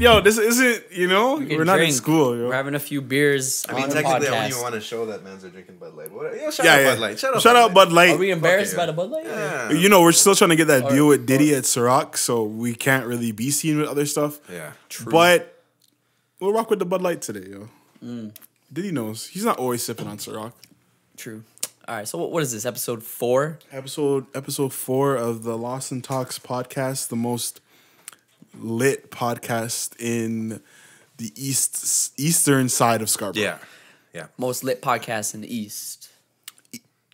yo, this isn't. You know, we we're not in school. Yo. We're having a few beers. I mean, on the technically, I podcast. wouldn't even want to show that man's are drinking Bud Light. What, yo, shout yeah, out yeah. Bud Light. Shout out Shout Bud out Bud Light. Are we embarrassed yeah. by the Bud Light? Yeah. You know, we're still trying to get that Or- deal with Diddy at Ciroc, so we can't really be seen with other stuff. Yeah. true. But we'll rock with the Bud Light today, yo. Mm. Diddy knows. He's not always sipping on Ciroc. True. All right. So what, what is this? Episode four. Episode episode four of the Lost in Talks podcast, the most lit podcast in the east eastern side of Scarborough. Yeah. Yeah. Most lit podcast in the east.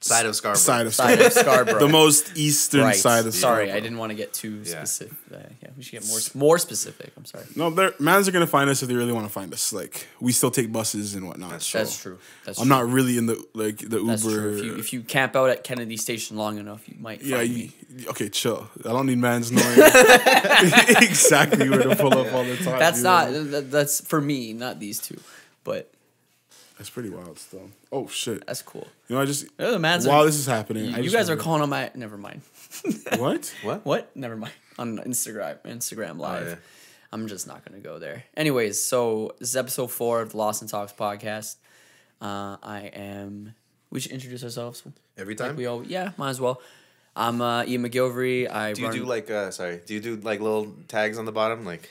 Side of Scarborough. Side of Side of Scarborough. the most eastern right. side of Scarborough. Sorry, Scarborough. I didn't want to get too Yeah. specific. Uh, yeah, we should get more more specific. I'm sorry. No, they're, mans are gonna find us if they really want to find us. Like we still take buses and whatnot. so That's true. That's I'm true. not really in the like the That's Uber. true. If you if you camp out at Kennedy Station long enough, you might yeah, find you, me. okay, chill. I don't need mans knowing exactly where to pull up all the time. That's not. know? That's for me, not these two. But That's pretty wild still. Oh shit! that's cool. You know, I just Yeah, the mans while are- this is happening, I You just guys are calling on my Never mind. what? What? What? Never mind. On Instagram, Instagram Live. yeah. I'm just not gonna go there. Anyways, so this is episode four of the Lost in Talks podcast. Uh, I am. We should introduce ourselves. Every Like time? we all. Yeah, might as well. I'm uh, Ian McGillivray. I Do you run. do like, uh, sorry, do you do like little tags on the bottom? Like,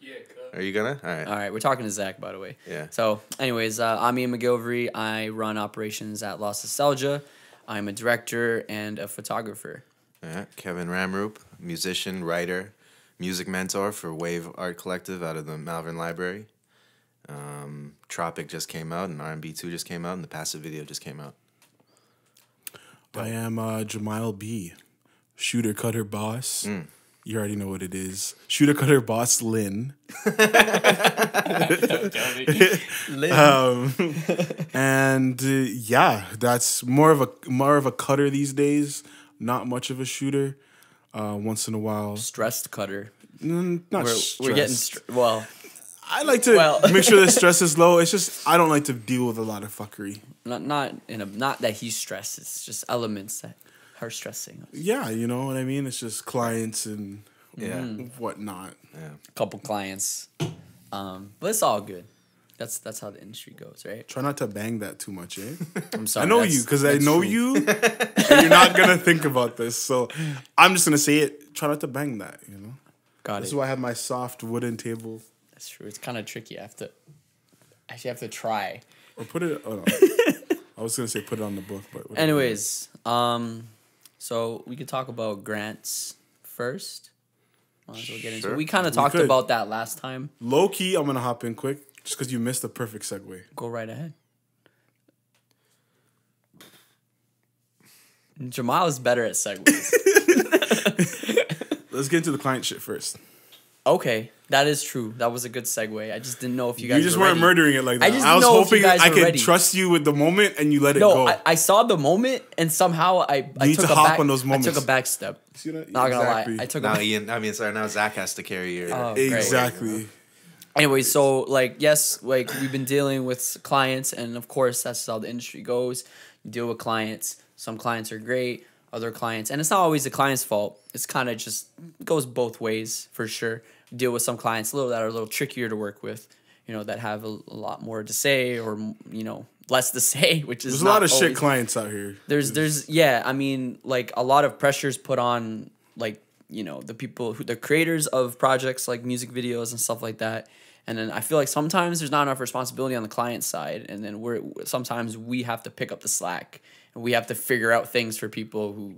Yeah, are you gonna? All right. all right, we're talking to Zach, by the way. Yeah. So, anyways, uh, I'm Ian McGillivray. I run operations at Lost Nostalgia. I'm a director and a photographer. Yeah. Kevin Ramroop, musician, writer, music mentor for Wave Art Collective out of the Malvern Library. Um, Tropic just came out, and R&B 2 just came out, and the Passive video just came out. I am uh, Jamyle B, shooter cutter boss. Mm. You already know what it is. Shooter cutter boss Lynn. Um, and uh, yeah, that's more of a more of a cutter these days. Not much of a shooter. Uh, once in a while, Stressed cutter. Mm, not We're, we're getting str- well, I like to well- make sure the stress is low. It's just I don't like to deal with a lot of fuckery. not not in a not that he's stressed. It's just elements that are stressing. Yeah, you know what I mean. It's just clients and Yeah. whatnot. Yeah. A couple clients, um, but it's all good. That's that's how the industry goes, right? Try not to bang that too much, eh? I'm sorry. I know you because I know true. you. and you're not gonna think about this, so I'm just gonna say it. Try not to bang that. You know. Got it. This it. is why I have my soft wooden table. That's true. It's kind of tricky. I have to actually have to try. Or put it. Oh no. I was gonna say put it on the book, but whatever. Anyways, um, so we could talk about grants first. Well get into it. Sure. We kind of talked could. about that last time. low key, I'm gonna hop in quick just because you missed the perfect segue. Go right ahead. Jamyle is better at segues. Let's get into the client shit first. Okay, that is true. That was a good segue. I just didn't know if you guys. You, just were weren't ready. murdering it like that. I I, just was didn't know if you hoping guys I were could ready. trust you with the moment and you let it No, go. I, I saw the moment and somehow I, I need took to a hop back, on those moments. I took a back step. See that? Not gonna lie, I took Now a Ian, I mean, sorry, now Zach has to carry your. Oh, great. exactly. Anyway, so like yes, like we've been dealing with clients, and of course that's how the industry goes. You deal with clients. Some clients are great, other clients, and it's not always the client's fault. It's kind of just goes both ways for sure. Deal with some clients a little that are a little trickier to work with, you know, that have a, a lot more to say or you know less to say, which is There's a lot of shit clients out here. there's there's yeah i mean like a lot of pressures put on like you know the people who the creators of projects like music videos and stuff like that and then i feel like sometimes there's not enough responsibility on the client side and then we're sometimes we have to pick up the slack we have to figure out things for people who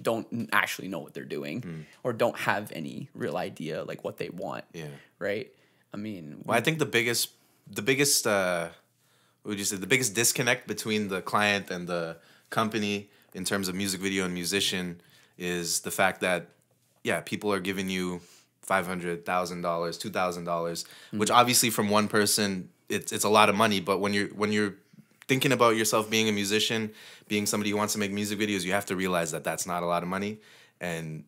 don't actually know what they're doing or don't have any real idea like what they want Yeah. right i mean Well, I think the biggest, the biggest, uh, what would you say, the biggest disconnect between the client and the company in terms of music video and musician is the fact that, yeah, people are giving you five hundred thousand dollars, two thousand dollars, which obviously from one person it's it's a lot of money. But when you're when you're thinking about yourself being a musician, being somebody who wants to make music videos, you have to realize that that's not a lot of money, and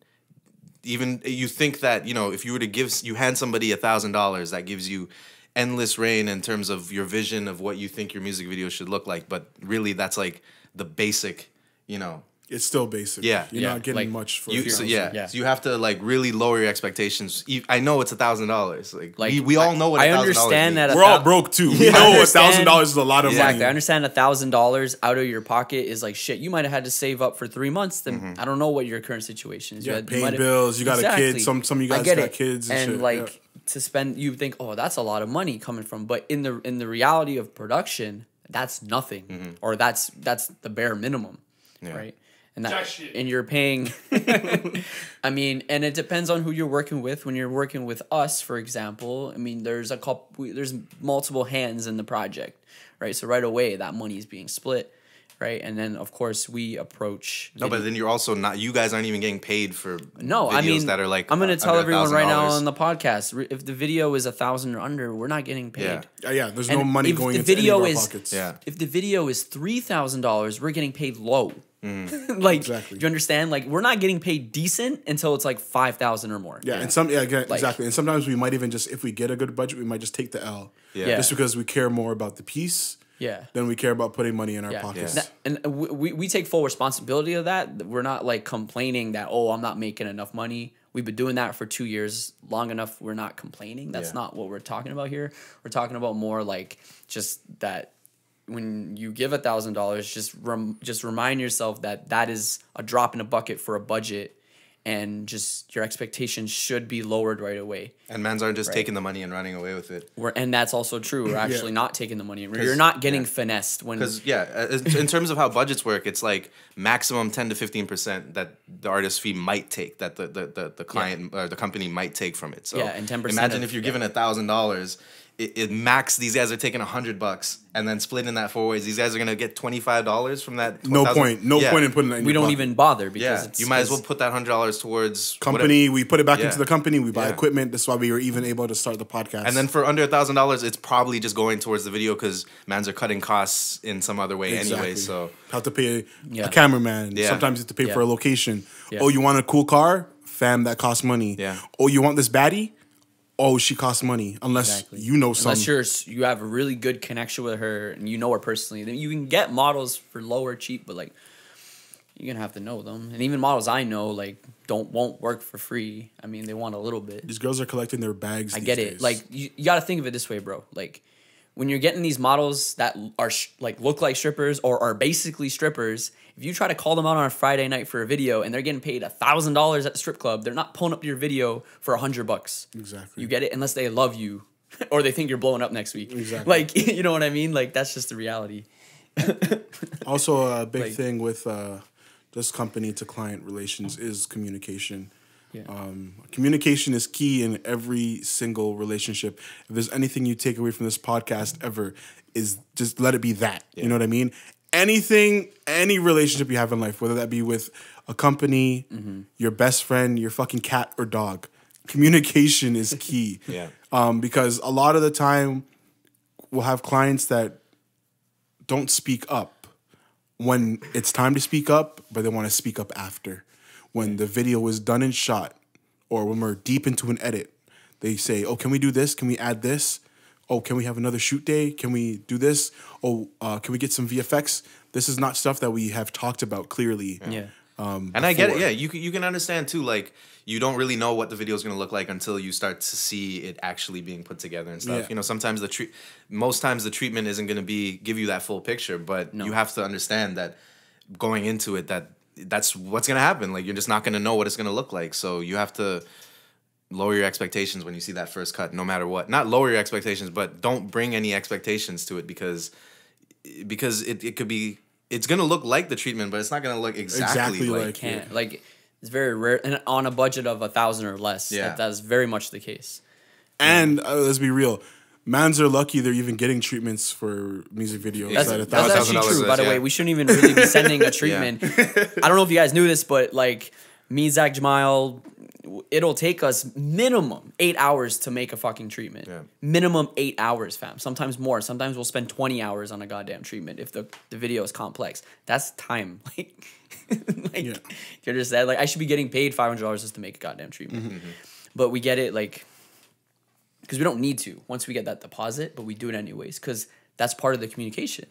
even you think that you know if you were to give you hand somebody a thousand dollars that gives you endless reign in terms of your vision of what you think your music video should look like. But really that's like the basic you know it's still basic. Yeah. you're Yeah, not getting like, much for. You, a so thousand. yeah, Yeah. So you have to like really lower your expectations. I know it's a thousand dollars. Like, Like, we, we all know what I $1,000 understand that means. we're all broke too. Yeah, we know a thousand dollars is a lot of Exactly. money. I understand a thousand dollars out of your pocket is like shit. You might have had to save up for three months. Then mm-hmm. I don't know what your current situation is. Yeah, you had- you paying might bills, you got a kid, some- some of you guys got it. kids and shit, like yeah. to spend. You think, oh, that's a lot of money coming from, but in the in the reality of production, that's nothing, mm-hmm. or that's that's the bare minimum, right? And that, Jack shit. and you're paying. I mean, and it depends on who you're working with. When you're working with us, for example, I mean, there's a couple, there's multiple hands in the project, right? So right away, that money is being split, right? And then of course we approach. No, but then you're also not. You guys aren't even getting paid for. No, videos I mean that are like. I'm going uh, to tell everyone right now on the podcast: if the video is a thousand or under, we're not getting paid. Yeah. Uh, yeah, there's And no money if going the into video any of our is pockets. Yeah. if the video is three thousand dollars, we're getting paid low. Mm. like, Exactly. do you understand? Like, we're not getting paid decent until it's like five thousand or more. Yeah, and some yeah, again, Like- exactly. And sometimes we might even just if we get a good budget, we might just take the L. Yeah. Yeah. Just because we care more about the piece yeah. than we care about putting money in our Yeah. pockets. That- and we, we, we take full responsibility of that. We're not like complaining that, oh, I'm not making enough money. We've been doing that for two years long enough. We're not complaining. That's Yeah. not what we're talking about here. We're talking about more like just that when you give a thousand dollars, just rem- just remind yourself that that is a drop in a bucket for a budget, and just your expectations should be lowered right away. And mans aren't just Right. taking the money and running away with it. We're, and that's also true. We're actually not taking the money. You're not getting finessed when Because yeah, uh, in in terms of how budgets work, it's like maximum ten to fifteen percent that the artist fee might take, that the the, the, the client or the company might take from it. So Yeah, and 10% Imagine of- if you're given a thousand dollars, it, it max these guys are taking a hundred bucks and then splitting that four ways. These guys are gonna get twenty five dollars from that. No 1,000 point. No Yeah. point in putting that in we your don't pocket. even bother because Yeah, it's, you might as well put that hundred dollars towards company. We put it back Yeah. into the company. We buy Yeah. equipment. That's why we were even able to start the podcast. And then for under a thousand dollars, it's probably just going towards the video because mans are cutting costs in some other way anyway. So have to pay Yeah. a cameraman. Yeah. Sometimes you have to pay Yeah. for a location. Yeah. Oh, you want a cool car? Fam, that costs money. Yeah. Oh, you want this baddie? Oh, she costs money. Unless Exactly. you know some. Unless you're you have a really good connection with her and you know her personally, then you can get models for low or cheap, but like you're gonna have to know them. And even models I know like don't won't work for free. I mean, they want a little bit. These girls are collecting their bags. I get it. days. Like you, you got to think of it this way, bro. Like when you're getting these models that are sh- like look like strippers or are basically strippers, if you try to call them out on a Friday night for a video and they're getting paid a thousand dollars at the strip club, they're not pulling up your video for a hundred bucks. Exactly. You get it? Unless they love you or they think you're blowing up next week. Exactly. Like you know what I mean? Like that's just the reality. Also, a big Like- thing with uh, this company to client relations is communication. Yeah. Um, communication is key in every single relationship. If there's anything you take away from this podcast ever, is just let it be that. You know what I mean? Anything, any relationship you have in life, whether that be with a company, Mm-hmm. your best friend, your fucking cat or dog, communication is key. Yeah. Um, because a lot of the time, we'll have clients that don't speak up when it's time to speak up, but they want to speak up after. When the video is done and shot, or when we're deep into an edit, they say, "Oh, can we do this? Can we add this? Oh, can we have another shoot day? Can we do this? Oh, uh, can we get some VFX? This is not stuff that we have talked about clearly. Yeah. Um, And I get it. Yeah, you can, you can understand too. Like you don't really know what the video is going to look like until you start to see it actually being put together and stuff. Yeah. You know, sometimes the treat, most times the treatment isn't going to be give you that full picture, but No. you have to understand that going into it that that's what's going to happen. Like you're just not going to know what it's going to look like. So you have to lower your expectations when you see that first cut, no matter what. Not lower your expectations, but don't bring any expectations to it because because it, it could be it's gonna look like the treatment, but it's not gonna look exactly, Exactly like, like- Can't like it's very rare and on a budget of a thousand or less. Yeah. that, that's very much the case. And uh, let's be real, mans are lucky they're even getting treatments for music videos. That's, at that's actually $1,000 true. By the yeah. way, we shouldn't even really be sending a treatment. I don't know if you guys knew this, but like me, Zach Jamyle, it'll take us minimum eight hours to make a fucking treatment. Yeah. Minimum eight hours, fam. Sometimes more. Sometimes we'll spend twenty hours on a goddamn treatment if the, the video is complex. That's time. Like, like Yeah. you understand? Like I should be getting paid five hundred dollars just to make a goddamn treatment. Mm-hmm. But we get it like because we don't need to once we get that deposit, but we do it anyways because that's part of the communication.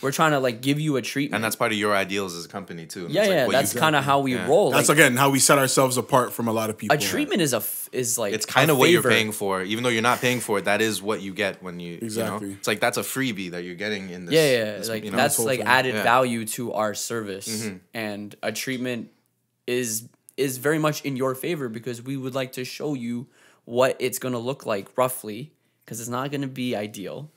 we're trying to like give you a treatment. and that's part of your ideals as a company too. yeah, It's like yeah. what you- That's kind of how we Yeah. roll. That's like, again how we set ourselves apart from a lot of people. a treatment is a f- is like it's kind of what you're paying for, even though you're not paying for it. That is what you get when you Exactly. You know? It's like that's a freebie that you're getting in this. Yeah, yeah. this, like you know, that's like thing. added Yeah. Mm-hmm. value to our service, and a treatment is is very much in your favor because we would like to show you what it's going to look like roughly because it's not going to be ideal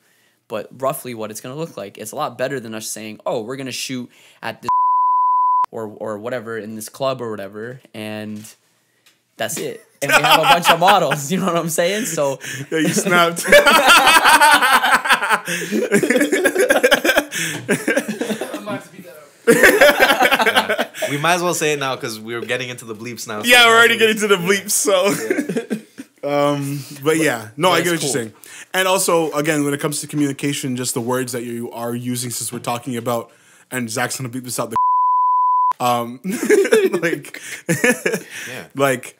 but roughly what it's going to look like it's a lot better than us saying oh we're going to shoot at this or or whatever in this club or whatever and that's it and we have a bunch of models you know what i'm saying so Yeah, you snapped. we might as well say it now because we're getting into the bleeps now. so yeah, we we're already getting to the bleeps. So, um, but yeah, no, I get what it's you're saying. And also, again, when it comes to communication, just the words that you are using, since we're talking about, and Zach's gonna beat this out. The um, like, Yeah. like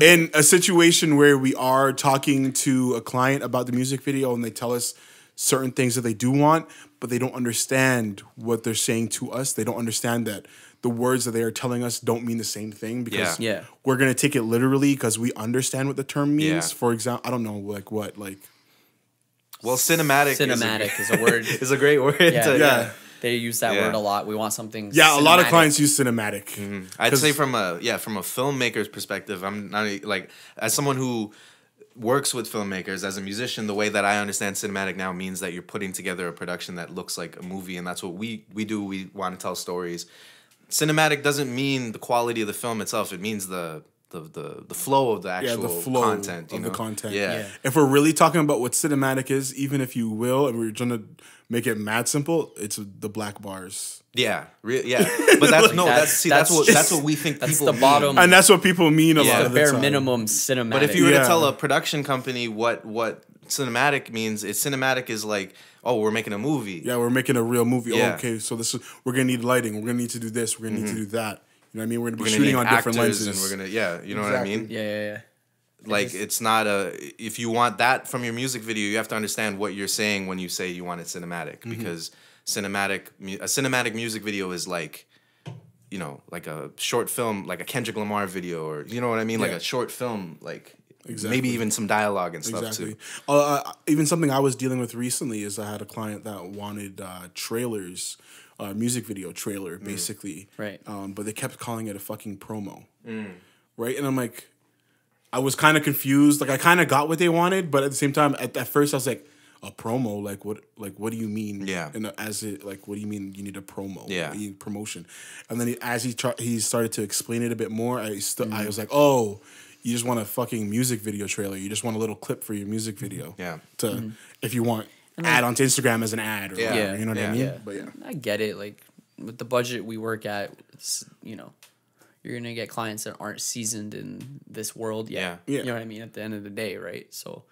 in a situation where we are talking to a client about the music video and they tell us certain things that they do want, but they don't understand what they're saying to us. They don't understand that the words that they are telling us don't mean the same thing because Yeah. Yeah. we're gonna take it literally because we understand what the term means. Yeah. For example, I don't know, like what, like Well, cinematic. cinematic is is a word is a great word. yeah, to- Yeah. they use that Yeah. word a lot we want something yeah, a lot of clients use cinematic. Mm-hmm. I'd say from a yeah from a filmmaker's perspective, I'm not like as someone who works with filmmakers as a musician. The way that I understand cinematic now means that you're putting together a production that looks like a movie, and that's what we we do. We want to tell stories. Cinematic doesn't mean the quality of the film itself. It means the the the, the flow of the yeah, actual the flow content. You of know? the content. Yeah. Yeah. If we're really talking about what cinematic is, even if you will, and we're trying to make it mad simple, it's the black bars. Yeah, re- yeah, but that's no, that's, That's- see, that's, that's what that's what we think that's people the mean. bottom- And that's what people mean a Yeah. lot the of the bare time. minimum cinematic But if you were Yeah. to tell a production company what what cinematic means, it cinematic is like, oh, we're making a movie. Yeah, we're making a real movie. Yeah. Oh, okay, so this is we're gonna need lighting. We're gonna need to do this. We're gonna need to do that. You know what I mean? We're gonna be Mm-hmm. We're gonna shooting need on different actors lenses. and we're gonna yeah, you know Exactly. what I mean? yeah yeah yeah Like it's not a if you want that from your music video, you have to understand what you're saying when you say you want it cinematic Mm-hmm. because cinematic a cinematic music video is like you know, like a short film, like a Kendrick Lamar video or you know what I mean, like a short film like Exactly. maybe even some dialogue and stuff Exactly. too. Uh, uh, even something I was dealing with recently is I had a client that wanted uh, trailers, uh, music video trailer, Mm. basically. Right. Um, but they kept calling it a fucking promo. Mm. Right. And I'm like, I was kind of confused. Like I kind of got what they wanted, but at the same time, at, at first I was like, a promo? Like what? Like what do you mean? Yeah. And as it like, what do you mean you need a promo? Yeah. You need promotion. And then he, as he tra- he started to explain it a bit more, I st- Mm-hmm. I was like, oh, you just want a fucking music video trailer. You just want a little clip for your music video. Yeah. To mm-hmm. if you want add onto Instagram as an ad or Yeah. whatever, you know what I mean? yeah But yeah. I get it like with the budget we work at it's, you know you're gonna get clients that aren't seasoned in this world yet Yeah. Yeah. you know what I mean at the end of the day right so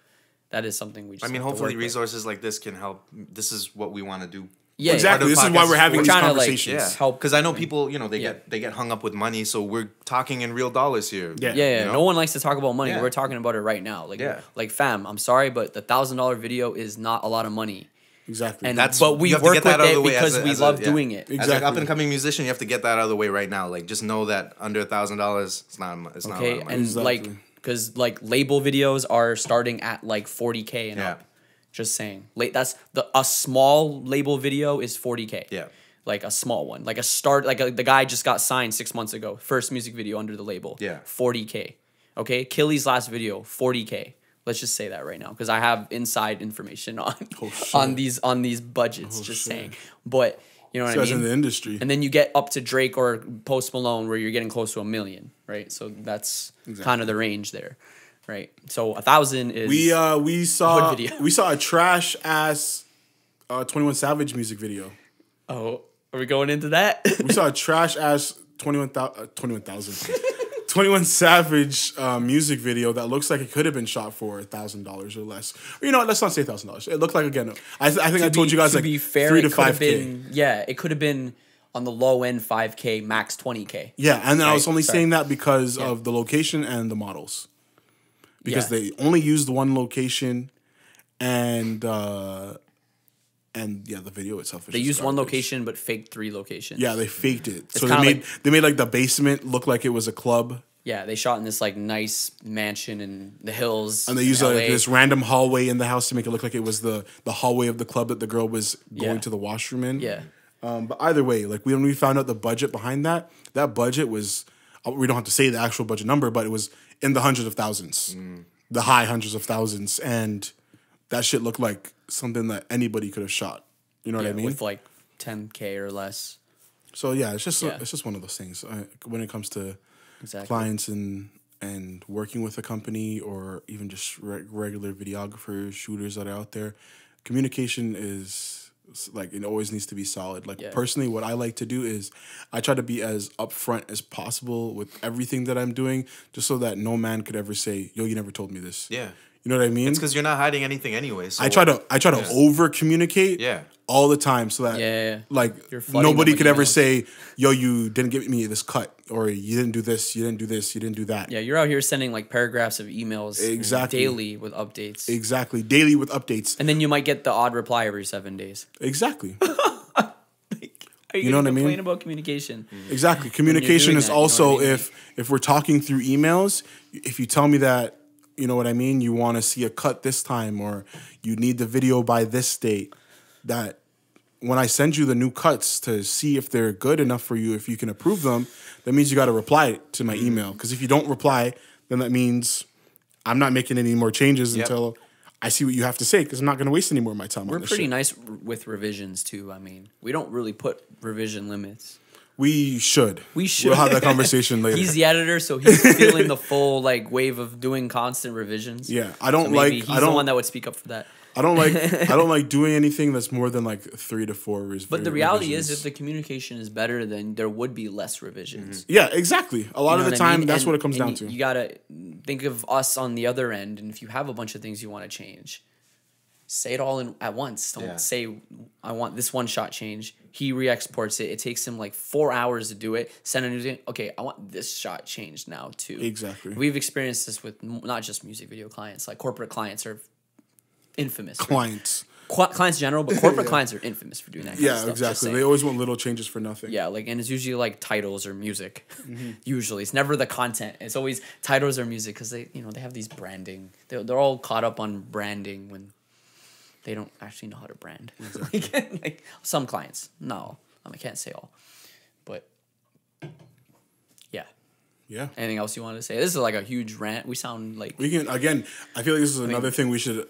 that is something we just I mean, have to hopefully work with. resources like this can help. This is what we want to do. Yeah exactly. This is why we're having We're trying to, like, conversations. Yeah, help- because I know people, you know, they Yeah. get they get hung up with money. So we're talking in real dollars here. Yeah. Yeah, yeah. You know? No one likes to talk about money. Yeah. We're talking about it right now. Like, Yeah. like, fam, I'm sorry, but the thousand dollar video is not a lot of money. Exactly. And That's but we you have to work with it because a- we as a- love doing it. As an Exactly. up and coming musician, you have to get that out of the way right now. Like, just know that under a thousand dollars, it's not. It's not. a lot Okay, of money. and Exactly. like, because like label videos are starting at like 40k and Yeah. up. Just saying, late. That's the a small label video is 40k. Yeah. Like a small one, like a start, like a, the guy just got signed six months ago. First music video under the label. Yeah. 40k. Okay, Killy's last video, 40k. Let's just say that right now because I have inside information on Oh, on these on these budgets. Oh, just shit. saying, but you know what This I mean. in the industry. And then you get up to Drake or Post Malone where you're getting close to a million, right? So that's kind of the range there, right? So a thousand is we uh we saw we saw a trash ass uh 21 Savage music video. oh, are we going into that? We saw a trash ass 21,000 uh, 21,000 21 Savage uh, music video that looks like it could have been shot for a thousand dollars or less. You know, let's not say thousand dollars. It looked like again. I, I think I told be- you guys to like be fair, three to it could have five k. yeah, it could have been on the low end five k, max twenty k. Yeah, and then I was only sorry. saying that because of the location and the models. Because Yeah. they only used one location and uh and yeah, the video itself. Is They used one location but faked three locations. Yeah, they faked it. so they made like- they made like the basement look like it was a club, Yeah, they shot in this like nice mansion in the hills. and they used like this random hallway in the house to make it look like it was the the hallway of the club that the girl was going Yeah. to the washroom in. Yeah. Um, but either way, like when we found out the budget behind that, that budget was uh, we don't have to say the actual budget number, but it was in the hundreds of thousands, the high hundreds of thousands, and that shit looked like something that anybody could have shot. You know what I mean? with like 10k or less. so yeah, it's just Yeah. it's just one of those things uh, when it comes to Exactly. clients and and working with a company or even just re- regular videographers, shooters that are out there. Communication is like it always needs to be solid. Like Yeah. personally, what I like to do is I try to be as upfront as possible with everything that I'm doing, just so that no man could ever say, "Yo, you never told me this." Yeah. You know what I mean? It's because you're not hiding anything anyway. So I try to I try to over communicate Yeah. all the time so that Yeah, yeah, yeah. like You're nobody could ever emails. say, "Yo, you didn't give me this cut," or "You didn't do this, you didn't do this, you didn't do that." Yeah, you're out here sending like paragraphs of emails Exactly. daily with updates. Exactly. Daily with updates. and then you might get the odd reply every seven days. Exactly. Are you, You know gonna what I mean? complain about communication? Exactly. Communication is that, you know also I mean? if if we're talking through emails, if you tell me that you know what I mean, you want to see a cut this time or you need the video by this date, that when I send you the new cuts to see if they're good enough for you, if you can approve them, that means you got to reply to my mm-hmm. email. Because if you don't reply, then that means I'm not making any more changes Yep. until I see what you have to say. Because I'm not going to waste any more of my time. We're on this pretty shit. nice with revisions too. I mean, we don't really put revision limits. We should. We should. We'll have that conversation later. He's the editor, so he's feeling the full like wave of doing constant revisions. Yeah, I don't So like- He's I don't- the one that would speak up for that. I don't like I don't like doing anything that's more than like three to four. Res- But the reality is, if the communication is better, then there would be less revisions. Mm-hmm. yeah, exactly. A lot You of the what I time, mean? that's And- what it comes down you, to. You gotta think of us on the other end, and if you have a bunch of things you want to change, say it all in at once. Don't Yeah. say I want this one shot change. He re-exports it. It takes him like four hours to do it. Send a new thing. Okay, I want this shot changed now too. Exactly. We've experienced this with not just music video clients. Like corporate clients are infamous. Clients. Qu- clients in general, but corporate clients are infamous for doing that. Yeah, stuff, exactly. They always want little changes for nothing. Yeah, like and it's usually like titles or music. Mm-hmm. Usually, it's never the content. It's always titles or music because they, you know, they have these branding. They're, they're all caught up on branding when they don't actually know how to brand. like, like, some clients, no, I, mean, I can't say all, but yeah. Yeah. Anything else you wanted to say? This is like a huge rant. We sound like We can again. I feel like this is another thing we should.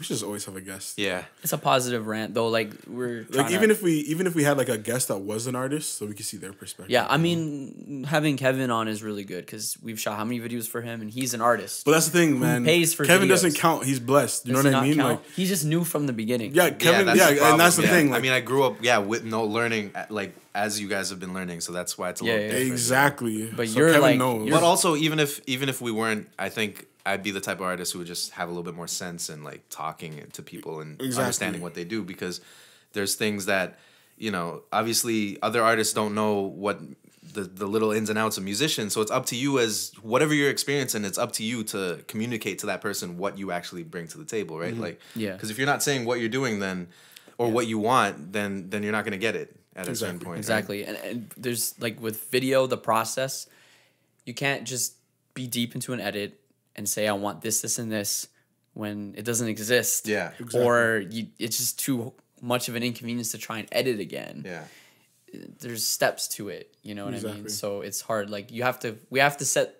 We should just always have a guest. Yeah. it's a positive rant though. Like we're Like even to- if we even if we had like a guest that was an artist, so we could see their perspective. yeah, I mean, having Kevin on is really good because we've shot how many videos for him, and he's an artist. But that's the thing, man. pays for Kevin videos? doesn't count. He's blessed. You Does know what I mean? count? Like, he just knew from the beginning. yeah, Kevin. Yeah, the and that's the problem, thing. Like, I mean, I grew up, yeah, with no learning, like as you guys have been learning, so that's why it's a Yeah, little yeah. different. exactly. But So you're Kevin like- knows. you're- But also, even if even if we weren't, I think I'd be the type of artist who would just have a little bit more sense and like talking to people and Exactly. understanding what they do because there's things that you know obviously other artists don't know what the the little ins and outs of musicians so it's up to you as whatever you're experiencing it's up to you to communicate to that person what you actually bring to the table right like Mm-hmm. Yeah. because if you're not saying what you're doing then or what you want then then you're not going to get it at a certain Exactly. point right? Exactly. And, and there's like with video, the process, you can't just be deep into an edit and say, I want this, this, and this when it doesn't exist. Yeah. Or you, it's just too much of an inconvenience to try and edit again. yeah There's steps to it. You know what I mean? So it's hard. Like you have to, we have to set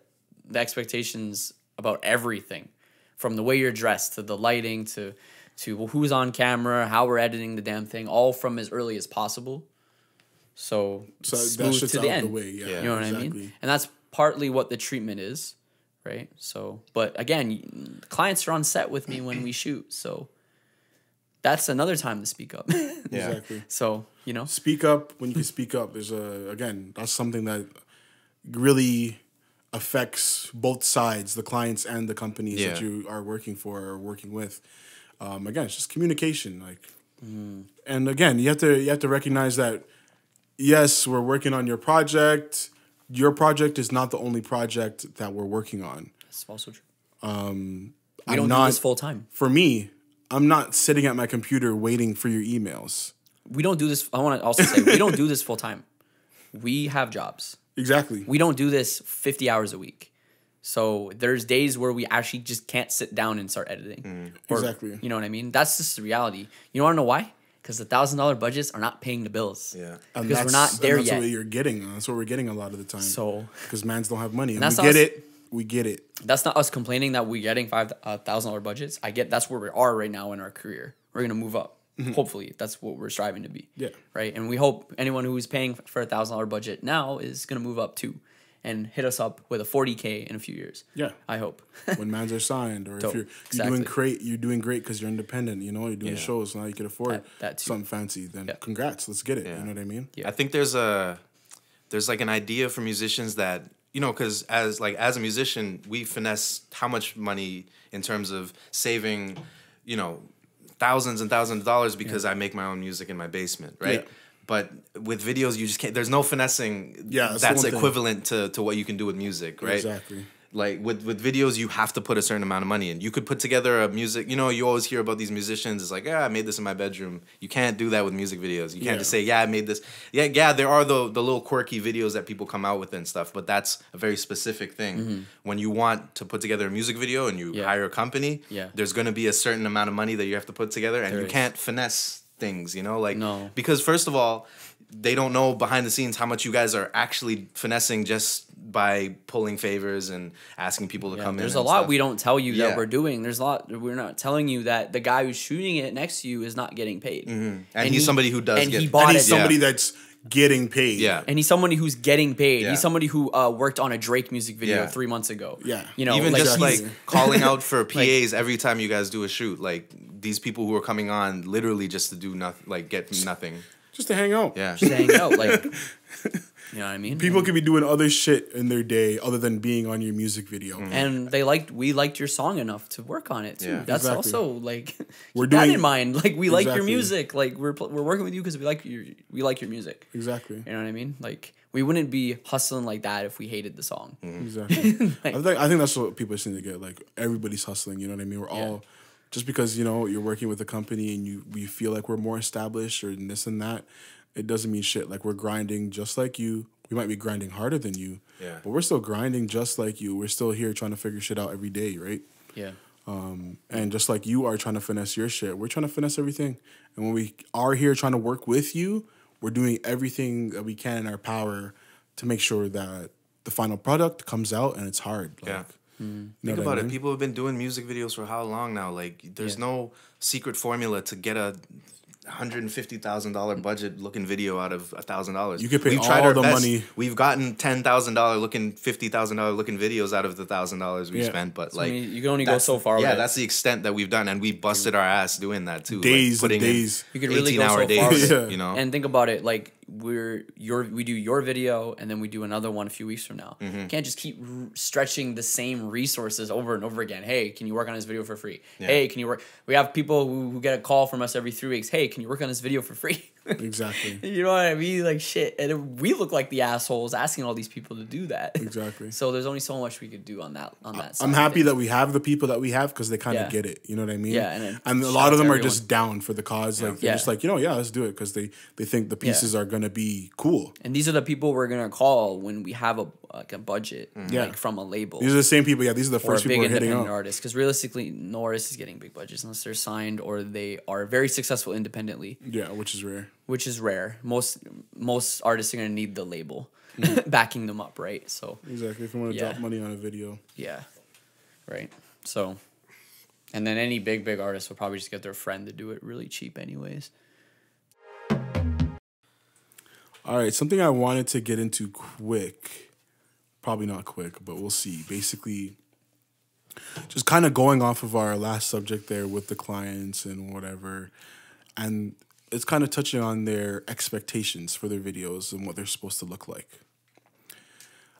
the expectations about everything from the way you're dressed to the lighting to, to who's on camera, how we're editing the damn thing, all from as early as possible. So, So smooth to the end. the way. Yeah, You know what I mean? And that's partly what the treatment is, right? So, but again, clients are on set with me when we shoot, so that's another time to speak up. yeah Exactly. so, you know, speak up when you can speak up. There's a again, that's something that really affects both sides, the clients and the companies that you are working for or working with. Um, again, it's just communication. Like, and again, you have to you have to recognize that yes, we're working on your project. Your project is not the only project that we're working on. that's also true. Um, I'm don't not do this full time. for me, I'm not sitting at my computer waiting for your emails. We don't do this. I want to also say we don't do this full time. We have jobs. Exactly. We don't do this 50 hours a week. So there's days where we actually just can't sit down and start editing. Mm. Or- Exactly. You know what I mean? That's just the reality. You want to know why? Because the thousand dollar budgets are not paying the bills. Yeah. And Because we're not and there that's yet. what you're getting. That's what we're getting a lot of the time. So because mans don't have money, and, that's we get us- it. We get it. that's not us complaining that we're getting five thousand dollar budgets. I get that's where we are right now in our career. We're gonna move up. Hopefully, that's what we're striving to be. Mm-hmm. Yeah. Right. And we hope anyone who's paying for a thousand dollar budget now is gonna move up too, and hit us up with a forty k in a few years. Yeah. I hope. when mans are signed, or Dope. if you're you're Exactly. doing great, you're doing great because you're independent. You know, you're doing Yeah. shows now. You can afford That- that something fancy. Then Yeah. congrats, let's get it. Yeah. You know what I mean? Yeah. I think there's a there's like an idea for musicians that you know because as like as a musician we finesse how much money in terms of saving you know thousands and thousands of dollars because I make my own music in my basement right. But with videos, you just can't. There's no finessing. Yeah, that's that's, thing. equivalent to, to what you can do with music, right? Exactly. like with with videos you have to put a certain amount of money in you could put together a music you know you always hear about these musicians it's like yeah i made this in my bedroom you can't do that with music videos you can't Yeah. just say yeah i made this yeah yeah there are the the little quirky videos that people come out with and stuff but that's a very specific thing when you want to put together a music video and you Mm-hmm. Yeah. hire a company Yeah. there's going to be a certain amount of money that you have to put together and There you is. can't finesse things you know like No. because first of all they don't know behind the scenes how much you guys are actually finessing just by pulling favors and asking people to Yeah, come in. there's a lot stuff. we don't tell you Yeah. that we're doing. There's a lot we're not telling you that the guy who's shooting it next to you is not getting paid. Mm-hmm. And he's somebody who does and get- he bought And it. he's somebody that's getting paid. Yeah. and he's somebody who's getting paid. Yeah. He's somebody who uh, worked on a Drake music video Yeah. three months ago. Yeah. you know, even like just like calling out for PAs every time you guys do a shoot, like these people who are coming on literally just to do nothing, like get nothing. Just to hang out. Yeah, just hang out, like you know what I mean. People could be doing other shit in their day other than being on your music video. Mm-hmm. and they liked we liked your song enough to work on it too. Yeah. That's Exactly. also like We're keep that in mind. Like we like your music. Like we're pl- we're working with you because we like your we like your music. Exactly. You know what I mean? Like we wouldn't be hustling like that if we hated the song. Mm-hmm. Exactly. I think I think that's what people seem to get. Like everybody's hustling. You know what I mean? We're Yeah. all just because you know you're working with a company and you we feel like we're more established or this and that. It doesn't mean shit. Like we're grinding just like you. We might be grinding harder than you. Yeah. But we're still grinding just like you. We're still here trying to figure shit out every day, right? Yeah. Um, and just like you are trying to finesse your shit, we're trying to finesse everything. And when we are here trying to work with you, we're doing everything that we can in our power to make sure that the final product comes out and it's hard. Like, Yeah. you hmm. know Think what I about it. People have been doing music videos for how long now? Like, there's Yeah. no secret formula to get a hundred and fifty thousand dollar budget looking video out of a thousand dollars. You could pay We've tried all our the best. money. We've gotten ten thousand dollar looking, fifty thousand dollar looking videos out of the thousand dollars we Yeah. spent. But I like, mean, you can only go so far with Yeah, it. that's the extent that we've done, and we busted our ass doing that too. like, Days and putting in days. You could really go 18 hour so days. far with it. You know, And think about it, like we're your we do your video and then we do another one a few weeks from now. Mm-hmm. You can't just keep r- stretching the same resources over and over again. Hey, can you work on this video for free? Hey, can you work? We have people who, who get a call from us every three weeks. Hey, can you work on this video for free? Exactly. you know what I mean? Like shit, and it- we look like the assholes asking all these people to do that. Exactly. So there's only so much we could do on that on that. Side I'm happy that we have the people that we have because they kind of Yeah. get it. You know what I mean? Yeah, and and a lot of them are just down for the cause. Like they're Yeah. just like, you know, yeah, let's do it because they they think the pieces are gonna be cool. And these are the people we're gonna call when we have a like a budget, mm. Yeah. like from a label. These are the same people. Yeah, these are the first big people we're hitting independent up. artist because realistically no artist is getting big budgets unless they're signed or they are very successful independently Yeah, which is rare. which is rare most most artists are going to need the label backing them up right so Exactly. If you want to Yeah. drop money on a video. yeah right so and then any big big artist will probably just get their friend to do it really cheap anyways All right, something I wanted to get into quick. Probably not quick, but we'll see. Basically, just kind of going off of our last subject there with the clients and whatever. And it's kind of touching on their expectations for their videos and what they're supposed to look like.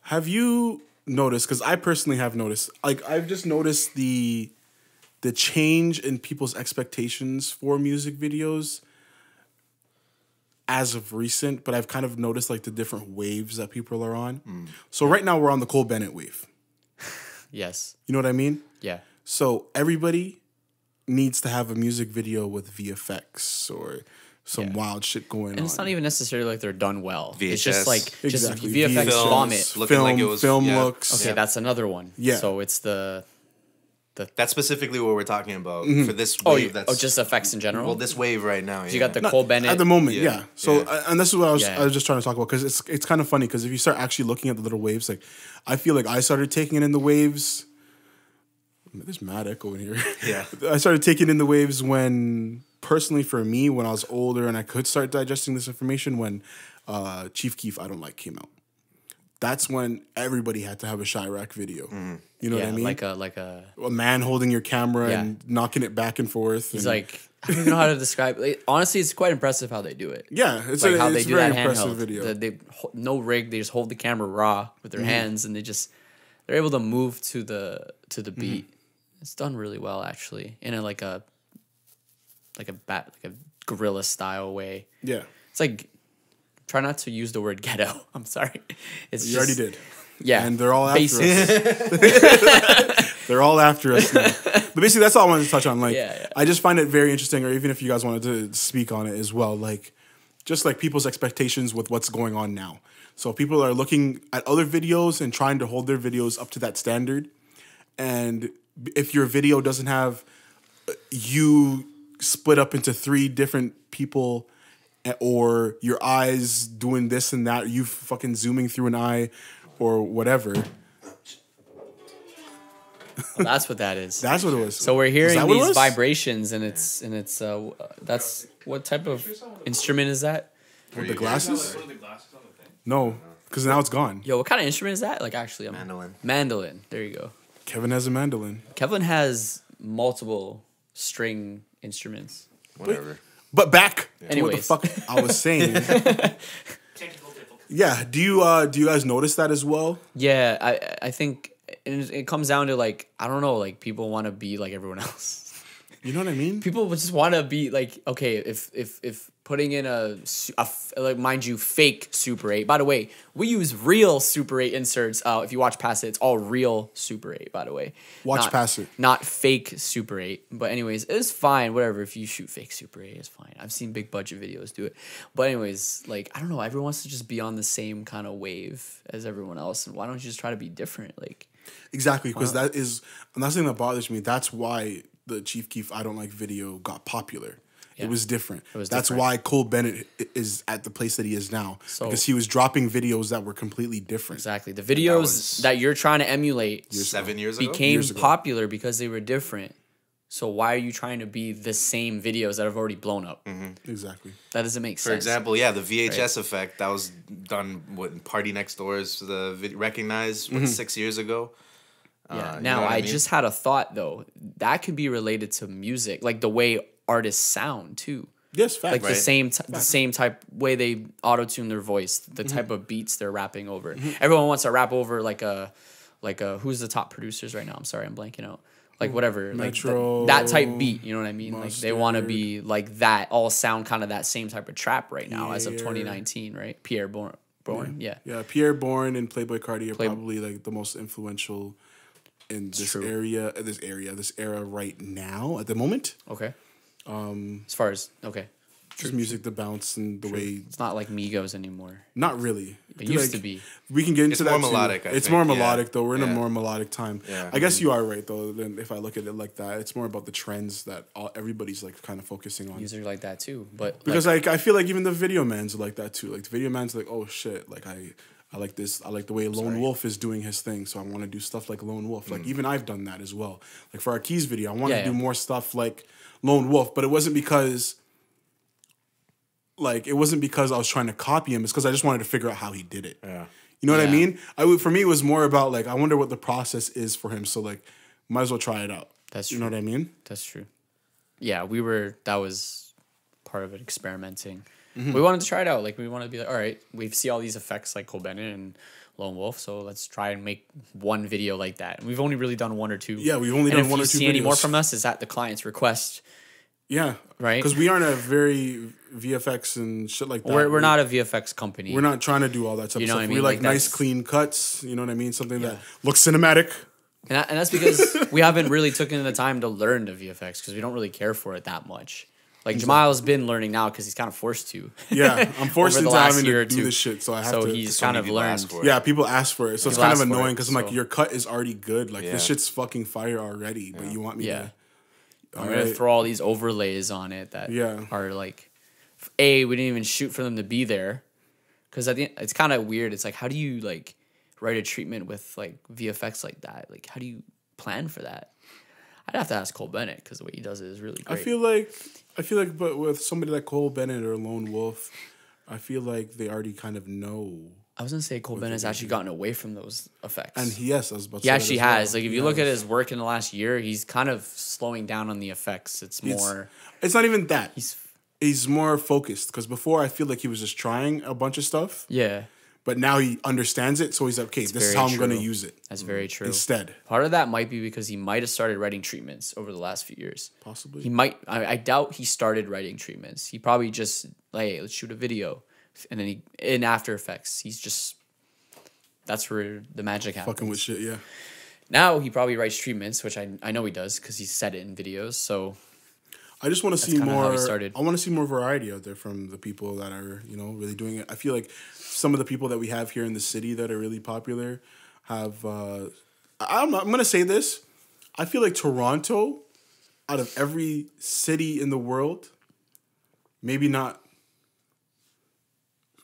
Have you noticed because I personally have noticed like I've just noticed the the change in people's expectations for music videos as of recent, but I've kind of noticed like the different waves that people are on. Mm. So right now we're on the Cole Bennett wave. yes You know what I mean? yeah So everybody, needs to have a music video with VFX or some Yeah. wild shit going And on. And it's not even necessarily like they're done well. It's just VHS. like just VFX Films, vomit. looking film, like it was- film yeah. looks. Okay, that's another one. Yeah. So it's the That's specifically what we're talking about Mm-hmm. for this oh, wave. you, that's oh just effects in general. well, this wave right now. you got the Not- Cole Bennett at the moment, yeah. Yeah, So, yeah. uh, and this is what I was Yeah. I was just trying to talk about because it's it's kind of funny because if you start actually looking at the little waves, like I feel like I started taking it in the waves. There's mad echo in here. Yeah. I started taking in the waves when personally for me when I was older and I could start digesting this information when uh, Chief Keef I don't like came out. That's when everybody had to have a Chiraq video. You know yeah, what I mean? like a like a. a man holding your camera Yeah. and knocking it back and forth. He's and- like I don't even know how to describe. Like, honestly, it's quite impressive how they do it. yeah, it's like a, how it's they do very that impressive handheld. video. The- they no rig. They just hold the camera raw with Mm-hmm. their hands, and they just they're able to move to the to Mm-hmm. the beat. It's done really well, actually, in a like a like a bat like a gorilla style way. yeah. It's like try not to use the word ghetto. I'm sorry. It's You already did. Yeah, And they're all after us. They're all after us now. But basically, that's all I wanted to touch on. Like, Yeah, yeah. I just find it very interesting, or even if you guys wanted to speak on it as well, like, just like people's expectations with what's going on now. So people are looking at other videos and trying to hold their videos up to that standard. And if your video doesn't have uh, you split up into three different people or your eyes doing this and that, you fucking zooming through an eye or whatever. Well, that's what that is. That's what it was. So we're hearing that what it these vibrations, and it's and it's uh that's what type of instrument is that? With the glasses? Put the glasses on the thing. No, because now it's gone. Yo, what kind of instrument is that? Like actually, I'm, Mandolin. Mandolin. There you go. Kevin has a mandolin. Kevin has multiple string instruments. Whatever. But back to what the Anyways. fuck I was saying. Yeah. Do you uh do you guys notice that as well? Yeah, I I think it, it comes down to like I don't know, like people want to be like everyone else. You know what I mean? people just want to be like okay if if if putting in a, a like mind you fake super 8 by the way we use real super 8 inserts. Uh if you watch past it it's all real super 8 by the way. Watch not, past it. not fake super 8 but anyways it's fine whatever. If you shoot fake super 8 it's fine. I've seen big budget videos do it. But anyways like i don't know. Everyone wants to just be on the same kind of wave as everyone else. And why don't you just try to be different? Like Exactly, because that is and that's the thing that bothers me. That's why the Chief Keef I don't like video got popular. Yeah. It was different. was that's different. why Cole Bennett is at the place that he is now So- because he was dropping videos that were completely different. exactly the videos was- that you're trying to emulate Seven years ago. became Years ago. popular because they were different. So why are you trying to be the same videos that have already blown up? Exactly. That doesn't make sense. For example, yeah, the VHS effect that was done what in PartyNextDoor's the vid- recognized what, six years ago. yeah. Uh, you now know I, I mean? just had a thought though. That could be related to music, like the way artists sound too. Yes, fact. Like the same t- the same type way they auto tune their voice, the Mm-hmm. type of beats they're rapping over. Everyone wants to rap over like a like a who's the top producers right now? I'm sorry, I'm blanking out. Like whatever, like th- that type beat. You know what I mean? Like they want to be like that. All sound kind of that same type of trap right now as of 2019, right? Pi'erre Bourne, Bourne, yeah. Yeah, Pi'erre Bourne and Playboi Carti are Play- probably like the most influential in this area, uh, this area, this era right now at the moment. Okay. Um, as far as okay, Just music, the bounce, and the way. it's not like Migos anymore. Not really. It used to be. We can get into It's that more too. melodic, it's think, more yeah. melodic though. We're in a more melodic time. Yeah. I guess you are right though. Then if I look at it like that, it's more about the trends that all, everybody's like kind of focusing on. Music like that too, but Because like, like I feel like even the video man's are like that too. Like the video man's like, oh shit, like I I like this. I like the way Lone Wolf is doing his thing, so I want to do stuff like Lone Wolf. Like even I've done that as well. Like for our keys video, I want to Yeah, do yeah. more stuff like Lone Wolf, but it wasn't because like it wasn't because I was trying to copy him. It's because I just wanted to figure out how he did it. Yeah. You know what I mean? I would for me it was more about like I wonder what the process is for him. So like might as well try it out. That's you know what I mean? That's true. Yeah, we were. That was part of it. Experimenting. Mm-hmm. We wanted to try it out. Like we wanted to be like, all right, we see all these effects like Cole Bennett and Lone Wolf, so let's try and make one video like that. And we've only really done one or two. Yeah, we've only and done one or two see any more from us, is at the client's request. Yeah. Right? Because we aren't a very VFX and shit like that. We're, we're We- not a VFX company. We're not trying to do all that type You know stuff. what I We mean? like, Like, nice, clean cuts. You know what I mean? Something that looks cinematic. And, that, and that's because we haven't really taken the time to learn the VFX because we don't really care for it that much. Like Jamyle's been learning now because he's kind of forced to. Yeah, I'm forced into having to do this shit, so I have so to. he's so kind of learned. for it. yeah, people ask for it, so it's kind of annoying it, because I'm like, your cut is already good. Like Yeah. this shit's fucking fire already, but you want me Yeah. to? I'm All gonna throw all these overlays on it that Yeah. are like, a we didn't even shoot for them to be there, because I think it's kind of weird. It's like how do you like write a treatment with like VFX like that? Like how do you plan for that? I'd have to ask Cole Bennett because the way he does it is really I feel like I feel like, but with somebody like Cole Bennett or Lone Wolf, I feel like they already kind of know. I was gonna say Cole Bennett's actually gotten away from those effects. And he, yes, I was about to he say that actually as well. has. Like if you look at his work in the last year, he's kind of slowing down on the effects. It's It's- more it's not even that. he's He's more focused because before I feel like he was just trying a bunch of stuff, yeah. But now he understands it, so he's like, okay, this is how I'm going to use it That's very true. instead. Part of that might be because he might have started writing treatments over the last few years. Possibly. He might. I, I doubt he started writing treatments. He probably just like, hey, let's shoot a video, and then he in After Effects. He's just that's where the magic happens. Fucking with shit, yeah. Now he probably writes treatments, which I I know he does because he's said it in videos. So I just want to see more. started. I want to see more variety out there from the people that are, you know, really doing it. I feel like some of the people that we have here in the city that are really popular have. Uh, I'm, I'm gonna say this. I feel like Toronto, out of every city in the world, maybe not.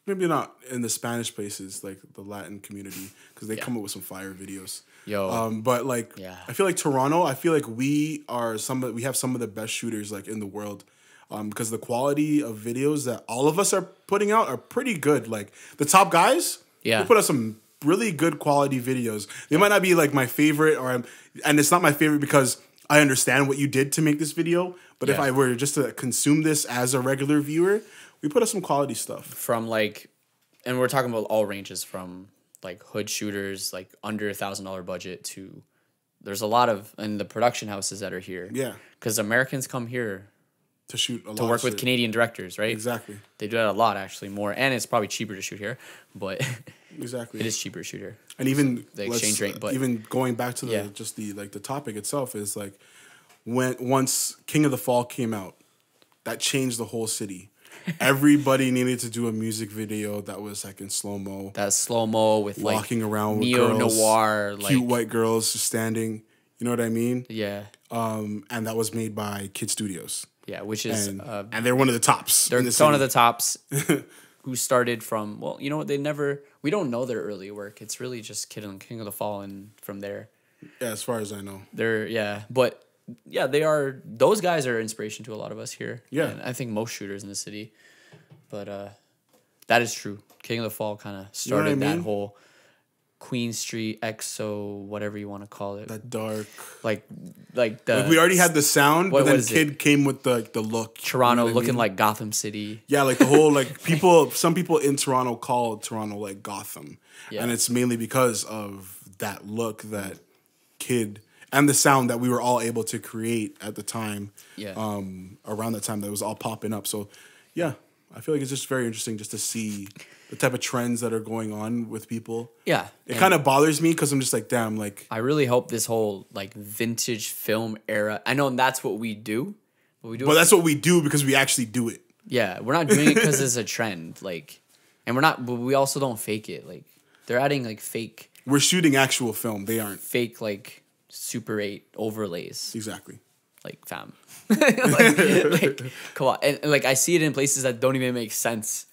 Maybe not in the Spanish places like the Latin community because they Yeah. come up with some fire videos. Yo. um, but like, Yeah. I feel like Toronto. I feel like we are some. of We have some of the best shooters like in the world, um, because the quality of videos that all of us are putting out are pretty good. Like the top guys, Yeah. they put out some really good quality videos. They might not be like my favorite, or I'm, and it's not my favorite because I understand what you did to make this video. But if I were just to consume this as a regular viewer, we put out some quality stuff. from like, and we're talking about all ranges from like hood shooters, like under a thousand dollar budget to. There's a lot of in the production houses that are here. Yeah, Because Americans come here to shoot a to work with. Canadian directors, right? Exactly, They do that a lot actually more, and it's probably cheaper to shoot here, but exactly. it is cheaper to shoot here. and even the exchange rate, but- even going back to the Yeah. just the like the topic itself is like when once King of the Fall came out, that changed the whole city. Everybody needed to do a music video that was like in slow mo, That slow mo with like walking around with neo girls, noir, like cute white girls standing. You know what I mean? yeah, Um, and that was made by Kid Studios, yeah, which is and uh, and they're one of the tops. they're in the one of the tops. who started from well, you know what? They never. We don't know their early work. It's really just Kid and King of the Fall, and from there, yeah, as far as I know. they're yeah, but yeah, they are. Those guys are inspiration to a lot of us here. Yeah. and I think most shooters in the city. But uh, that is true. King of the Fall kind of know I started that whole Queen Street EXO, whatever you want to call it. That dark. like, like the Like we already had the sound, what but then was it? Kid came with the the look. You Toronto know what I looking mean? like Gotham City. Yeah, like the whole like people. Some people in Toronto call Toronto like Gotham, Yeah. and it's mainly because of that look that kid and the sound that we were all able to create at the time. Yeah. Um, around that time that was all popping up. So, yeah, I feel like it's just very interesting just to see the type of trends that are going on with people. Yeah, It kind of bothers me because I'm just like, damn, like I really hope this whole like vintage film era. I know that's what we do, but we do. But that's what we do because we actually do it. yeah, we're not doing it because it's a trend. Like, and we're not. But we also don't fake it. Like, they're adding like fake, We're shooting actual film. They aren't. fake like Super Eight overlays. Exactly. Like, fam, like, like, come on, and, and, like I see it in places that don't even make sense.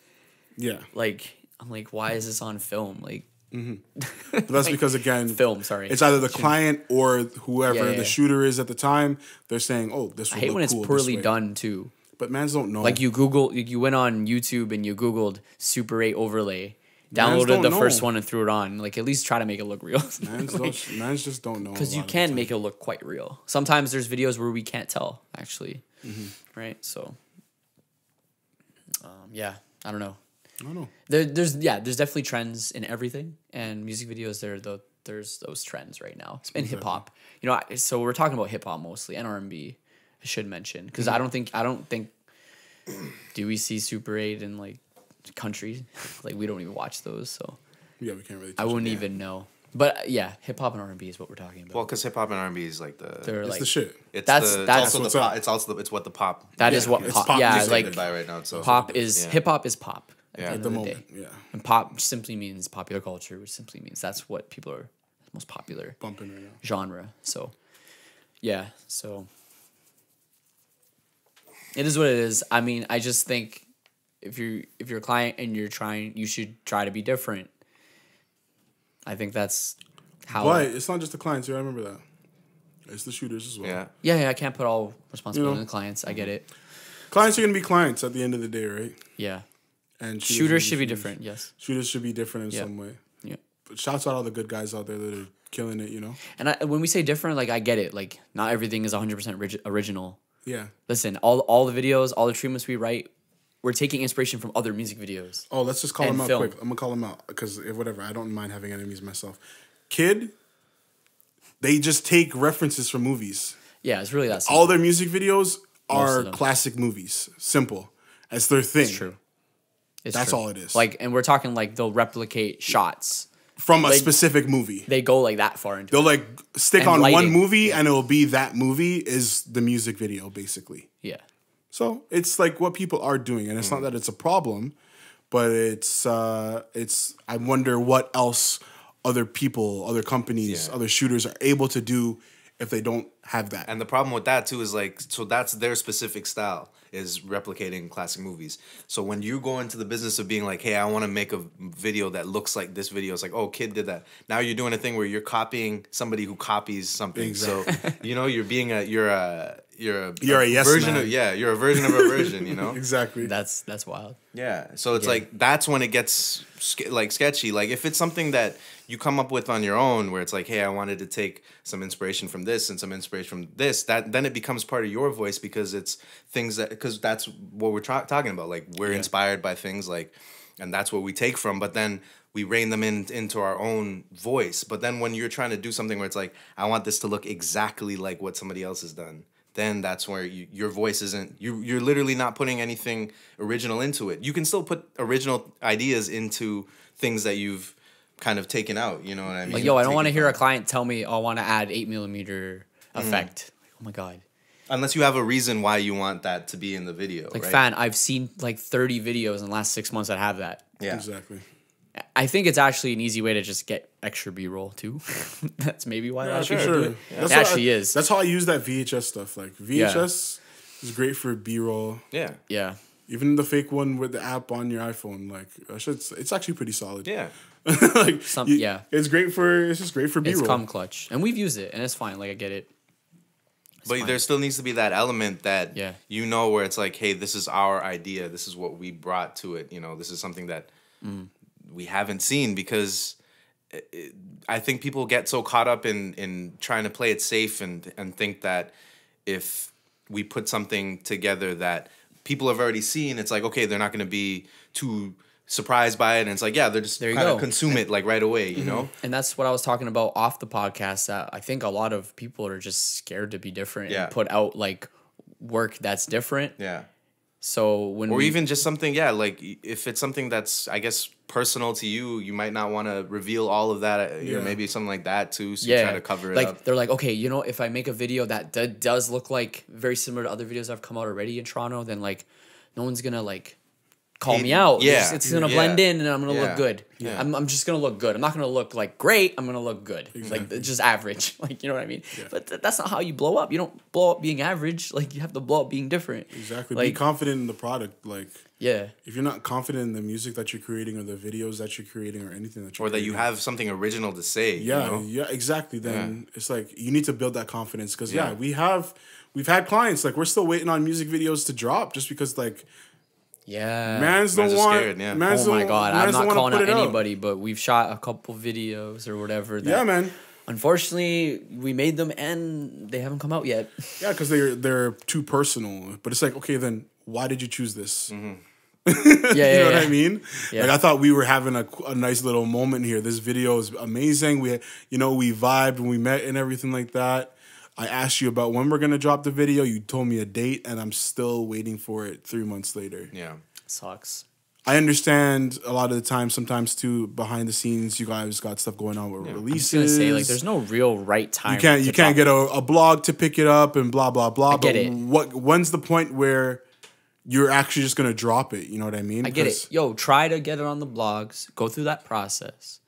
Yeah. Like, I'm like, why is this on film? Like, mm-hmm. But that's because again, film. Sorry, it's either the client or whoever Yeah, yeah, the yeah. shooter is at the time. They're saying, "Oh, this." Will I hate when it's cool this poorly done too. But mans don't know. Like you Google, you went on YouTube and you Googled Super 8 overlay, downloaded the know. first one and threw it on. Like at least try to make it look real. mans, don't, mans just don't know. Because you lot of the can make it look quite real. Sometimes there's videos where we can't tell actually, Mm-hmm. right? So, um, yeah, I don't know. I don't know. There, there's yeah, there's definitely trends in everything, and music videos. There, the there's those trends right now. In hip hop, you know. I- So we're talking about hip hop mostly, and R and B. I should mention because Mm-hmm. I don't think I don't think. Do we see Super Eight and like country? like we don't even watch those, so Yeah, we can't really. I wouldn't it. even know. But uh, yeah, hip hop and R and B is what we're talking about. Well, because hip hop and R and B is like the They're It's like the shit. it's that's- the, that's it's also what's the pop, it's also the, it's what the pop that is yeah, what it's pop. pop yeah, like by right now. So pop is Yeah. hip hop is pop. At Yeah. the At end of the moment, day. yeah. And pop simply means popular culture, which simply means that's what people are most popular Bumping right now. genre. So, yeah. So it is what it is. I mean, I just think if you're if you're a client and you're trying, you should try to be different. I think that's how. But it's not just the clients. You gotta remember that. It's the shooters as well. yeah. yeah, yeah. I can't put all responsibility You know. on the clients. I get it. Clients are gonna be clients at the end of the day, right? Yeah. And Shooters should be shooters. different. Yes. Shooters should be different in Yeah. some way. Yeah. But shouts out all the good guys out there that are killing it. You know. And I, when we say different, like I get it. Like not everything is 100% orig- original. Yeah. Listen, all all the videos, all the treatments we write, we're taking inspiration from other music videos. Oh, let's just call him out film. quick. I'm gonna call him out because if whatever, I don't mind having enemies myself. Kid, they just take references from movies. Yeah, it's really that simple. All their music videos are classic movies. Simple. That's their thing. It's true. It's That's true. all it is. Like, and we're talking like they'll replicate shots. From a Like- specific movie. They go like that far into They'll it. like stick And on one lighting. movie and it'll be that movie is the music video, basically. Yeah. So it's like what people are doing, and it's not that it's a problem, but it's uh, it's. I wonder what else other people, other companies, Yeah. other shooters are able to do if they don't have that. And the problem with that too is like, so that's their specific style is replicating classic movies. So when you go into the business of being like, hey, I want to make a video that looks like this video, it's like, oh, kid did that. Now you're doing a thing where you're copying somebody who copies something. So you know, you're being a, you're a, you're a, You're a yes version man. of, yeah, you're a version of a version. You know, exactly. That's that's wild. yeah. So it's Yeah. like that's when it gets like sketchy. Like if it's something that you come up with on your own, where it's like, hey, I wanted to take some inspiration from this and some inspiration from this. That then it becomes part of your voice because it's things that because that's what we're tra- talking about. Like we're inspired by things like, and that's what we take from. But then we rein them in into our own voice. But then when you're trying to do something where it's like, I want this to look exactly like what somebody else has done then that's where you, your voice isn't you you're literally not putting anything original into it. You can still put original ideas into things that you've kind of taken out, you know what I mean? Like, yo, I don't want to hear a client tell me, oh, I want to add eight millimeter mm. effect. Like, oh my god. unless you have a reason why you want that to be in the video, Like, right? fan, I've seen like 30 videos in the last six months that have that. Yeah. exactly. I think it's actually an easy way to just get extra B roll too. That's maybe why a lot of sure. people do Sure. it. That's It actually I, is. That's how I use that VHS stuff. Like VHS is great for B roll. Yeah. yeah. Even the fake one with the app on your iPhone, like that shit's, it's actually pretty solid. Yeah. like Some- you- yeah. it's great for it's just great for B roll. It's come clutch. And we've used it and it's fine. Like, I get it. It's But fine. there still needs to be that element that Yeah. you know where it's like, hey, this is our idea. This is what we brought to it. You know, this is something that Mm. we haven't seen because it- it- I think people get so caught up in in trying to play it safe and and think that if we put something together that people have already seen, it's like okay, they're not going to be too surprised by it, and it's like yeah, they're just There you go. consume it like right away, you mm-hmm. know. And that's what I was talking about off the podcast. That I think a lot of people are just scared to be different Yeah. and put out like work that's different. Yeah. So when or we, even just something yeah like if it's something that's i guess personal to you you might not want to reveal all of that you know maybe something like that too so you yeah, try to cover it like up they're like, okay, you know, if I make a video that d- does look like very similar to other videos I've come out already in Toronto, then like no one's gonna like call me out. yeah, it's, it's gonna yeah. blend in and I'm gonna Yeah, look good. yeah. I'm, I'm just gonna look good. I'm not gonna look like great. I'm gonna look good. Like just average. Like you know what I mean? Yeah. But th- that's not how you blow up. You don't blow up being average. Like you have to blow up being different. Exactly. Like be confident in the product. Like yeah. if you're not confident in the music that you're creating or the videos that you're creating or anything that you're or that you have something original to say you yeah know? yeah exactly then it's like you need to build that confidence because yeah. Yeah. we have we've had clients like we're still waiting on music videos to drop just because like Yeah. man's don't Man's are want scared, yeah. man's Oh my god, I'm don't calling out anybody, but we've shot a couple videos or whatever. That yeah man Unfortunately, we made them and they haven't come out yet. yeah because they're they're too personal but it's like okay then why did you choose this mm-hmm. Yeah, yeah, you know yeah. what I mean? Yeah. Like I thought we were having a, a nice little moment here. This video is amazing. We, you know, we vibed and we met and everything like that. I asked you about when we're gonna drop the video. You told me a date, and I'm still waiting for it three months later. yeah Sucks. I understand a lot of the time. Sometimes too, behind the scenes, you guys got stuff going on with I was releases. gonna say like there's no real right time. you can't you can't get a, a blog to pick it up and blah blah blah. get but it. what when's the point where you're actually just gonna drop it? You know what I mean? I get it. Yo, try to get it on the blogs. Go through that process.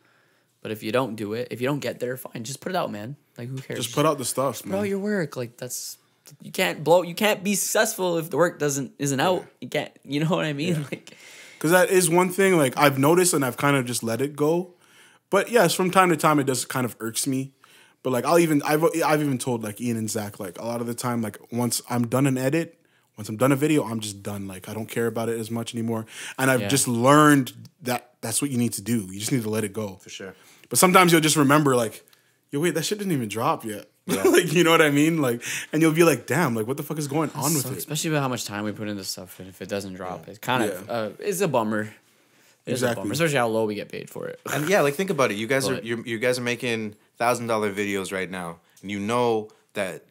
But if you don't do it, if you don't get there, fine. Just put it out, man. Like who cares? Just put out the stuff, put out your work. Like that's you can't blow. You can't be successful if the work doesn't isn't out. You can't. You know what I mean? Like Because that is one thing. Like I've noticed, and I've kind of just let it go. But yes, from time to time, it does kind of irks me. But like I'll even I've I've even told like Ian and Zach like a lot of the time like once I'm done an edit, once I'm done a video, I'm just done. Like I don't care about it as much anymore. And I've Yeah. just learned that that's what you need to do. You just need to let it go. For sure. But sometimes you'll just remember like, yo, wait, that shit didn't even drop yet. like you know what I mean? Like, and you'll be like, damn, like what the fuck is going on with so- it? especially about how much time we put into stuff, and if it doesn't drop, it's kind of Yeah. uh, it's a bummer. It's a Exactly. bummer, especially how low we get paid for it. And yeah, like think about it. You guys are But- you you guys are making thousand dollar videos right now, and you know that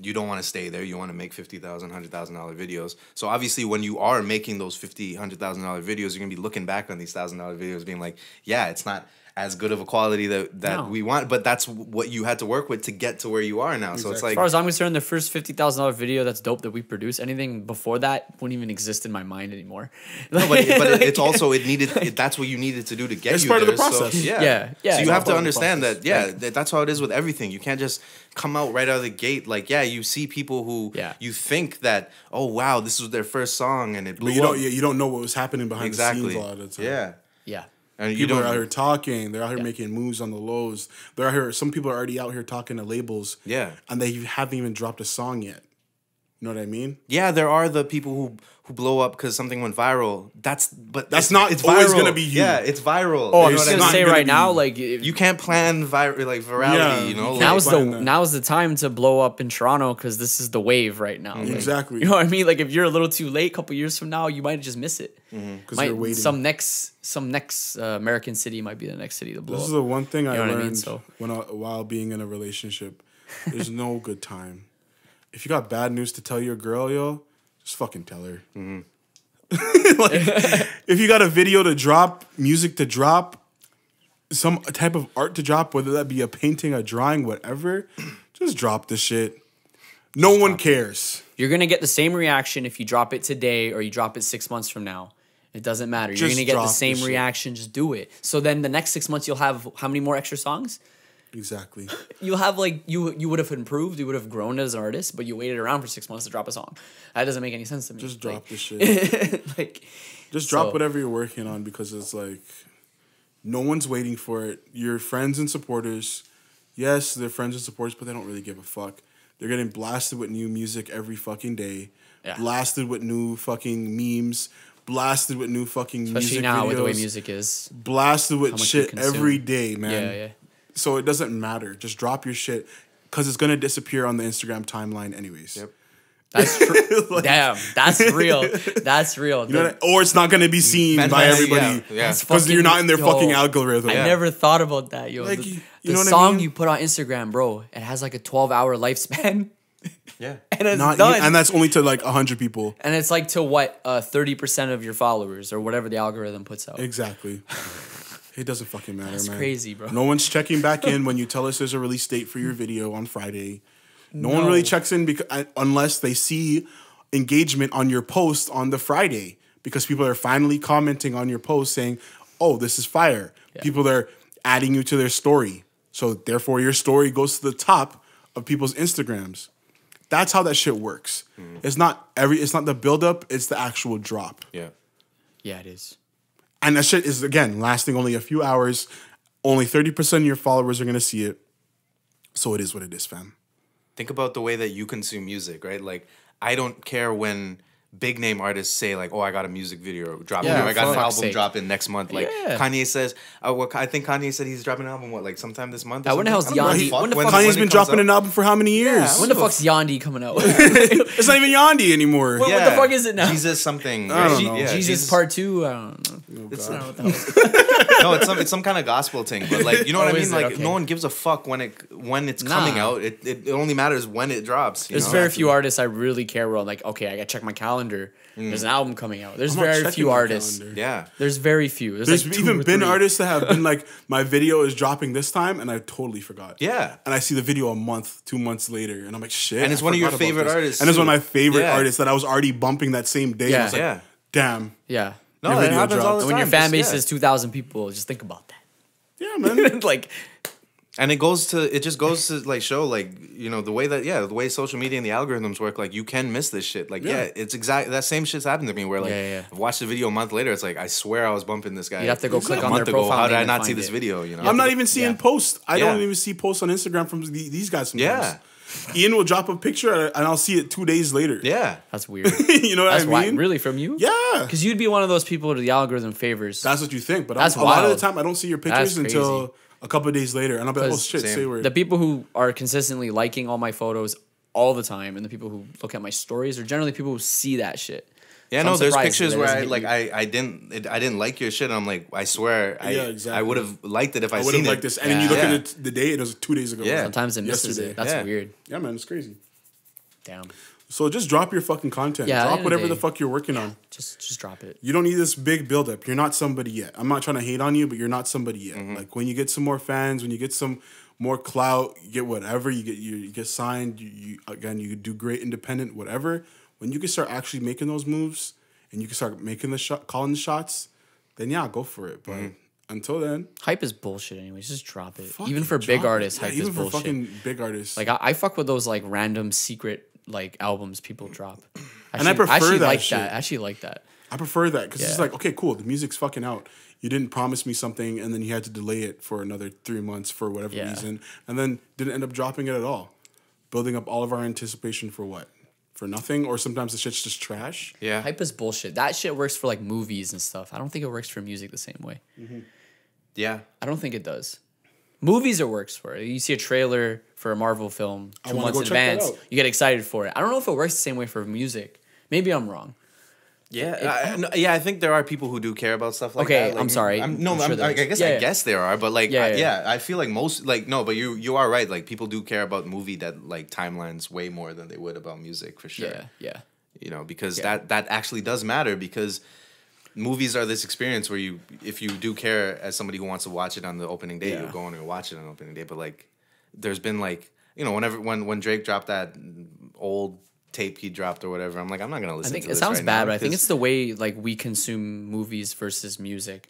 you don't want to stay there. You want to make fifty thousand, hundred thousand dollar videos. So obviously, when you are making those fifty, hundred thousand dollar videos, you're gonna be looking back on these thousand dollar videos, being like, yeah, it's not as good of a quality that that No. we want, but that's what you had to work with to get to where you are now. So it's like As far as I'm concerned, the first fifty thousand dollar video that's dope that we produce, anything before that wouldn't even exist in my mind anymore. No, but, but it- it's also it needed it, that's what you needed to do to get It's you part of the there, so, process. yeah, Yeah, yeah, So it's you have to part of the understand that. Yeah, that, that's how it is with everything. You can't just come out right out of the gate. Like, yeah, you see people who Yeah. you think that oh wow, this was their first song and it blew But you up. don't you, you don't know what was happening behind exactly. the scenes a lot of the time. Yeah, yeah, and you People are out here talking. They're out here Yeah. making moves on the lows. They're out here. Some people are already out here talking to labels. Yeah. and they haven't even dropped a song yet. You know what I mean? yeah, there are the people who who blow up because something went viral. That's but That's it's- not it's always viral. gonna be you. Yeah, it's viral. Oh, You I'm know I what was gonna I not mean? say gonna right now, be- like if, You can't plan vir- like virality. Yeah, you know, you like, now's the that. now's the time to blow up in Toronto because this is the wave right now. Like, Exactly. you know what I mean? Like if you're a little too late, a couple years from now, you might just miss it. Because Might- you're waiting. Some next some next uh, American city might be the next city to blow this up. is the one thing I know what I learned mean? So- when I, while being in a relationship. There's no good time. If you got bad news to tell your girl, yo, just fucking tell her. Mm-hmm. like, if you got a video to drop, music to drop, some type of art to drop, whether that be a painting, a drawing, whatever, just drop the shit. No one cares. You're gonna get the same reaction if you drop it today or you drop it six months from now. It doesn't matter. You're Just gonna get the drop the same reaction. Just do it. So then the next six months you'll have how many more extra songs? Exactly. You'll have like you you would have improved. You would have grown as an artist, but you waited around for six months to drop a song. That doesn't make any sense to me. Just Like- drop the shit. like Just drop So- whatever you're working on because it's like no one's waiting for it. Your friends and supporters, yes, they're friends and supporters, but they don't really give a fuck. They're getting blasted with new music every fucking day. Yeah. Blasted with new fucking memes. Blasted with new fucking especially music now videos. with the way music is. Blasted with shit every day, man. Yeah, yeah. So it doesn't matter. Just drop your shit because it's gonna disappear on the Instagram timeline anyways. Yep. That's true. Like- Damn, that's real. That's real. You know I- or it's not gonna be seen Man, by man, everybody yeah, yeah. Because you're not in their fucking- fucking algorithm. I Yeah. never thought about that, yo. Like, the you- you the know what I song mean? you put on Instagram, bro, it has like a 12 hour lifespan, Yeah. and it's Not done. and that's only to like hundred people. and it's like to what uh, 30% of your followers or whatever the algorithm puts out. Exactly. It doesn't fucking matter, That's man. crazy, bro. No one's checking back in when you tell us there's a release date for your video on Friday. No, one really checks in because unless they see engagement on your post on the Friday because people are finally commenting on your post saying, "Oh, this is fire." People are adding you to their story. So therefore your story goes to the top of people's Instagrams. That's how that shit works. Mm. It's not every it's not the build up, it's the actual drop. Yeah. Yeah, it is. And that shit is again lasting only a few hours. Only 30% of your followers are gonna see it. So it is what it is, fam. think about the way that you consume music, right? Like I don't care when big name artists say like, "Oh, I got a music video dropping. Yeah, I got an album sake. dropping next month." Like Yeah. Kanye says, uh, what, I think Kanye said he's dropping an album what like sometime this month. or when the I don't know Yandhi- fuck when the when- fuck- when Kanye's it been dropping out. an album for how many years? When the fuck's Yandhi coming out? it's not even Yandi anymore. what the fuck is it now? Jesus something. I don't know. Yeah, Jesus, part two? I don't know. It's God. I don't know what that was. no, it's some it's some kind of gospel thing. But like you know what Oh, I mean? Like no one gives a fuck when it when it's coming out. It, it it only matters when it drops. There's very few artists I really care about. Like, okay, I gotta check my calendar. Mm. There's an album coming out. There's I'm very few artists. calendar. Yeah. There's very few. There's, There's like even been three. artists that have been like, my video is dropping this time, and I totally forgot. Yeah. And I see the video a month, two months later, and I'm like, shit. And it's I one of your favorite artists, And it's one of my favorite Yeah. artists that I was already bumping that same day. and I was Yeah. like, Yeah. damn. Yeah. No, that video happens all dropped. the And when your time. fan base yeah. is 2,000 people, just think about that. Yeah, man. like, and it goes to it just goes to like show like you know the way that yeah the way social media and the algorithms work like you can miss this shit like yeah, Yeah. it's exact that same shit's happened to me where like Yeah, yeah, yeah. I've watched the video a month later it's like I swear I was bumping this guy You have to go a click on month their ago. profile how did I not see find this it. video you know I'm not even seeing Yeah. posts. I don't even see posts on Instagram from the, these guys sometimes. Yeah. Ian will drop a picture and I'll see it two days later. yeah that's weird. you know what That's I why. mean? Really, from you? Yeah. Because you'd be one of those people that the algorithm favors. That's what you think, but That's I'm, a lot of the time I don't see your pictures until crazy. A couple of days later, and I'll be like, "Oh 'Cause shit, Same. say word." the people who are consistently liking all my photos all the time and the people who look at my stories are generally people who see that shit. yeah So no there's pictures where I like you. I I didn't it, I didn't like your shit and I'm like I swear I Yeah, I exactly. would have liked it if I, I would seen have it liked this, and then you look Yeah. at it the day it was two days ago. Yeah. Sometimes it misses Yesterday. it. That's Yeah. weird. Yeah, man, it's crazy. Damn. So just drop your fucking content. Yeah, drop whatever the the fuck you're working on. Just just drop it. You don't need this big buildup. You're not somebody yet. I'm not trying to hate on you, but you're not somebody yet. Mm-hmm. Like when you get some more fans, when you get some more clout, you get whatever. You get you, you get signed. You, you again, you do great independent, whatever. When you can start actually making those moves, and you can start making the shot, calling the shots, then yeah, go for it. But Mm-hmm. until then, Hype is bullshit anyways. Just drop it. fucking even for big it. artists, Yeah, hype even is for bullshit. fucking big artists. like I, I fuck with those like random secret like albums people drop. And I Actually- prefer actually that like shit. that. I actually like that. I prefer that because it's like, okay, cool. The music's fucking out. You didn't promise me something, and then you had to delay it for another three months for whatever Yeah. reason, and then didn't end up dropping it at all. Building up all of our anticipation for what? For nothing, or sometimes the shit's just trash. yeah Hype is bullshit. That shit works for like movies and stuff. I don't think it works for music the same way. Mm-hmm. yeah I don't think it does. Movies it works for. You see a trailer for a Marvel film two months in advance, you get excited for it. I don't know if it works the same way for music. Maybe I'm wrong. Yeah, I, no, yeah. I think there are people who do care about stuff like Okay, that. Like, I'm sorry. I'm, no, I'm I'm sure I, I guess yeah, I yeah. guess there are, but like, Yeah, I, yeah. I feel like most like no, but you you are right. Like people do care about movie that like timelines way more than they would about music for sure. Yeah, yeah. You know, because that that actually does matter because movies are this experience where you if you do care as somebody who wants to watch it on the opening day, Yeah. you'll go in and watch it on opening day. But like, there's been like you know whenever when when Drake dropped that old tape he dropped or whatever, I'm like I'm not gonna I listen. think to it sounds right bad, but I think it's the way like we consume movies versus music.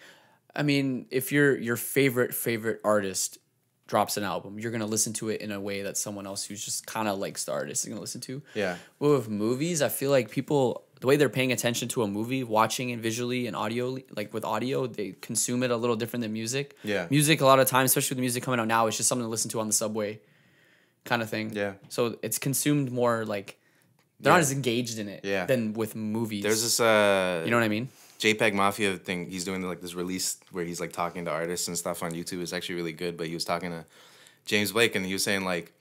I mean, if your your favorite favorite artist drops an album, you're gonna listen to it in a way that someone else who's just kind of likes the artist is gonna listen to. Yeah. Well, with movies, I feel like people the way they're paying attention to a movie, watching it visually and audio, like with audio, they consume it a little different than music. Yeah. Music, a lot of times, especially with the music coming out now, it's just something to listen to on the subway, kind of thing. Yeah. So it's consumed more like they're Yeah. not as engaged in it Yeah. than with movies. There's this uh You know what I mean? JPEGMAFIA thing. He's doing like this release where he's like talking to artists and stuff on YouTube. It's actually really good. But he was talking to James Blake and he was saying like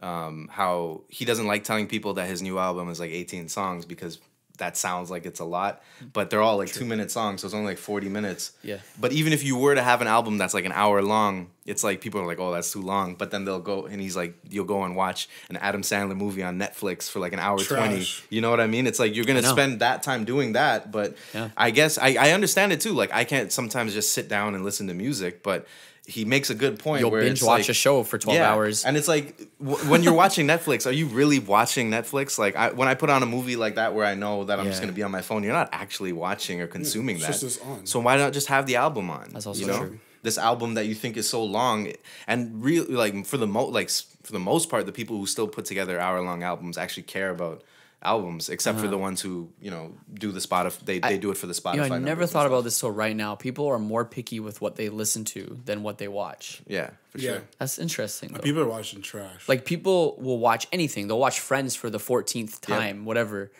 um, how he doesn't like telling people that his new album is like 18 songs because that sounds like it's a lot. But they're all like two minute songs, so it's only like 40 minutes. Yeah. But even if you were to have an album that's like an hour long, it's like people are like, oh, that's too long. But then they'll go and he's like, you'll go and watch an Adam Sandler movie on Netflix for like an hour Trash. 20. You know what I mean? It's like you're gonna spend that time doing that, but Yeah. I guess I, I understand it too. Like I can't sometimes just sit down and listen to music, but he makes a good point. You'll where binge it's watch like- a show for 12 yeah, hours. and it's like w- when you're watching Netflix, are you really watching Netflix? Like I, when I put on a movie like that where I know that I'm just gonna be on my phone, you're not actually watching or consuming it's that. just on. So why not just have the album on? That's also you know? true. This album that you think is so long, and really like for the mo like for the most part, the people who still put together hour long albums actually care about albums, except for uh-huh. the ones who you know do the Spotify. They, they do it for the Spotify. You know, I never thought about this till right now. People are more picky with what they listen to than what they watch. Yeah, for Yeah. sure. That's interesting. Though. People are watching trash. Like people will watch anything. They'll watch Friends for the 14th Yeah. time, whatever.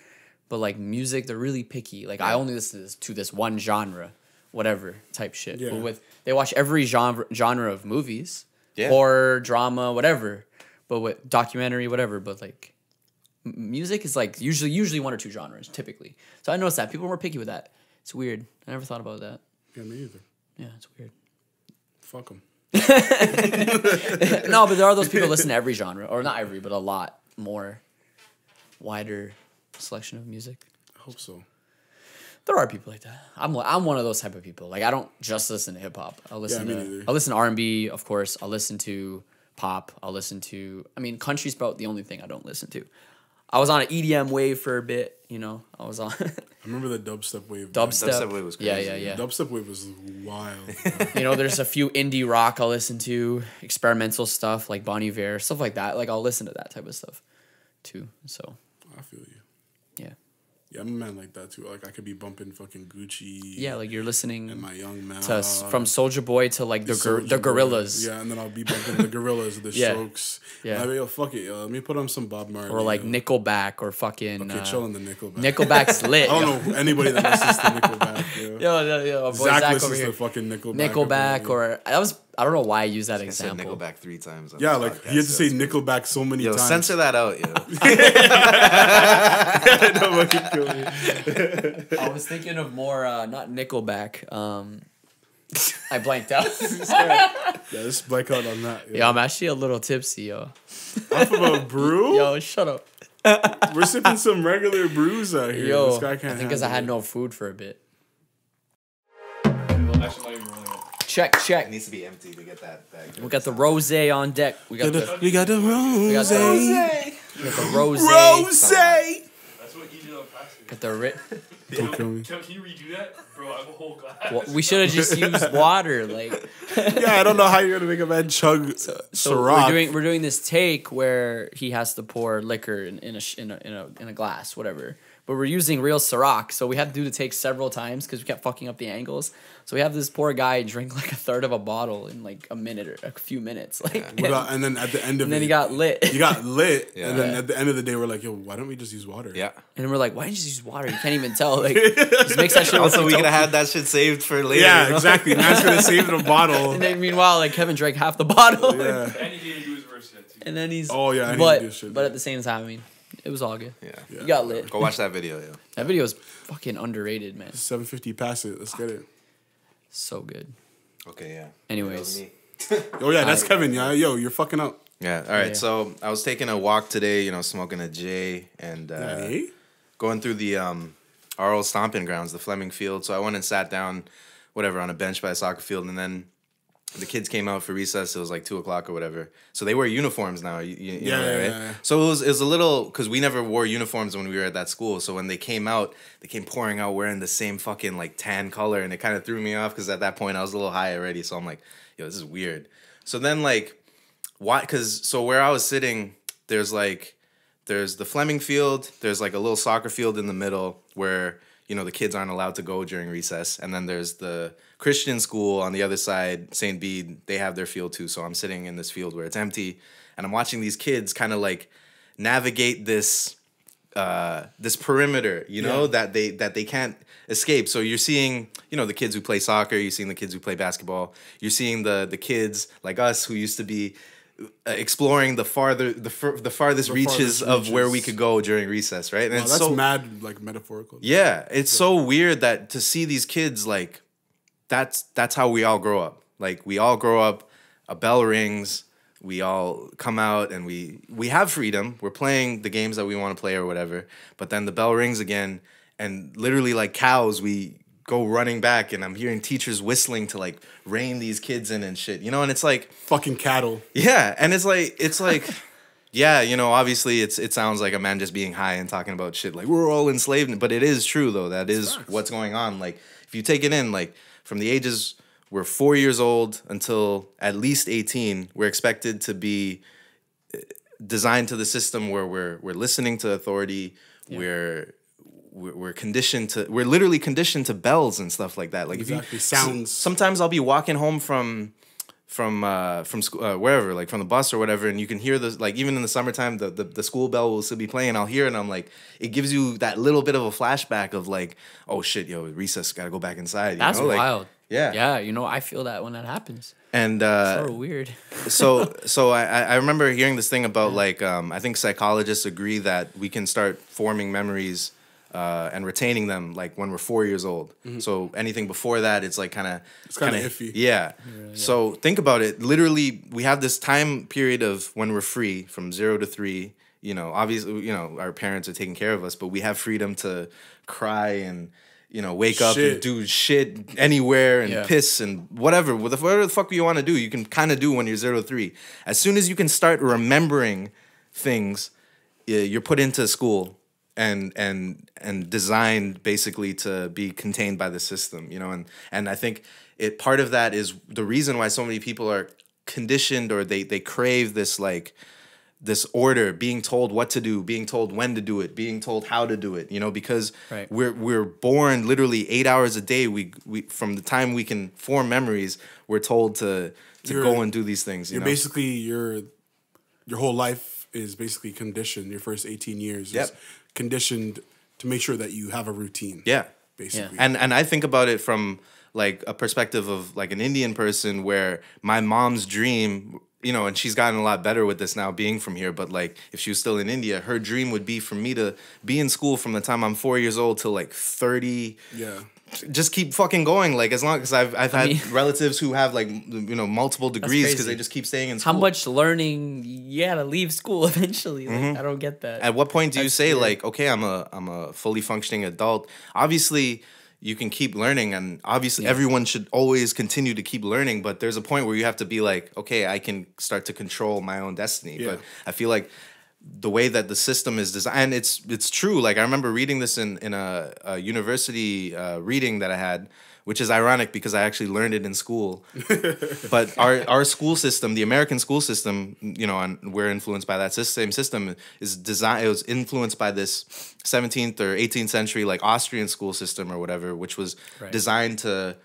But like music, they're really picky. Like I only listen to this, to this one genre, whatever type shit. Yeah. But with they watch every genre genre of movies, Yeah. horror, drama, whatever. But with documentary, whatever. But like m- music is like usually usually one or two genres typically. So I noticed that people are more picky with that. It's weird. I never thought about that. Yeah, me either. Yeah, it's weird. Fuck them. no, but there are those people who listen to every genre, or not every, but a lot more wider selection of music. I hope so. There are people like that. I'm I'm one of those type of people. Like I don't just listen to hip hop. I'll listen me to. I'll listen to R and B, of course. I'll listen to pop. I'll listen to. I mean, country's about the only thing I don't listen to. I was on an EDM wave for a bit. You know, I was on I remember the dubstep wave. dubstep. Dubstep wave was Yeah, crazy. yeah, yeah. yeah. Dubstep wave was wild. you know, there's a few indie rock I'll listen to, experimental stuff like Bon Iver, stuff like that. Like I'll listen to that type of stuff too. So I feel you. Yeah, I'm a man like that too. Like I could be bumping fucking Gucci. yeah, like you're listening and my young man. to from Soulja Boy to like the gor- the. Gorillaz. Yeah, and then I'll be bumping the Gorillaz, the Yeah. Strokes. Yeah. Yeah. Like, yo, fuck it, yo. Let me put on some Bob Marley. Or like yo. Nickelback or fucking Okay, uh, chill on the Nickelback. Nickelback's lit. I don't know anybody that listens to Nickelback. Yo. Yo, yo, yo, boy Zach, Zach, listens to fucking Nickelback. Nickelback apparently. or that was I don't know why I use that I said example. Nickelback three times. yeah, like podcast, he had to say so it's- Nickelback so many Yo, times. censor that out, yo. Nobody. I was thinking of more uh, not Nickelback. Um, I blanked out. Yeah, just blank out on that. yo, I'm actually a little tipsy, yo. Off of a brew. Yo, shut up. We're sipping some regular brews out here. Yo, this guy can't think because I had no food for a bit. Well, actually, not even rolling it. Check, It check. needs to be empty to get that bag. We got the rose on deck. We got it. the, We got the rose. got the- we got the rose. Rose. That's what you did on plastic. Got the ri- Don't kill me. Can, can you redo that? Bro, I have a whole glass. Well, we should have just used water. Like, Yeah, I don't know how you're gonna make a man chug so Ciroc. we're doing we're doing this take where he has to pour liquor in, in a in a in a in a glass, whatever. But we're using real Ciroc, so we had to do the take several times because we kept fucking up the angles. So we have this poor guy drink like a third of a bottle in like a minute or a few minutes, like, We got- and then at the end of and then he got lit. he got lit, Yeah. and then at the end of the day, we're like, yo, why don't we just use water? Yeah. And we're like, why don't you just use water? You can't even tell. Like, just makes that shit. Also, we could tofu. have had that shit saved for later. yeah, you know? exactly. Man's gonna save the bottle. And then meanwhile, like Kevin drank half the bottle. Yeah. And he didn't do his verse yet, too. And then he's. Oh, yeah, I need to but do shit, but at the same time, I mean, it was all good. Yeah. You got lit. Go watch that video, yo. That video is fucking underrated, man. 750 pass it. Let's get it. So good. Okay, yeah. Anyways. That. Oh yeah, that's I- Kevin. Yeah, yo, you're fucking up. Yeah. All right. Yeah. So I was taking a walk today, you know, smoking a J and uh, Hey? going through the um, our old stomping grounds, the Fleming Field. So I went and sat down, whatever, on a bench by a soccer field, and then the kids came out for recess. It was like two o'clock or whatever. So they wear uniforms now. You, you, Yeah, know yeah, right? yeah, yeah. So it was it was a little because we never wore uniforms when we were at that school. So when they came out, they came pouring out wearing the same fucking like tan color, and it kind of threw me off because at that point I was a little high already. So I'm like, yo, this is weird. So then like why because so where i was sitting there's like there's the fleming field there's like a little soccer field in the middle where you know the kids aren't allowed to go during recess and then there's the christian school on the other side st bede they have their field too so i'm sitting in this field where it's empty and i'm watching these kids kind of like navigate this uh, this perimeter, you know, Yeah. that they that they can't escape. So you're seeing, you know, the kids who play soccer, you're seeing the kids who play basketball, you're seeing the the kids like us who used to be Uh, exploring the farther the the farthest The reaches farthest of where we could go during recess, right? And Wow, it's that's so mad, like metaphorical. yeah, it's so weird that to see these kids like that's that's how we all grow up. Like we all grow up, a bell rings, we all come out and we we have freedom. We're playing the games that we want to play or whatever. But then the bell rings again and literally like cows we go running back and I'm hearing teachers whistling to like rein these kids in and shit. You know, and it's like Fucking cattle. yeah, and it's like it's like yeah, you know, obviously it's it sounds like a man just being high and talking about shit like we're all enslaved, but it is true though. That is what's going on. Like if you take it in like from the ages we're 4 years old until at least 18, we're expected to be uh, designed to the system where we're we're listening to authority, we're we're we're conditioned to we're literally conditioned to bells and stuff like that. Like Exactly, if you sounds. sometimes I'll be walking home from from uh from school uh, wherever like from the bus or whatever and you can hear the like even in the summertime the, the the school bell will still be playing I'll hear it and I'm like it gives you that little bit of a flashback of like oh shit yo recess gotta go back inside you That's know? Like, wild. yeah Yeah, you know, I feel that when that happens. and uh Sort of weird. so so I, I I remember hearing this thing about like um, I think psychologists agree that we can start forming memories uh, and retaining them like when we're four years old. So anything before that, it's like kind of it's kinda iffy. Yeah. So think about it. Literally, we have this time period of when we're free from zero to three. You know, obviously, you know, our parents are taking care of us, but we have freedom to cry and you know wake up and do shit anywhere and Yeah. piss and whatever whatever the fuck you want to do you can kind of do when you're zero to three as soon as you can start remembering things you're put into school and and and designed basically to be contained by the system you know and and i think it part of that is the reason why so many people are conditioned or they they crave this like this order being told what to do being told when to do it being told how to do it you know because Right. we're we're born literally 8 hours a day we we from the time we can form memories we're told to to You're- go and do these things you You're know basically your your whole life is basically conditioned. Your first eighteen years is Yep. Conditioned to make sure that you have a routine. yeah basically. and and I think about it from like a perspective of like an Indian person where my mom's dream you know and she's gotten a lot better with this now being from here but like if she was still in India her dream would be for me to be in school from the time I'm 4 years old till like 30 yeah. Just keep fucking going like as long because I've I've had mean- relatives who have like you know multiple degrees because they just keep staying in school. How much learning you gotta leave school eventually? Like, Mm-hmm. I don't get that. At what point do you say weird. like, okay, I'm a I'm a fully functioning adult? Obviously, you can keep learning, and obviously, everyone should always continue to keep learning. But there's a point where you have to be like, okay, I can start to control my own destiny. Yeah. But I feel like the way that the system is designed, and it's it's true. Like I remember reading this in in a, a university uh, reading that I had. Which is ironic because I actually learned it in school, but our our school system, the American school system, you know, and we're influenced by that same system, is designed. It was influenced by this 17th or 18th century like Austrian school system or whatever, which was Right. designed to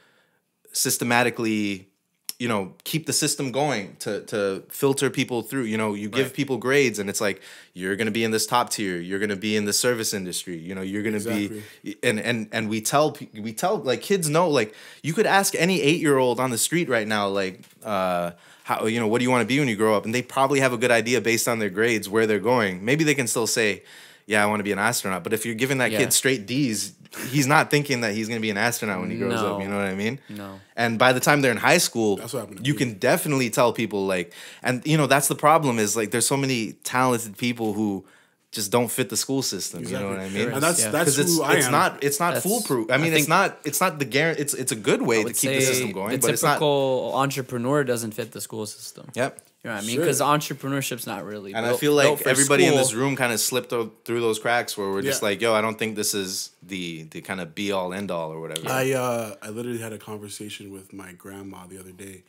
systematically, you know, keep the system going to to filter people through. You know, you give people grades, and it's like you're gonna be in this top tier. You're gonna be in the service industry. You know, you're gonna be, and and and we tell we tell like kids know like you could ask any eight year old on the street right now like. uh how you know what do you want to be when you grow up and they probably have a good idea based on their grades where they're going maybe they can still say yeah i want to be an astronaut but if you're giving that Yeah. kid straight d's he's not thinking that he's going to be an astronaut when he grows up you know what i mean No. and by the time they're in high school That's what happened you me. can definitely tell people like and you know that's the problem is like there's so many talented people who just don't fit the school system you know what i mean And that's Yeah. that's who it's, I it's am. not it's not That's- foolproof i mean I it's not it's not the guarantee it's it's a good way to keep the system going the but it's not typical entrepreneur doesn't fit the school system. yep You know what I mean? Sure. Because entrepreneurship's not really. And I feel like for everybody in this room kind of slipped through those cracks where we're just Yeah. like, yo, I don't think this is the the kind of be all end all or whatever. I uh I literally had a conversation with my grandma the other day.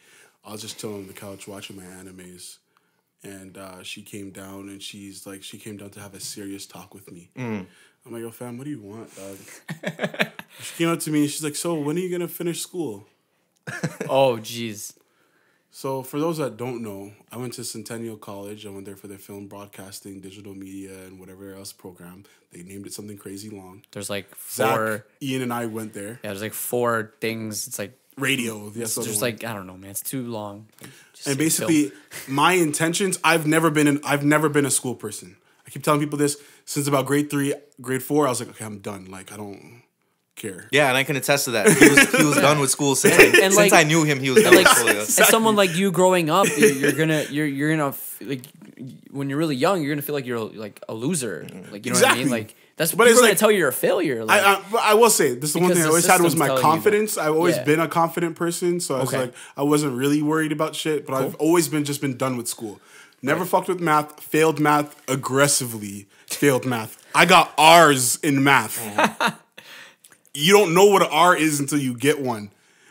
I was just chilling on the couch watching my animes, and uh, she came down and she's like, she came down to have a serious talk with me. Mm. I'm like, yo, fam, what do you want, dog? she came up to me and she's like, so when are you gonna finish school? Oh, jeez. So for those that don't know, I went to Centennial College. I went there for their film broadcasting, digital media, and whatever else program. They named it something crazy long. There's like Zach, four. Ian, and I went there. Yeah, there's like four things. It's like Radio. Yes, it's just like I don't know, man. It's too long. Just and basically my intentions i've never been in i've never been a school person i keep telling people this since about grade three grade four i was like okay i'm done like i don't care yeah, and I can attest to that. He was, he was done with school since, And, since like- I knew him. He was done like with school. yeah. as someone like you growing up, you're, you're gonna you're you're gonna f- like when you're really young, you're gonna feel like you're like a loser. Mm-hmm. Like you know what I mean? Like that's But but it's people gonna like- tell you you're a failure. Like, I, I, I will say this is the one Because thing I always had was my telling you that- confidence. I've always Yeah. been a confident person, so I was Okay. like I wasn't really worried about shit. But I've always been just been done with school. Never fucked with math. Failed math aggressively. Failed math. I got R's in math. Mm-hmm. You don't know what an R is until you get one.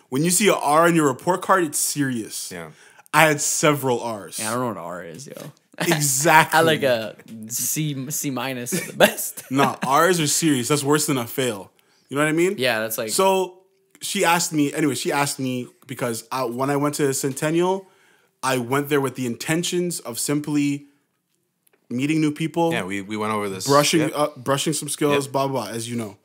When you see an R on your report card, it's serious. Yeah. I had several R's. Yeah, I don't know what R is, yo. exactly. I like a C C minus at the best. no R's are serious. That's worse than a fail. You know what I mean? yeah, that's like So she asked me anyway. She asked me because I, when I went to Centennial, I went there with the intentions of simply meeting new people, Yeah, we, we went over this. brushing Yep. up, brushing some skills, Yep. blah blah. As you know,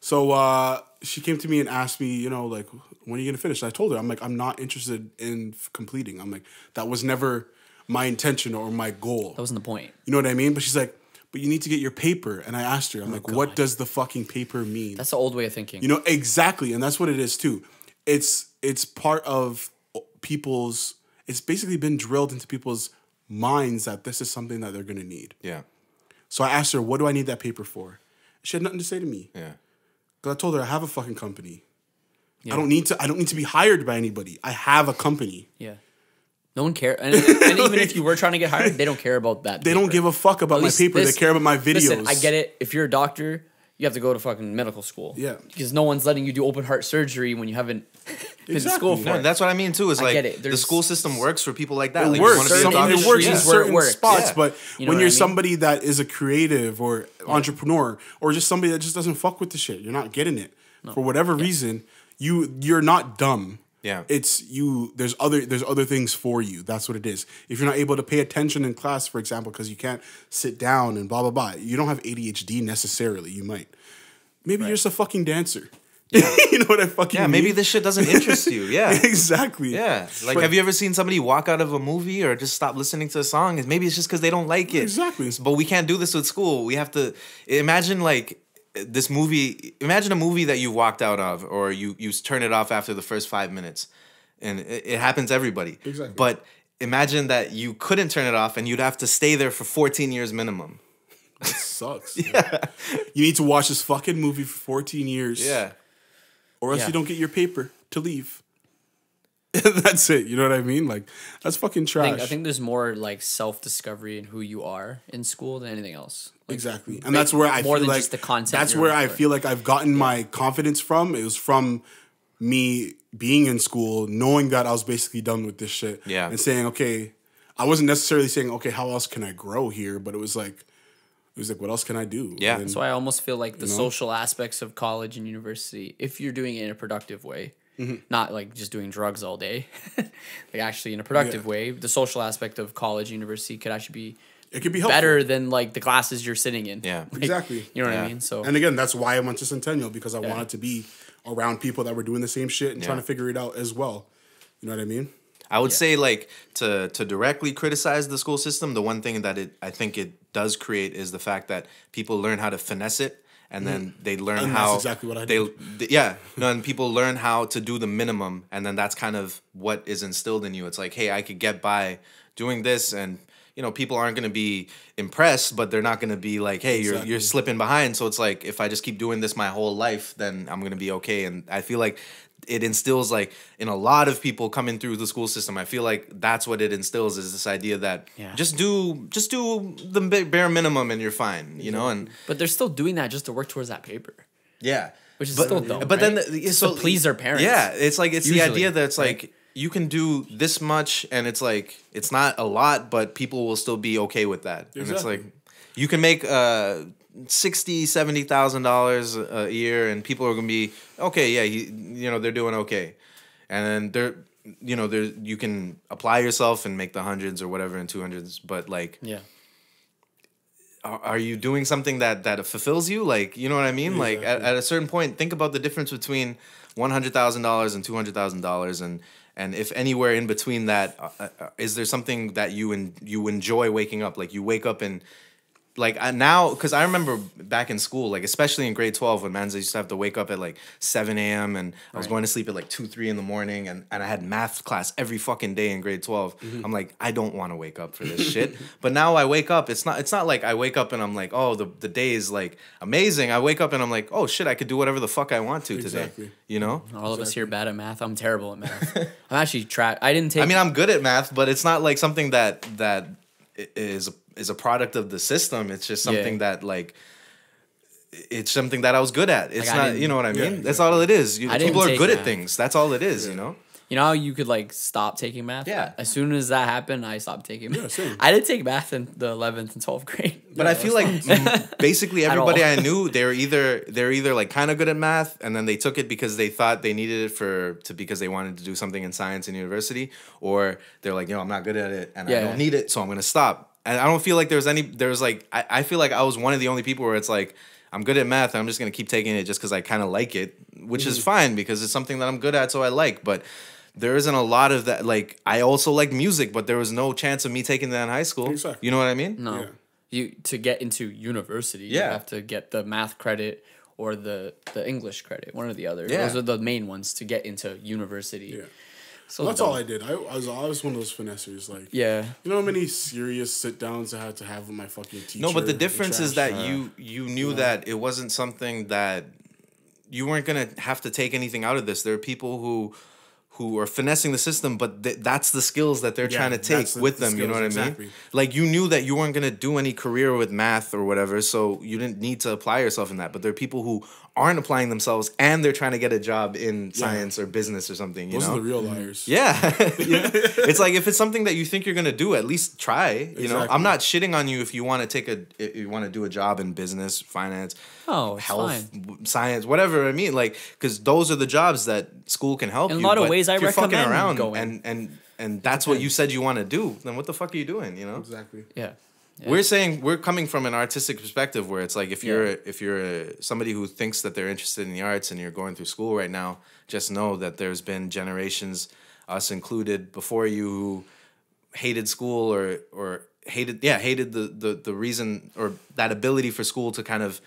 so uh, she came to me and asked me, you know, like when are you gonna finish? And I told her, I'm like, I'm not interested in f- completing. I'm like, that was never my intention or my goal. that wasn't the point. You know what I mean? But she's like, but you need to get your paper. And I asked her, I'm like, what does the fucking paper mean? That's the old way of thinking. You know exactly, and that's what it is too. It's it's part of people's. It's basically been drilled into people's minds that this is something that they're gonna need. Yeah. So I asked her, "What do I need that paper for?" She had nothing to say to me. Yeah. Cause I told her I have a fucking company. I don't need to. I don't need to be hired by anybody. I have a company. yeah. No one cares, and, and even if you were trying to get hired, they don't care about that. They don't give a fuck about my paper. this- they care about my videos. Listen, I get it. If you're a doctor, you have to go to fucking medical school. Yeah. Because no one's letting you do open heart surgery when you haven't been to school Exactly. for No, it. that's what I mean too. Is I like get it. the school system works for people like that. It like, works. wanna be a Some, doctor? it works in industries where it certain works. spots, Yeah. but You know when you're I mean? somebody that is a creative or entrepreneur or just somebody that just doesn't fuck with the shit, you're not getting it for whatever reason. You you're not dumb. Yeah. it's you. There's other there's other things for you. That's what it is. If you're not able to pay attention in class, for example, because you can't sit down and blah blah blah, you don't have ADHD necessarily. You might. Maybe you're just a fucking dancer. you know what I fucking Yeah, maybe this shit doesn't interest you. Yeah. exactly. Yeah. Like, But- have you ever seen somebody walk out of a movie or just stop listening to a song? Maybe it's just because they don't like it. Exactly. But we can't do this with school. We have to imagine like this movie. Imagine a movie that you walked out of, or you you turn it off after the first five minutes, and it, it happens to everybody. Exactly. But imagine that you couldn't turn it off, and you'd have to stay there for fourteen years minimum. sucks. Yeah. You need to watch this fucking movie for 14 years. Yeah. Or else Yeah. you don't get your paper to leave. that's it. You know what I mean? Like, that's fucking I trash. think, I think there's more like self discovery in who you are in school than anything else. Like, exactly. And that's where I more feel than like just the content that's where I for. feel like I've gotten my confidence from. It was from me being in school, knowing that I was basically done with this shit. Yeah. And saying, okay, I wasn't necessarily saying, okay, how else can I grow here? But it was like, it was like, what else can I do? Yeah. And- That's why I almost feel like the know? social aspects of college and university, if you're doing it in a productive way, Mm-hmm. not like just doing drugs all day, like actually in a productive Yeah. way, the social aspect of college, university could actually be it could be helpful. better than like the classes you're sitting in. Yeah. Like, Exactly. You know what Yeah. I mean? So And again, that's why I went to Centennial because I wanted to be around people that were doing the same shit and trying to figure it out as well. You know what I mean? I would say like to to directly criticize the school system, the one thing that it I think it does create is the fact that people learn how to finesse it and then mm-hmm. they learn. And that's how exactly what I they, did. th- yeah no and people learn how to do the minimum and then that's kind of what is instilled in you it's like hey i could get by doing this and you know people aren't going to be impressed but they're not going to be like hey you're you're slipping behind so it's like if i just keep doing this my whole life then i'm going to be okay and i feel like it instills like in a lot of people coming through the school system i feel like that's what it instills is this idea that Yeah. just do just do the bare minimum and you're fine you know and but they're still doing that just to work towards that paper. yeah Which is but, still dumb, But then, right? the, so to please their parents. Yeah, it's like it's the idea that it's right? like you can do this much, and it's like it's not a lot, but people will still be okay with that. And it's like you can make uh sixty, seventy thousand dollars a year, and people are gonna be okay. Yeah, he, you know they're doing okay, and then they're you know there you can apply yourself and make the hundreds or whatever in two hundreds, but like Yeah. are, are you doing something that that fulfills you like you know what i mean like at, at a certain point think about the difference between $100000 and $200000 and and if anywhere in between that uh, uh, is there something that you en- you enjoy waking up? Like you wake up and like I, now because i remember back in school like especially in grade 12 when manza used to have to wake up at like 7 a.m and i was Right. going to sleep at like 2 3 in the morning and, and i had math class every fucking day in grade 12 mm-hmm. i'm like i don't want to wake up for this shit but now i wake up it's not it's not like i wake up and i'm like oh the, the day is like amazing i wake up and i'm like oh shit i could do whatever the fuck i want to today you know All of us here bad at math. I'm terrible at math. I'm actually track. I didn't take. I mean, I'm good at math, but it's not like something that that is i- is is a product of the system. It's just Yeah. something that like it's something that I was good at. It's Like, not, you know what I mean? Yeah, That's all it is. You, people are take good at things. That's all it is. You know. You know how you could like stop taking math? Yeah. As soon as that happened, I stopped taking math. same. I did take math in the 11th and 12th grade. But I feel like mm, basically everybody. I knew they're either they're either like kind of good at math and then they took it because they thought they needed it for to because they wanted to do something in science in university or they're like you know I'm not good at it and I don't need it so I'm gonna stop and I don't feel like there was any there was like I, I feel like I was one of the only people where it's like I'm good at math and I'm just gonna keep taking it just because I kind of like it which Mm-hmm. is fine because it's something that I'm good at so I like but there isn't a lot of that like I also like music but there was no chance of me taking that in high school Exactly. you know what I mean no. Yeah. you to get into university. you have to get the math credit or the the English credit, one or the other. Yeah. Those are the main ones to get into university. Yeah. So That's dumb. all I did. I, I was I was one of those finessers. Like, Yeah. you know how many serious sit downs I had to have with my fucking teacher. No, but the difference is trash? that uh, you you knew that it wasn't something that you weren't gonna have to take anything out of this. There are people who who are finessing the system, but th- that's the skills that they're Yeah, trying to take that's the- with the them. You know what skills, I mean? Like you knew that you weren't gonna do any career with math or whatever, so you didn't need to apply yourself in that. But there are people who aren't applying themselves and they're trying to get a job in science or business or something. You Those know? are the real liars. Yeah. Yeah. it's like if it's something that you think you're gonna do, at least try. You know, I'm not shitting on you if you want to take a if you want to do a job in business, finance, Oh, health, fine. science, whatever. I mean, like because those are the jobs that school can help In a lot of ways, I if you're fucking recommend around going. and and and that's what you said you want to do. Then what the fuck are you doing? You know. Exactly. Yeah. We're saying we're coming from an artistic perspective where it's like if you're Yeah. if you're a, somebody who thinks that they're interested in the arts and you're going through school right now, just know that there's been generations, us included, before you who hated school or or hated yeah hated the the the reason or that ability for school to kind of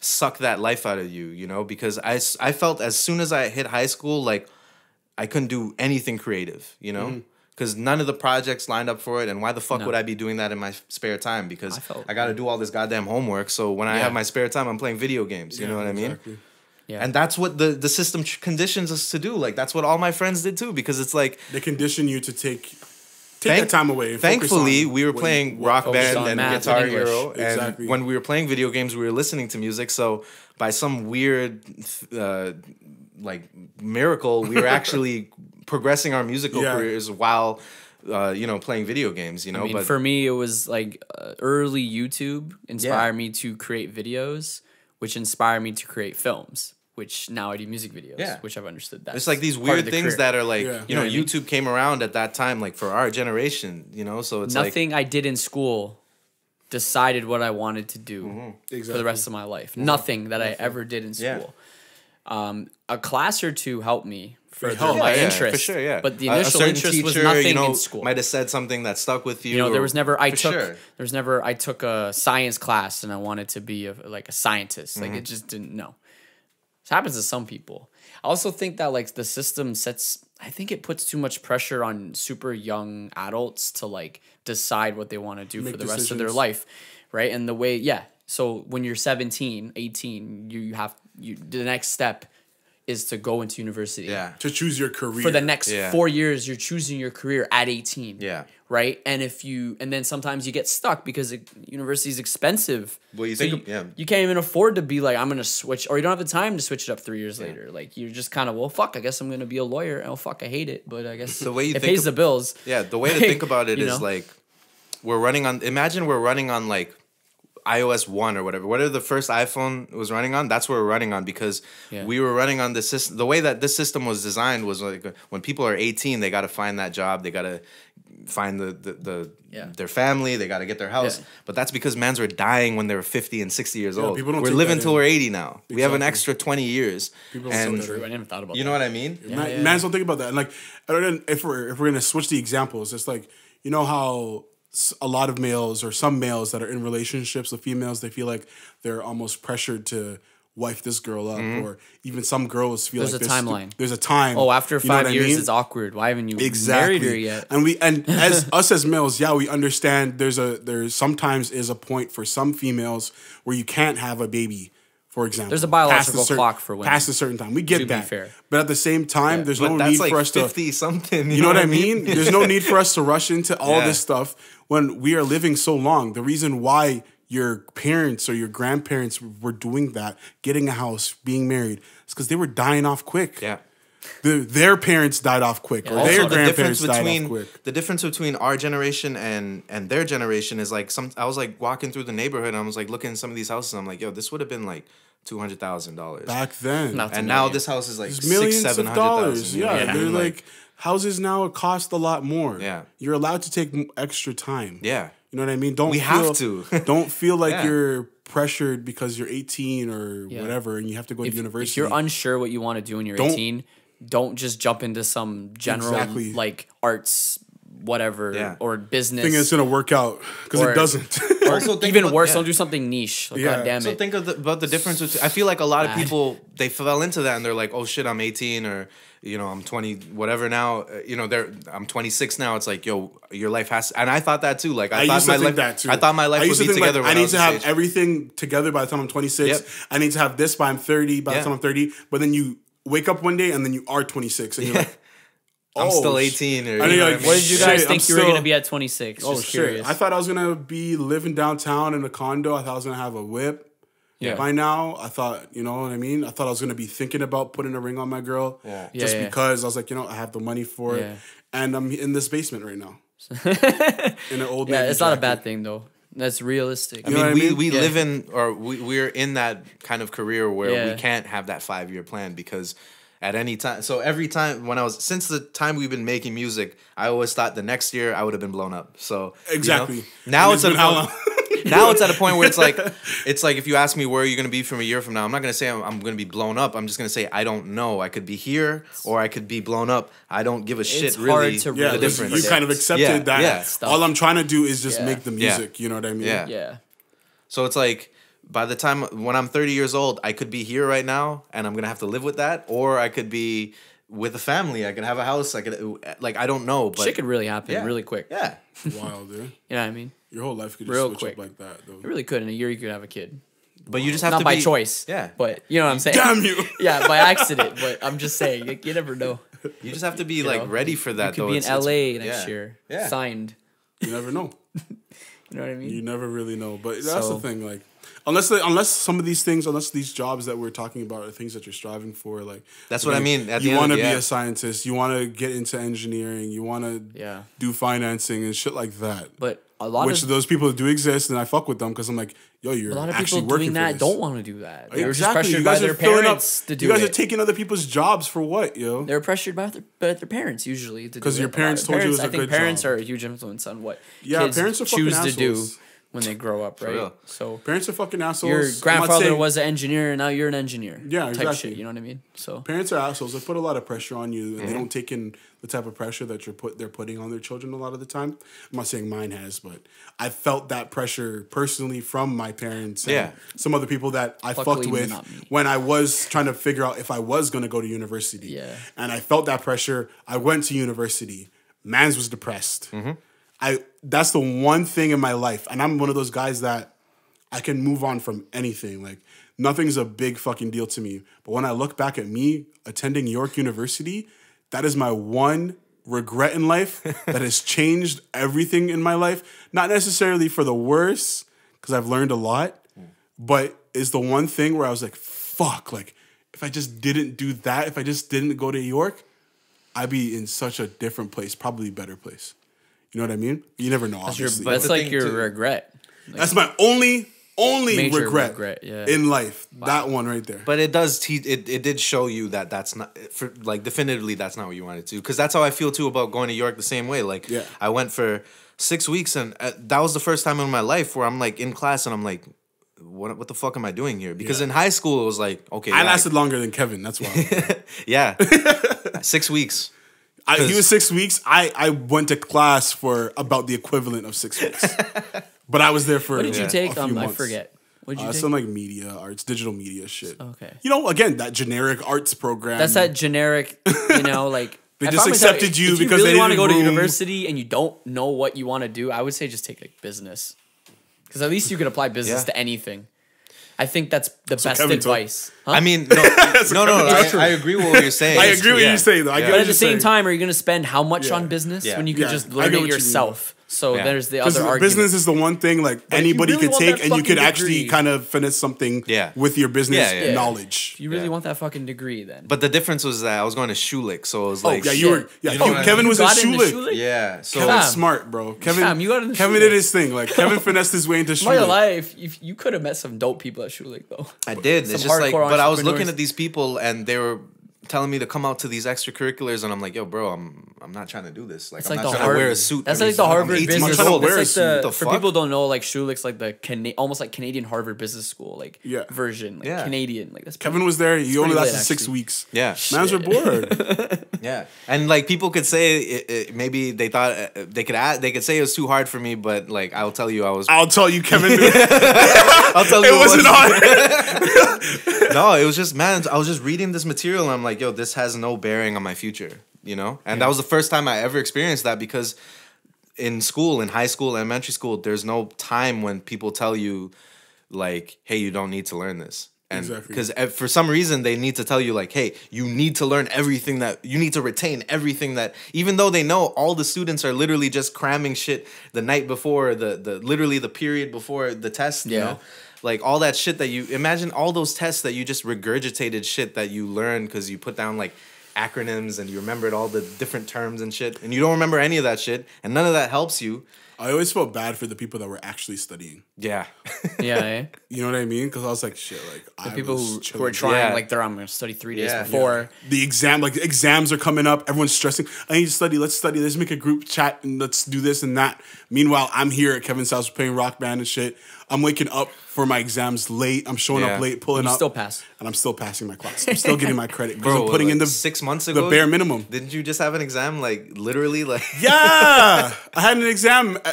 suck that life out of you, you know, because I I felt as soon as I hit high school like I couldn't do anything creative, you know? Mm-hmm. Because none of the projects lined up for it, and why the fuck No. would I be doing that in my spare time? Because I felt- I got to do all this goddamn homework. So when I have my spare time, I'm playing video games. You know what I mean? Exactly. Yeah. And that's what the the system tr- conditions us to do. Like that's what all my friends did too. Because it's like, They condition you to take take Thank- that time away. and focus thankfully, on we were what you- playing Rock Band and math and Guitar English. Hero, Exactly. and when we were playing video games, we were listening to music. So by some weird, uh, like miracle, we were actually progressing our musical Yeah. careers while, uh, you know, playing video games. You know, I mean, but for me, it was like uh, early YouTube inspired me to create videos, which inspired me to create films, which now I do music videos, Yeah. which I've understood that. it's like these weird things that are like, Yeah. you know, You know what I mean? YouTube came around at that time, like for our generation. You know, so it's like nothing I did in school decided what I wanted to do Mm-hmm. for the rest of my life. Nothing that I ever did in Yeah. school. Um, a class or two helped me further helped. my Yeah, yeah, interest. for sure, yeah. But the initial interest was teacher, nothing you know, in school. Might have said something that stuck with you. you know, there was never I took sure. there was never I took a science class and I wanted to be a, like a scientist. Like Mm-hmm. it just didn't know. It happens to some people. I also think that like the system sets I think it puts too much pressure on super young adults to like decide what they want to do Make for the rest of their life. Right? And the way yeah. So when you're 17, 18, you, you have you the next step is to go into university Yeah. to choose your career for the next Yeah. four years you're choosing your career at 18 Yeah. right and if you and then sometimes you get stuck because it, university is expensive Well, you So think- yeah. you can't even afford to be like i'm gonna switch or you don't have the time to switch it up three years later like you're just kind of well fuck i guess i'm gonna be a lawyer oh fuck i hate it but i guess The way you it pays the bills Yeah, the way to think about it is know? like we're running on imagine we're running on like iOS 1 or whatever. Whatever the first iPhone was running on, that's what we're running on because Yeah. we were running on the system. The way that this system was designed was like when people are 18, they got to find that job, they got to find the the, the Yeah. their family, they got to get their house. Yeah. But that's because mans were dying when they were 50 and 60 years old. people don't We're living that till we're 80 now. We have an extra 20 years. People don't and take that True, i never thought about that. you know what I mean? Man, yeah. Mans don't think about that. And like, other than if we're if we're gonna switch the examples, it's like you know how s- a lot of males or some males that are in relationships with females, they feel like they're almost pressured to wife this girl up, mm-hmm. or even some girls feel There's like a timeline. There's a time. oh after You know what five I years mean? it's awkward why haven't you exactly married her yet and we and as us as males yeah we understand there's a there's sometimes is a point for some females where you can't have a baby for example There's a past biological cer- clock for women. past a certain time we get To be that fair. but at the same time there's But no need like for us 50 something. to you know what I mean there's no need for us to rush into all Yeah. this stuff when we are living so long the reason why your parents or your grandparents were doing that getting a house being married is because they were dying off quick Yeah. The, their parents died off quick or Also, their the difference grandparents died off between quick the difference between our generation and and their generation is like some. I was like walking through the neighborhood and I was like looking at some of these houses. And I'm like, yo, this would have been like two hundred thousand dollars, back then. Not and now this house is like It's six millions seven of hundred dollars. thousand. Yeah, Yeah. they're like houses now cost a lot more. Yeah. you're allowed to take extra time. yeah, you know what I mean. Don't We feel, have to. don't feel like Yeah. you're pressured because you're 18 or Yeah. whatever, and you have to go to university. if you're unsure what you want to do when you're Don't- 18, don't just jump into some general Exactly. like arts whatever Yeah. or business. think it's gonna work out because it doesn't. Also think even about- worse, yeah. don't do something niche. Like, Yeah. God damn So think of the, about the difference. Between, I feel like a lot of people they fell into that and they're like, "Oh shit, I'm 18 or you know I'm 20 whatever now. Uh, you know, they're I'm 26 now. It's like, yo, your life has. And I thought that too. Like I, I thought used to my think life. that too. I thought my life I would used be to think together. like, when I need was to have age. everything together by the time I'm 26. Yep. I need to have this by I'm 30. By the time I'm 30, but then you wake up one day and then you are 26 and you're like, I'm oh, still 18 or And you know like, what I what did you shit, guys I'm think you were still- gonna be at 26? Oh Just shit! curious. I thought I was gonna be living downtown in a condo. I thought I was gonna have a whip. Yeah. By now, I thought, you know what I mean. I thought I was gonna be thinking about putting a ring on my girl. Yeah. Yeah, Just yeah. because I was like, you know, I have the money for Yeah. it, and I'm in this basement right now. in an old. yeah, Navy it's not a bad thing though. That's realistic. I mean, I we, mean? we Yeah. live in or we, we're in that kind of career where Yeah. we can't have that five year plan because at any time so every time when I was since the time we've been making music, I always thought the next year I would have been blown up. So you know, Exactly. now And it's, at a been how long? now it's at a point where it's like it's like if you ask me where you're gonna be from a year from now, I'm not gonna say I'm, I'm gonna be blown up. I'm just gonna say I don't know. I could be here or I could be blown up. I don't give a shit It's really. hard to Yeah, the really difference. you kind of accepted Yeah, that. yeah. Stuff. All I'm trying to do is just Yeah. make the music. You know what I mean? Yeah. yeah. So it's like by the time when I'm 30 years old, I could be here right now and I'm gonna have to live with that, or I could be with a family. I could have a house. I could like I don't know, but Shit could really happen yeah. really quick. yeah. Wild, dude. You know what I mean? Your whole life could just Real switch quick. up like that, though. It really could. In a year, you could have a kid. But you just have Not to by be, choice. Yeah, But you know what I'm saying? Damn you! yeah, by accident. But I'm just saying, you, you never know. you just have to be like know, ready for that. Could though. be in It's- it's- LA next yeah. year. Yeah. Signed. You never know. You know what I mean? You never really know. But that's So- the thing. Like, unless the, unless some of these things, unless these jobs that we're talking about are things that you're striving for, like That's what I mean, at you want to be yeah. a scientist. You want to get into engineering. You want to Yeah. do financing and shit like that. But a lot Which of those people do exist, and I fuck with them because I'm like, yo, you're a lot of actually people working doing for that don't want to do that. They were just Exactly. pressured You by guys their parents up, to do You guys it. are taking other people's jobs for what, yo? They're pressured by their, by their parents usually to do 'Cause it. your parents told you it was a I think parents job. are a huge influence on what Yeah, kids parents are choose to do. When they grow up, right? real. So Parents are fucking assholes. your grandfather saying- was an engineer, and now you're an engineer. Yeah, type exactly. shit. You know what I mean? So Parents are assholes. They put a lot of pressure on you, and Mm-hmm. they don't take in the type of pressure that you're put they're putting on their children a lot of the time. I'm not saying mine has, but I felt that pressure personally from my parents and Yeah. some other people that I fucked with when I was trying to figure out if I was gonna go to university. Yeah. And I felt that pressure. I went to university. Mans was depressed. Mm-hmm. I that's the one thing in my life, and I'm one of those guys that I can move on from anything. Like nothing's a big fucking deal to me. But when I look back at me attending York University, that is my one regret in life that has changed everything in my life. Not necessarily for the worse, because I've learned a lot, but is the one thing where I was like, fuck, like if I just didn't do that, if I just didn't go to York, I'd be in such a different place, probably a better place. You know what I mean? You never know, your, obviously. that's the like your too- regret. That's my only only regret, regret, yeah. in life. That one right there. But it does. Te- it it did show you that that's not for like definitively that's not what you wanted to. Because that's how I feel too about going to York the same way. Like Yeah. I went for six weeks and uh, that was the first time in my life where I'm like in class and I'm like, what what the fuck am I doing here? Because Yeah. in high school it was like okay, I yeah, lasted longer than Kevin. That's why. yeah, six weeks. I, he was six weeks. I, I went to class for about the equivalent of six weeks. but I was there for. What did you a take? few Um, I forget. What did you Uh, take? some like media arts, digital media shit. Okay. You know, again, that generic arts program. That's that generic, you know, like They I just promise you, accepted you if because you they really want to needed go to university and you don't know what you want to do. I would say just take like business, because at least you can apply business Yeah. to anything. I think that's the best Kevin took- advice. Huh? I mean, no, no, no. I, I agree with what you're saying. I agree true, with yeah. you're saying though. Yeah. but at the same saying. time, are you going to spend how much Yeah. on business Yeah. when you could Yeah. just learn it what you mean. yourself? So Yeah. there's the other argument. business is the one thing like if you anybody really could take, and you could fucking actually kind of finesse something Yeah. with your business Yeah, yeah, yeah. knowledge. If you really Yeah. want that fucking degree, then. But the difference was that I was going to Schulich, so it was oh, like, Oh, yeah, shit. you were. Yeah, You know you- Kevin mean? was You in got Schulich. Schulich? yeah. So Kevin's Fam. smart, bro. Kevin, Fam, you got into Kevin Schulich. did his thing. Like Kevin finessed his way into I'm Schulich. lie, if, if you could have met some dope people at Schulich though. I did. Some It's just like, but I was looking at these people and they were telling me to come out to these extracurriculars, and I'm like, yo, bro, I'm I'm not trying to do this. Like, It's I'm like not the trying to wear a Harvard. suit. That's every like the day. I'm Harvard 18 business years school. old. wear a It's suit. like What the, the for fuck? people who don't know, like Schulich's like the Cana- almost like Canadian Harvard Business School, like Yeah. version, like Yeah. Canadian. Like that's Kevin was there. He only pretty lit, lasted six actually. weeks. Yeah. Mans were bored. Yeah, and like people could say it, it, maybe they thought uh, they could add, they could say it was too hard for me, but like I'll tell you, I was. I'll tell you, Kevin. it I'll tell you, It wasn't hard. no, it was just man. I was just reading this material, and I'm like, yo, this has no bearing on my future, you know. And that was the first time I ever experienced that because in school, in high school, elementary school, there's no time when people tell you, like, hey, you don't need to learn this. And Exactly. because for some reason they need to tell you like, hey, you need to learn everything that you need to retain everything that even though they know all the students are literally just cramming shit the night before the the literally the period before the test, you Yeah. know, like all that shit that you imagine all those tests that you just regurgitated shit that you learned because you put down like acronyms and you remembered all the different terms and shit and you don't remember any of that shit and none of that helps you. I always felt bad for the people that were actually studying. Yeah. yeah, eh? You know what I mean? Because I was like, shit, like the I people was who, who are trying Yeah. like they're I'm gonna study three days Yeah. before. the exam like exams are coming up everyone's stressing i need to study let's study let's make a group chat and let's do this and that meanwhile i'm here at kevin's house playing rock band and shit i'm waking up for my exams late i'm showing Yeah. up late pulling You up still pass. and i'm still passing my class i'm still getting my credit because Bro, i'm putting like in the six months ago. the bare minimum Didn't you just have an exam like literally like yeah i had an exam uh,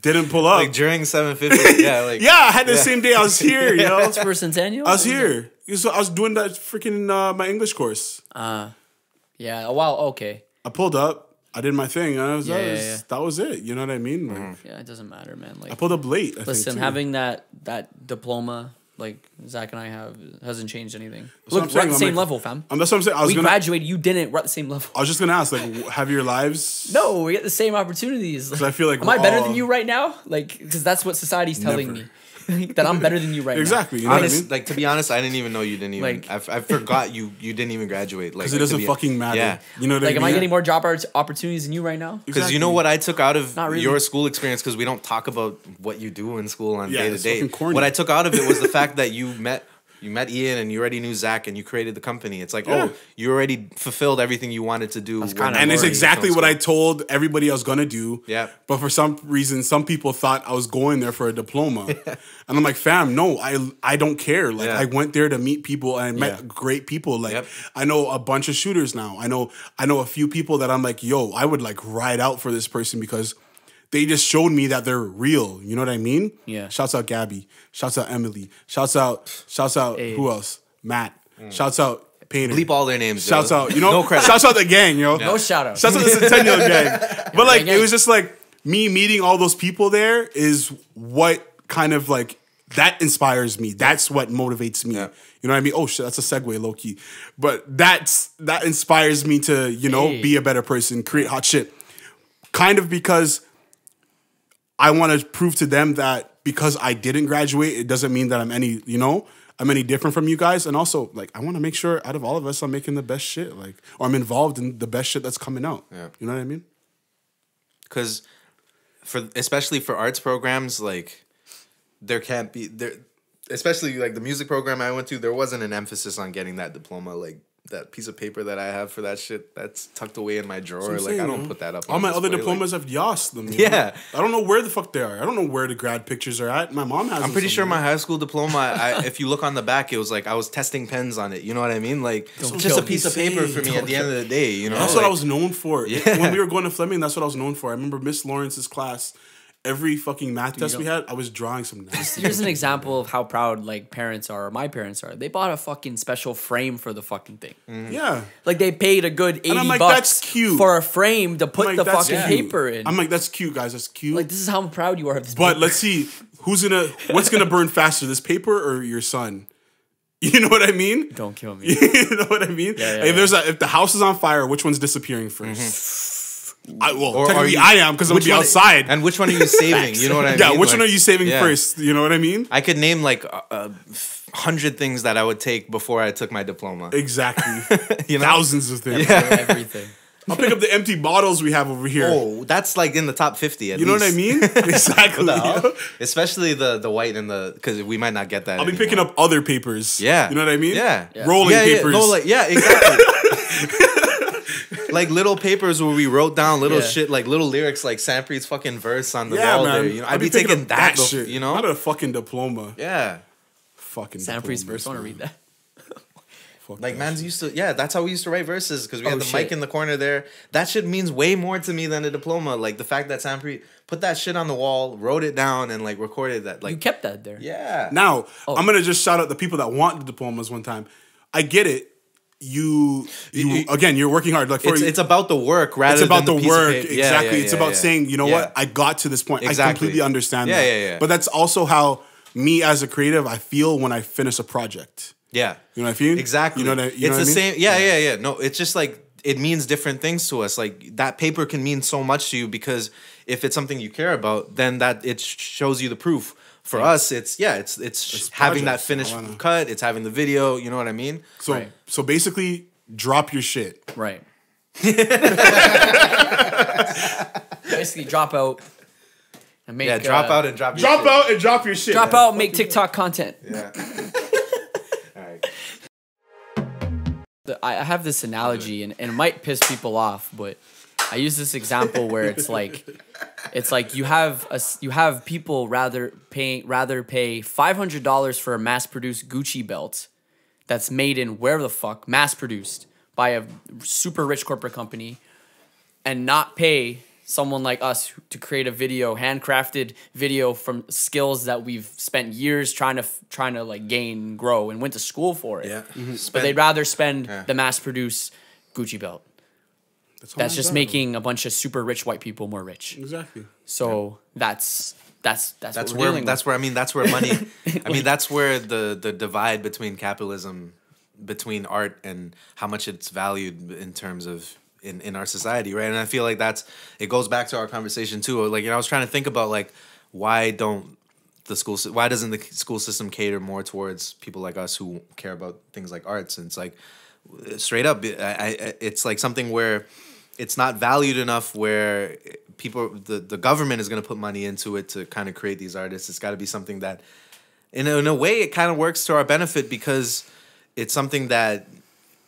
didn't pull up like during seven fifty? Yeah, like yeah i had the same day i was here you know For Centennial? i was here so i was doing that freaking uh, my english course Yeah, Wow. okay. I pulled up, I did my thing, I was, Yeah, that, was yeah. that was it. You know what I mean? Like, Yeah, it doesn't matter, man. Like I pulled up late. I listen, think, having that that diploma like Zach and I have hasn't changed anything. what Look, we're at the I'm same like- level, fam. Um, that's what I'm saying. I was We gonna. graduated, you didn't. We're at the same level. I was just gonna ask, like, have your lives? No, we get the same opportunities. Because I feel like am I better all- than you right now? Like, because that's what society's telling Never. me that I'm better than you right Exactly. You now. know what I mean? like to be honest, I didn't even know you didn't even. Like- I, f- I forgot you you didn't even graduate. Like Because it doesn't be- fucking matter. Yeah, You know what Like, I am? I getting more job oppor- opportunities than you right now? because you know what I took out of really. your school experience because we don't talk about what you do in school on Yeah, day to day. What I took out of it was the fact that you met. You met Ian and you already knew Zach and you created the company. It's like, oh, Yeah. oh, you already fulfilled everything you wanted to do. kinda And it's exactly what I told everybody I was gonna do. Yeah. But for some reason, some people thought I was going there for a diploma, and I'm like, fam, no, I I don't care. Like Yeah. I went there to meet people and I met Yeah. great people. Like Yep. I know a bunch of shooters now. I know I know a few people that I'm like, yo, I would like ride out for this person because they just showed me that they're real. You know what I mean? Yeah. Shouts out Gabby. Shouts out Emily. Shouts out. Shouts out. Hey. Who else? Matt. Shouts out Painter. Bleep all their names. Shouts yo. out. You know. no credit. Shouts out the gang, yo. No shout out. Shouts out the Centennial gang. But like, Gang, it was just like me meeting all those people there is what kind of like that inspires me. That's what motivates me. Yeah. You know what I mean? Oh shit, that's a segue, low key. But that's that inspires me to you know Hey. be a better person, create hot shit. Kind of because I want to prove to them that because I didn't graduate, it doesn't mean that I'm any you know. I'm any different from you guys, and also like I want to make sure out of all of us, I'm making the best shit, like or I'm involved in the best shit that's coming out. Yeah. You know what I mean? because for especially for arts programs like there can't be there especially like the music program i went to there wasn't an emphasis on getting that diploma like that piece of paper that i have for that shit that's tucked away in my drawer I'm like i don't yo. put that up All my other display, like- diplomas have Yas them. Yeah. know? I don't know where the fuck they are. I don't know where the grad pictures are at. My mom has. i'm pretty sure my high school diploma I, if you look on the back it was like i was testing pens on it you know what i mean like Don't just a piece of paper for me at the end of the day you know That's what I was known for. Yeah. When we were going to Fleming, that's what I was known for. I remember Miss Lawrence's class. Every fucking math test we had, I was drawing some nasty. Here's an example of how proud like parents are, or my parents are. They bought a fucking special frame for the fucking thing. Mm-hmm. yeah. Like they paid a good eighty I'm like, bucks that's cute. for a frame to put I'm the fucking cute. paper in. I'm like, that's cute, guys. That's cute. like this is how proud you are of this. but paper. let's see who's gonna what's gonna burn faster, this paper or your son? You know what I mean? don't kill me. you know what I mean? Yeah, yeah, if there's a, if the house is on fire, which one's disappearing 1st I, well, Or technically you- I am because I'm gonna be one- outside. and which one are you saving you know what i mean yeah, which Like- one are you saving yeah. first? You know what I mean? I could name like a, a hundred things that I would take before I took my diploma. Exactly. You know? Thousands of things. Yeah. Everything. I'll pick up the empty bottles we have over here. Oh, that's like in the top fifty. At you know what I mean? exactly. What the. Especially the the white and the because we might not get that. I'll be picking up other papers. Yeah, You know what I mean? Yeah, Rolling yeah, yeah. papers. No, like yeah, exactly. Like little papers where we wrote down little Yeah. shit, like little lyrics, like Sampreet's fucking verse on the yeah, wall man. there. You know, I'll I'd be, picking taking up that, shit. you know. Not a fucking diploma. yeah, Fucking Sampreet's diplomas, verse. I want to read that. Fuck like man's shit. used to. Yeah, that's how we used to write verses because we Oh, had the mic in the corner there. That shit means way more to me than a diploma. Like the fact that Sampreet put that shit on the wall, wrote it down, and like recorded that. Like you kept that there. yeah, Now, Oh. I'm gonna just shout out the people that want the diplomas one time. I get it. You, you, You- again, you're working hard. Like for it's you, it's about the work rather it's about than the, piece work paper. Yeah, exactly yeah, it's yeah, about saying you know what i got to this point i completely understand Yeah, that yeah, yeah. but that's also how me as a creative i feel when i finish a project Yeah. you know what i mean Exactly. you know what I, you it's the I mean? same. Yeah, yeah, yeah. No, it's just like it means different things to us. Like that paper can mean so much to you because if it's something you care about, then that it shows you the proof. For us, it's yeah, it's it's, having that projects. finished wanna- cut. It's having the video. You know what I mean? so Right. so basically drop your shit Right. Basically, drop out and make Yeah, drop uh, out and drop. Your drop shit. out and drop your shit drop man. out, make TikTok content. Yeah. All right. I I have this analogy, and, and it might piss people off, but I use this example where it's like, it's like you have a you have people rather pay rather pay five hundred dollars for a mass produced Gucci belt, that's made in where the fuck mass produced by a super rich corporate company, and not pay someone like us to create a video handcrafted video from skills that we've spent years trying to trying to like gain grow and went to school for it Yeah. but mm-hmm. they'd rather spend Yeah. the mass produced Gucci belt. All That's just saying. making a bunch of super rich white people more rich. exactly So that's that's that's, That's what we're where that's with. where I mean that's where money I mean that's where the the divide between capitalism between art and how much it's valued in terms of in, in our society, right? And I feel like that's it goes back to our conversation too. Like you know, I was trying to think about like why don't the school sy- why doesn't the school system cater more towards people like us who care about things like arts? And it's like straight up, I, I, it's like something where it's not valued enough where people the, the government is going to put money into it to kind of create these artists it's got to be something that in a, in a way it kind of works to our benefit because it's something that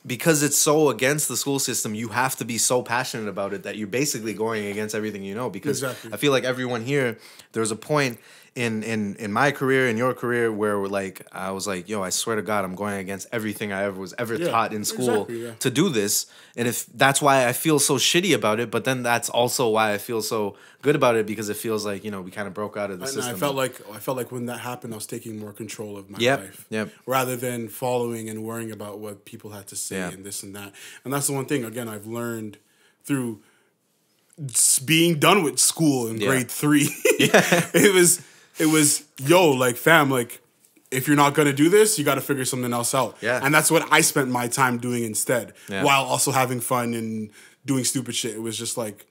because it's so against the school system you have to be so passionate about it that you're basically going against everything you know because Exactly. i feel like everyone here there was a point in in in my career in your career where we're like i was like yo i swear to god i'm going against everything i ever was ever Yeah, taught in school exactly, yeah. to do this and if that's why i feel so shitty about it but then that's also why i feel so good about it because it feels like you know we kind of broke out of the and system I felt like I felt like when that happened, I was taking more control of my Yep, life, yep. rather than following and worrying about what people had to say Yeah. and this and that. And that's the one thing again I've learned through being done with school in Yeah. grade three. it was it was yo like fam like if you're not gonna do this, you got to figure something else out. Yeah. and that's what I spent my time doing instead, Yeah. while also having fun and doing stupid shit. It was just like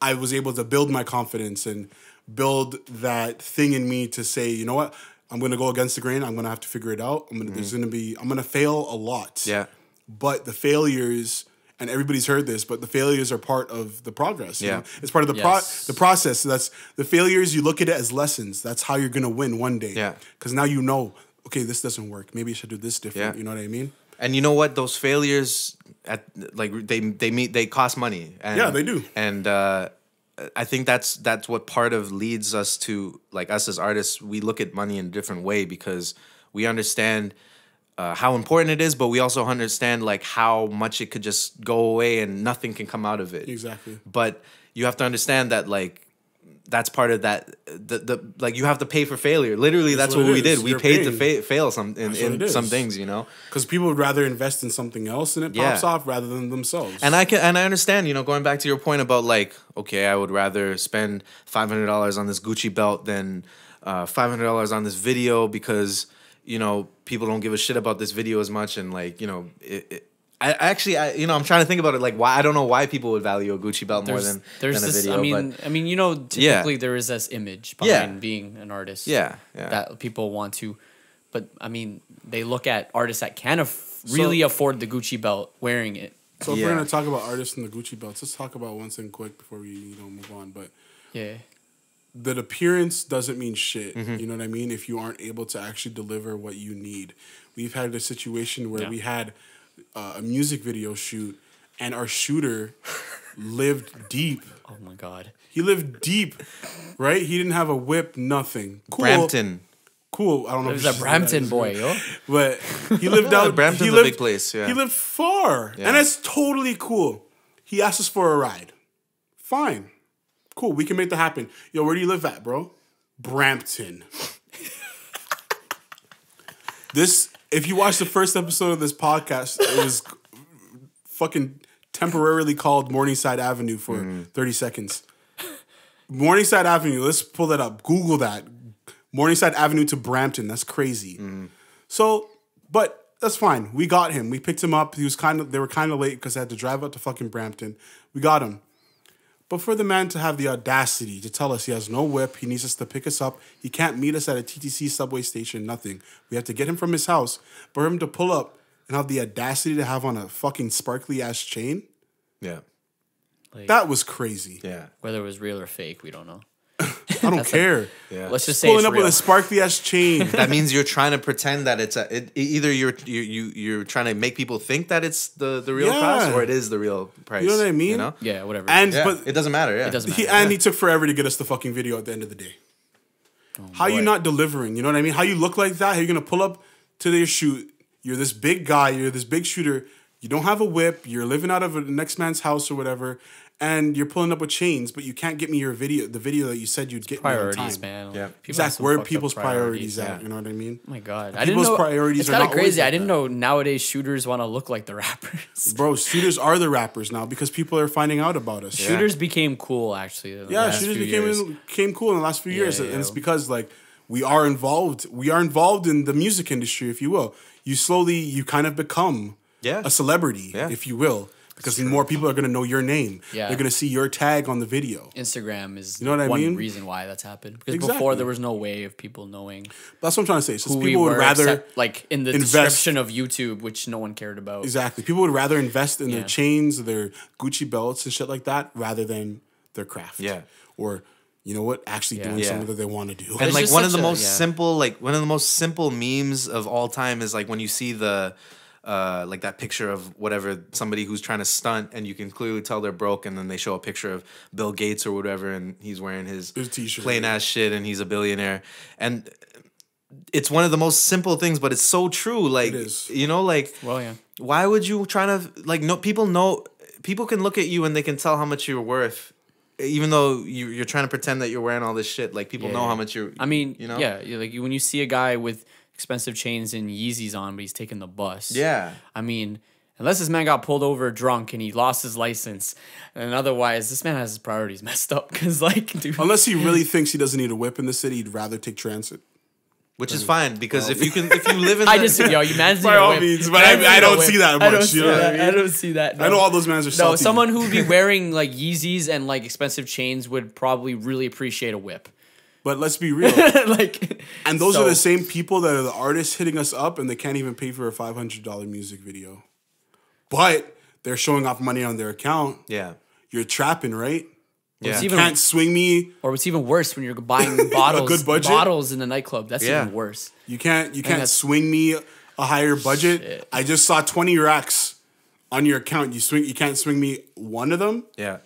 I was able to build my confidence and build that thing in me to say, you know what, I'm gonna go against the grain. I'm gonna have to figure it out. I'm gonna there's gonna be I'm gonna fail a lot. Mm-hmm. Yeah. but the failures. And everybody's heard this, but the failures are part of the progress. you Yeah. know? it's part of the Yes. pro the process. So that's the failures. You look at it as lessons. That's how you're gonna win one day. Yeah. because now you know. Okay, this doesn't work. Maybe I should do this different. Yeah. You know what I mean? And you know what? Those failures at like they they meet they cost money. And, Yeah, they do. And uh, I think that's that's what part of leads us to like us as artists. We look at money in a different way because we understand uh, how important it is, but we also understand like how much it could just go away and nothing can come out of it. Exactly. But you have to understand that like that's part of that the, the like you have to pay for failure literally that's, That's what, what we did we You're paid to fa- fail some in, in some things you know Because people would rather invest in something else and it Yeah. pops off rather than themselves. And I can and I understand, you know, going back to your point about like, okay, I would rather spend five hundred dollars on this Gucci belt than uh, five hundred dollars on this video because you know people don't give a shit about this video as much, and like you know, it, it, I I actually, I you know, I'm trying to think about it like why I don't know why people would value a Gucci belt more than there's than a this. video. I mean, but I mean, you know, typically there is this image Yeah. behind being an artist. Yeah, yeah. That people want to, but I mean, they look at artists that can af- really afford the Gucci belt wearing it. So if Yeah. we're gonna talk about artists and the Gucci belts, let's talk about one thing quick before we you know move on. But Yeah. That appearance doesn't mean shit. Mm-hmm. You know what I mean? If you aren't able to actually deliver what you need, we've had a situation where Yeah. we had uh, a music video shoot, and our shooter lived deep. Oh my god. He lived deep, right? He didn't have a whip, nothing. Cool, Brampton. cool. I don't know. Was a you should say Brampton boy, yo. but he lived out. Brampton's he a big place, yeah. he lived far, Yeah. and that's totally cool. He asked us for a ride. Fine, cool. We can make that happen. Yo, where do you live at, bro? Brampton. this, if you watch the first episode of this podcast, it was fucking temporarily called Morningside Avenue for Mm. 30 seconds. Morningside Avenue, let's pull that up. Google that. Morningside Avenue to Brampton. That's crazy. So, but that's fine. We got him. We picked him up. He was kind of they were kind of late because I had to drive out to fucking Brampton. We got him. But for the man to have the audacity to tell us he has no whip, he needs us to pick us up. He can't meet us at a TTC subway station, nothing. We have to get him from his house. For him to pull up and have the audacity to have on a fucking sparkly ass chain, Yeah. that was crazy. Yeah. Whether it was real or fake, we don't know. I don't care. Yeah. Let's just say Pulling it's up real. with a sparkly ass chain. that means you're trying to pretend that it's a it, either you're you you you're trying to make people think that it's the the real Yeah. price or it is the real price. You know what I mean? You know? yeah, whatever. and Yeah. but it doesn't matter. Yeah. it doesn't he matter. and he took forever to get us the fucking video at the end of the day. Oh, How you not delivering? You know what I mean? How you look like that? How you gonna pull up to their shoot? You're this big guy. You're this big shooter. You don't have a whip. You're living out of the next man's house or whatever, and you're pulling up with chains. But you can't get me your video, the video that you said you'd get priorities, me on time. man. Yeah. People have Exactly. Where are people's priorities, at? yeah. You know what I mean? Oh my god, I People's didn't know. priorities it's are kind not of always crazy. I didn't that. know nowadays shooters want to look like the rappers. Bro, shooters are the rappers now because people are finding out about us. Shooters became cool actually. in the Yeah, last shooters few became years. became cool in the last few years, Yeah, and it's because like we are involved. We are involved in the music industry, if you will. You slowly, you kind of become Yeah. a celebrity, Yeah. if you will, because more people are going to know your name. Yeah. they're going to see your tag on the video. Instagram is you know what I one mean? reason why that's happened. Because Exactly. before there was no way of people knowing That's what I'm trying to say. So who we people were, would rather except, like in the invest- description of YouTube, which no one cared about. exactly people would rather invest in Yeah. their chains, their Gucci belts, and shit like that, rather than their craft. Yeah. or you know what, actually Yeah. doing Yeah. something that they want to do. and It's like one of the a- most yeah. simple like one of the most simple memes of all time is like when you see the uh, like that picture of whatever somebody who's trying to stunt and you can clearly tell they're broke and then they show a picture of Bill Gates or whatever and he's wearing his, His t-shirt. plain ass shit and he's a billionaire and it's one of the most simple things but it's so true like It is. you know like Well, yeah. why would you try to like no people know people can look at you and they can tell how much you're worth even though you, you're trying to pretend that you're wearing all this shit like people know Yeah. how much you're I mean, you know yeah, like when you see a guy with expensive chains and Yeezys on, but he's taking the bus. yeah I mean, unless this man got pulled over drunk and he lost his license, and otherwise, this man has his priorities messed up. Cause like, dude, Unless he really thinks he doesn't need a whip in the city, he'd rather take transit. which is fine because if you can if you live in I the- just yo, you man's By all whip. means, but Man's I- I don't see that I don't much, see you know what I that. I don't see that. I know all those mans are No, salty. someone who would be wearing like Yeezys and like expensive chains would probably really appreciate a whip. But let's be real. like, And those are the same people that are the artists hitting us up and they can't even pay for a $500 music video. But they're showing off money on their account. yeah You're trapping, right? yeah It's even- can't swing me. Or what's even worse when you're buying bottles, good bottles in the nightclub. That's Yeah. even worse. You can't you can't swing me a higher budget. Shit. I just saw 20 racks on your account. You swing you can't swing me one of them. yeah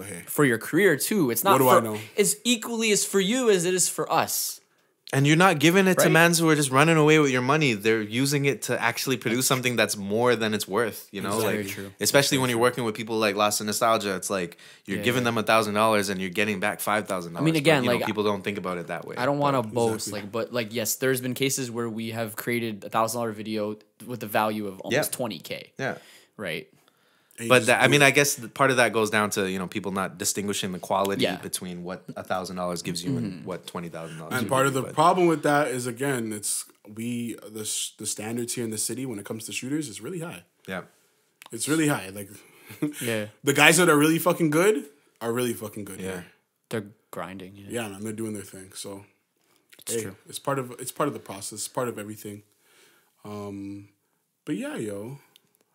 But hey, For your career too. It's not What do for, I know? It's equally as for you as it is for us. and you're not giving it to Right. mans who are just running away with your money they're using it to actually produce something that's more than it's worth you know Exactly. like Very true. especially when you're working with people like Lost in Nostalgia it's like you're Yeah, giving yeah. them a thousand dollars and you're getting back five thousand dollars I mean, again, like, people don't think about it that way I don't want to boast, exactly. like, but like, yes, there's been cases where we have created a thousand dollar video with the value of almost Yeah. twenty k, yeah right? But that, I mean, I guess part of that goes down to you know people not distinguishing the quality Yeah. Mm-hmm. between what a thousand dollars gives you and what twenty thousand dollars. And part of the problem with that is again, it's we the the standards here in the city when it comes to shooters is really high. yeah, It's really high. Like Yeah, the guys that are really fucking good are really fucking good. Yeah. here. they're grinding. Yeah, Yeah, man, they're doing their thing. So it's hey, true. it's part of it's part of the process, it's part of everything. Um, but yeah, yo,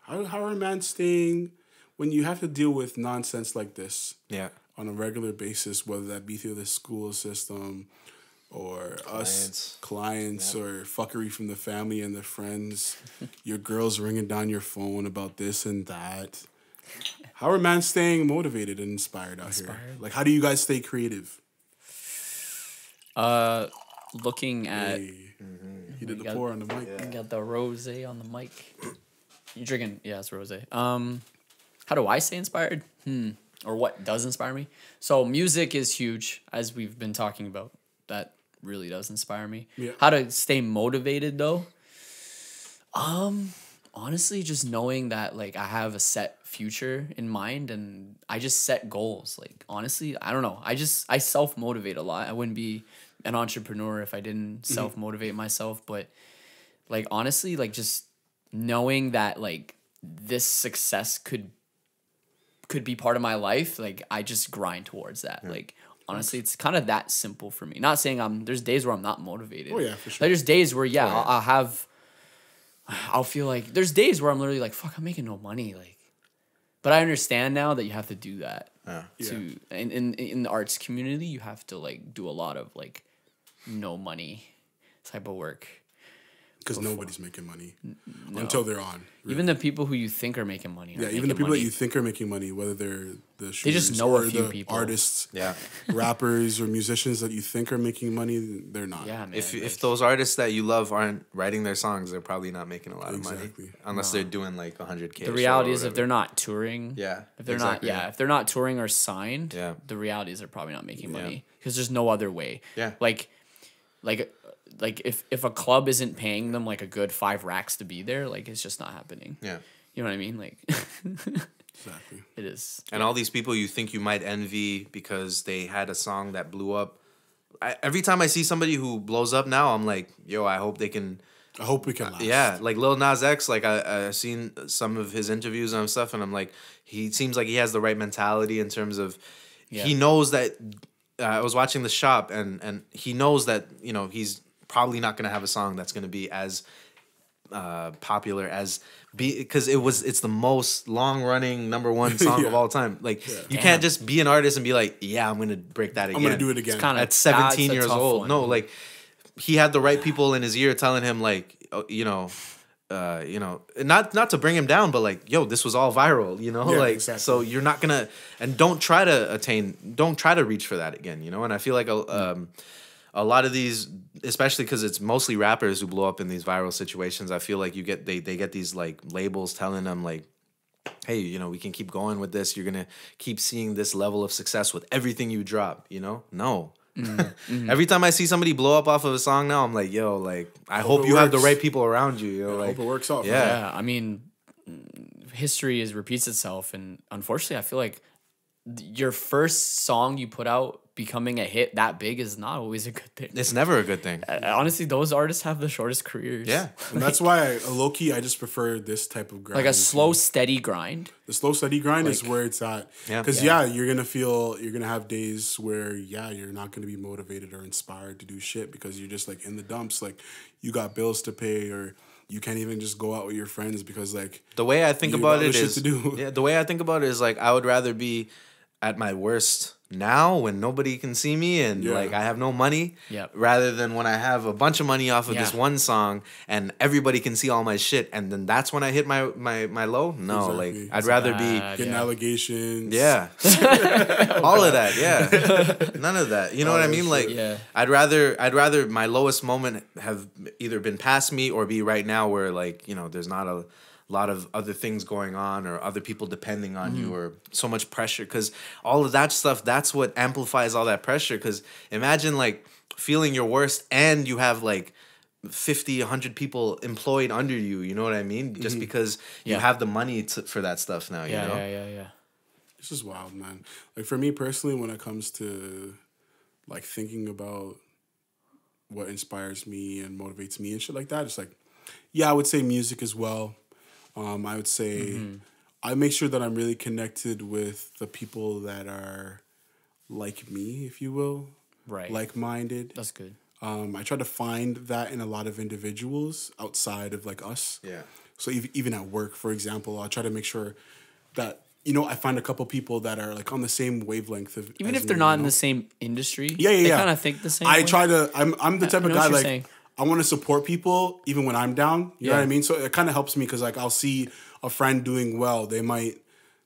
How how are man staying when you have to deal with nonsense like this Yeah. on a regular basis, whether that be through the school system or us Clients. clients or fuckery from the family and the friends, your girls ringing down your phone about this and that. How are man staying motivated and inspired out here? Like, how do you guys stay creative? Uh, looking at Hey, he did the got- pour on the mic. You got the rose on the mic. You drinking? Yeah, it's rose. Um, how do I stay inspired? Hmm. Or what does inspire me? So music is huge, as we've been talking about. That really does inspire me. Yeah. How to stay motivated though? Um, honestly, just knowing that like I have a set future in mind, and I just set goals. Like honestly, I don't know. I just I self motivate a lot. I wouldn't be an entrepreneur if I didn't self motivate myself, but like honestly like just knowing that like this success could could be part of my life like i just grind towards that. Like honestly it's kind of that simple for me. Not saying i'm there's days where i'm not motivated. Oh, yeah, for sure. there's days where yeah, I'll, I'll have i'll feel like there's days where i'm literally like fuck i'm making no money like but i understand now that you have to do that Yeah. to in, in in the arts community you have to like do a lot of like no money type of work Because nobody's making money until they're on. Even the people who you think are making money. Yeah, even the people money. that you think are making money, whether they're the They just shooters know a or few the people. artists, Yeah. rappers, or musicians that you think are making money, they're not. Yeah, man. If like, if those artists that you love aren't writing their songs, they're probably not making a lot of Exactly. money unless they're doing like 100k. the reality is, if they're not touring, Yeah, if they're exactly, not, yeah, yeah. if they're not touring or signed, Yeah. the reality is they're probably not making Yeah. money because there's no other way. Yeah. like, like, like if if a club isn't paying them like a good five racks to be there, like it's just not happening. yeah. You know what I mean? Like, exactly. it is. And all these people you think you might envy because they had a song that blew up. I, every time I see somebody who blows up now, I'm like, yo, I hope they can. I hope we can last. Yeah, like Lil Nas X, like I I've seen some of his interviews and stuff, and I'm like, he seems like he has the right mentality in terms of Yeah. he knows that. Uh, I was watching the shop, and and he knows that you know he's probably not gonna have a song that's gonna be as uh popular as be because it was it's the most long running number one song of all time. Like you can't just be an artist and be like yeah i'm gonna break that again I'm gonna do it again. kinda- at 17 years old. one. no like he had the right people in his ear telling him like oh, you know uh you know not not to bring him down but like yo this was all viral you know? Yeah, like exactly. so you're not gonna and don't try to attain don't try to reach for that again you know? And i feel like a, um a lot of these especially because it's mostly rappers who blow up in these viral situations i feel like you get they they get these like labels telling them like hey you know we can keep going with this. You're gonna keep seeing this level of success with everything you drop you know? No. Every time i see somebody blow up off of a song now i'm like yo like i hope, it you have the right people around you you know I like hope it works out. Yeah. Yeah, I mean, mm, history is repeats itself, and unfortunately, I feel like your first song you put out becoming a hit that big is not always a good thing. it's never a good thing Uh, Honestly, those artists have the shortest careers. yeah And that's why, I, low key, I just prefer this type of grind. like a slow, steady grind. The slow, steady grind is where it's at. Yeah. Because yeah. you're gonna feel you're gonna have days where yeah, you're not gonna be motivated or inspired to do shit because you're just like in the dumps. Like you got bills to pay or you can't even just go out with your friends because like the way I think about got it other shit is to do. yeah. The way I think about it is like I would rather be at my worst now when nobody can see me and Yeah. like I have no money, Yep. rather than when I have a bunch of money off of this one song and everybody can see all my shit and then that's when I hit my my my low. No, Exactly. like I'd That's rather be bad. getting yeah. allegations. yeah. All of that, yeah. None of that. You know All what I mean? shit. Like Yeah. I'd rather I'd rather my lowest moment have either been past me or be right now where like, you know, there's not a lot of other things going on or other people depending on you mm-hmm. or so much pressure cuz all of that stuff that's what amplifies all that pressure cuz imagine like feeling your worst and you have like 50 100 people employed under you you know what i mean just mm-hmm. because you Yeah. have the money to, for that stuff now you Yeah, know yeah, yeah, yeah. It's just wild, man. Like for me personally, when it comes to like thinking about what inspires me and motivates me and shit like that, it's like, yeah, I would say music as well. Um, I would say I make sure that I'm really connected with the people that are like me, if you will, Right. like minded. That's good. Um, I try to find that in a lot of individuals outside of like us. yeah So ev- even at work, for example, I'll try to make sure that you know I find a couple people that are like on the same wavelength of Even as if they're me, not you in the same industry. Yeah, yeah, they yeah. kind of think the same. I way. try to. I'm I'm the type I of guy like saying. I want to support people even when I'm down. You know what I mean? So it kind of helps me because like I'll see a friend doing well. They might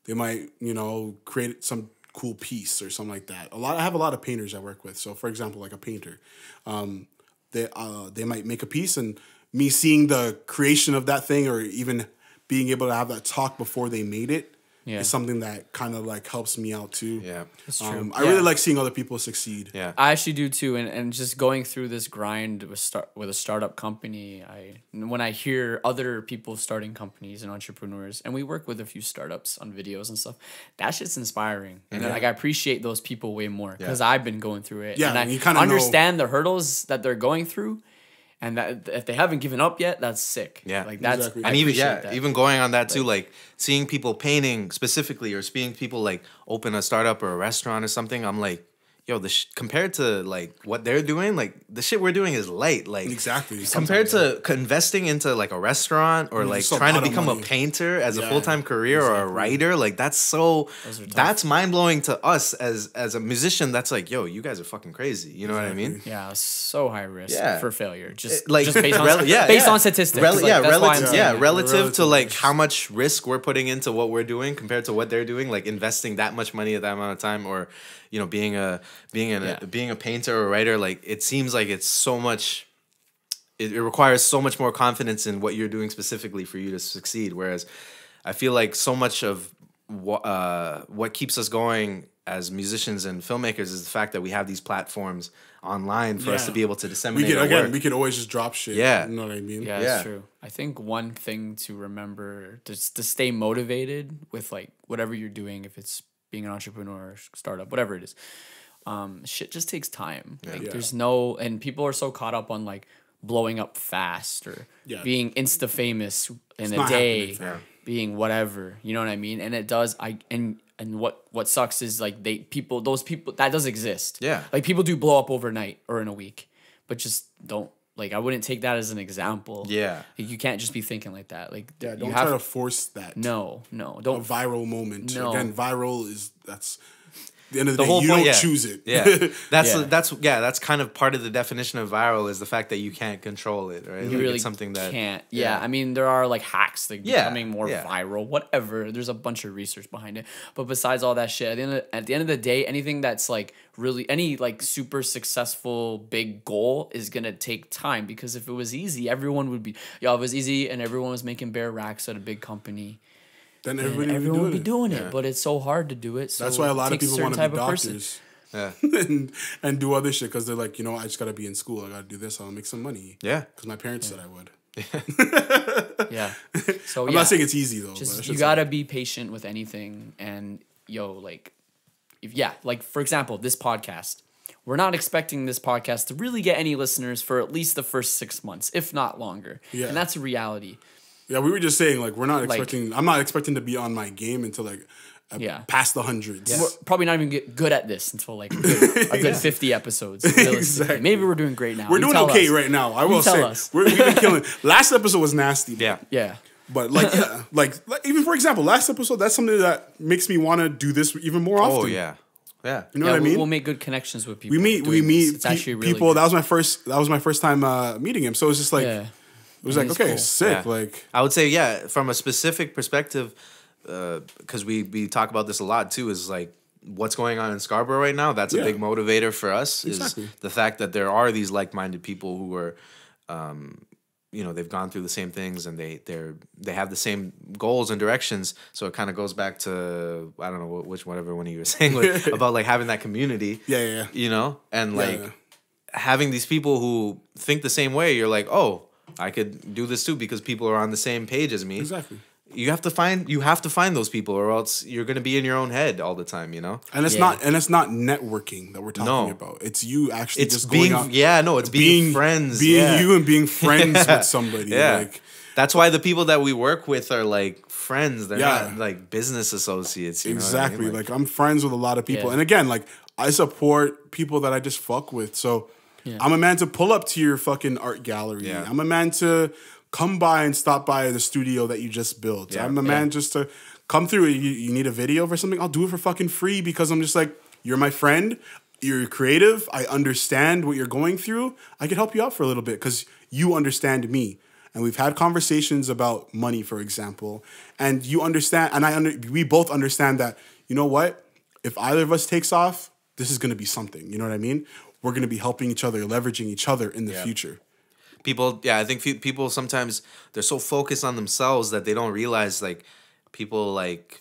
they might you know create some cool piece or something like that. A lot. I have a lot of painters I work with. So for example, like a painter, um, they uh, they might make a piece and me seeing the creation of that thing or even being able to have that talk before they made it is something that kind of like helps me out too. Yeah. It's true. Um, I Yeah. really like seeing other people succeed. Yeah. I actually do too, and, and just going through this grind with start with a startup company. I when I hear other people starting companies and entrepreneurs, and we work with a few startups on videos and stuff. That shit's inspiring, and like I appreciate those people way more because I've been going through it. Yeah, and I you kinda know- understand the hurdles that they're going through, and that if they haven't given up yet, that's sick. Yeah. like that's Exactly. And even yeah, that. even going on that too, like seeing people painting specifically, or seeing people like open a startup or a restaurant or something. I'm like, yo, the sh- compared to like what they're doing, like the shit we're doing is light. Like Exactly. compared to co- investing into like a restaurant or like just a trying to lot of become a painter as a full time career or a writer, like that's so that's mind blowing to us as as a musician. That's like, yo, you guys are fucking crazy. You know what I mean? Yeah, so high risk Yeah. for failure. Just like just based on rel- yeah, based yeah. on statistics. Rel- like, yeah, that's why I'm relative, yeah, it. relative to like how much risk we're putting into what we're doing compared to what they're doing, like investing that much money at that amount of time, or you know, being a being a Yeah. being a painter or writer. Like it seems like it's so much. It, it requires so much more confidence in what you're doing specifically for you to succeed. Whereas, I feel like so much of what uh, what keeps us going as musicians and filmmakers is the fact that we have these platforms online for us to be able to disseminate could our again, work. we can always just drop shit. Yeah. you know what I mean. Yeah, Yeah. that's true. I think one thing to remember to to stay motivated with like whatever you're doing, if it's being an entrepreneur, startup, whatever it is, um, shit just takes time. Like Yeah. there's no, and people are so caught up on like blowing up fast or Yeah. being insta famous in a day, being whatever. You know what I mean? And it does. I and and what what sucks is like they people those people that does exist. Yeah. like people do blow up overnight or in a week, but just don't. Like I wouldn't take that as an example. Yeah. Like, you can't just be thinking like that. Like Yeah, don't have try to force that. no, no, don't. a viral moment. No. Again, viral is that's the end of the, the day. whole you point, don't yeah. choose it. Yeah, that's Yeah. that's yeah, that's kind of part of the definition of viral is the fact that you can't control it, right? You Like, really it's something that can't. Yeah, I mean there are like hacks like Yeah, becoming more yeah. viral, whatever. There's a bunch of research behind it. But besides all that shit, at the end of, at the end of the day, anything that's like really any like super successful big goal is gonna take time because if it was easy, everyone would be. Yo, if it was easy and everyone was making bare racks at a big company. Then then everybody everyone would be doing it. it, but it's so hard to do it. So That's why a lot of people want to be type person. doctors Yeah. and, and do other shit because they're like, you know, I just gotta be in school. I gotta do this. I'll make some money. Yeah. because my parents said I would. Yeah. So I'm yeah. not saying it's easy though. just that's you gotta be patient with anything and yo like if yeah like for example this podcast we're not expecting this podcast to really get any listeners for at least the first six months if not longer Yeah. and that's a reality Yeah, we were just saying like we're not Like- expecting. I'm not expecting to be on my game until like uh, Yeah. past the hundreds. we're probably not even get good at this until like a good, a good 50 episodes. Exactly. maybe we're doing great now We're You doing okay us. right now. I will tell say us. we're, we've been killing. Last episode was nasty. bro. Yeah. yeah But like, yeah, like, like even for example, last episode that's something that makes me want to do this even more often. Oh yeah. Yeah. you know yeah, what I mean. we'll make good connections with people we meet, we meet it's pe- actually really people. good. That was my first. That was my first time uh, meeting him. So it's just like yeah it was like okay, cool. sick. Yeah. Like I would say, yeah, from a specific perspective, because we we talk about this a lot too, is like what's going on in Scarborough right now. That's Yeah. a big motivator for us. Exactly. Is the fact that there are these like minded people who are, um, you know, they've gone through the same things and they they're they have the same goals and directions. So it kind of goes back to I don't know which whatever one you were saying like, about like having that community. Yeah, yeah, yeah. You know, and like yeah. having these people who think the same way, you're like, oh, I could do this too because people are on the same page as me. exactly. You have to find you have to find those people, or else you're gonna be in your own head all the time. You know, And it's Yeah. not and it's not networking that we're talking No. about. It's you actually it's just being going out, yeah, no, it's being, friends, being yeah. you and being friends with somebody. Yeah, Like that's why the people that we work with are like friends. They're Yeah. not like business associates. You know I exactly. mean? Like, I'm friends with a lot of people. Yeah. And again, like I support people that I just fuck with. So I'm a man to pull up to your fucking art gallery. Yeah. I'm a man to come by and stop by the studio that you just built. Yeah. I'm a man just to come through. You, you need a video for something? I'll do it for fucking free because I'm just like, you're my friend. You're creative. I understand what you're going through. I could help you out for a little bit because you understand me. And we've had conversations about money, for example. And you understand, and I under, we both understand that, you know what? If either of us takes off, this is going to be something. You know what I mean? We're going to be helping each other, leveraging each other in the Yeah. future. people yeah i think fe- people sometimes they're so focused on themselves that they don't realize like people like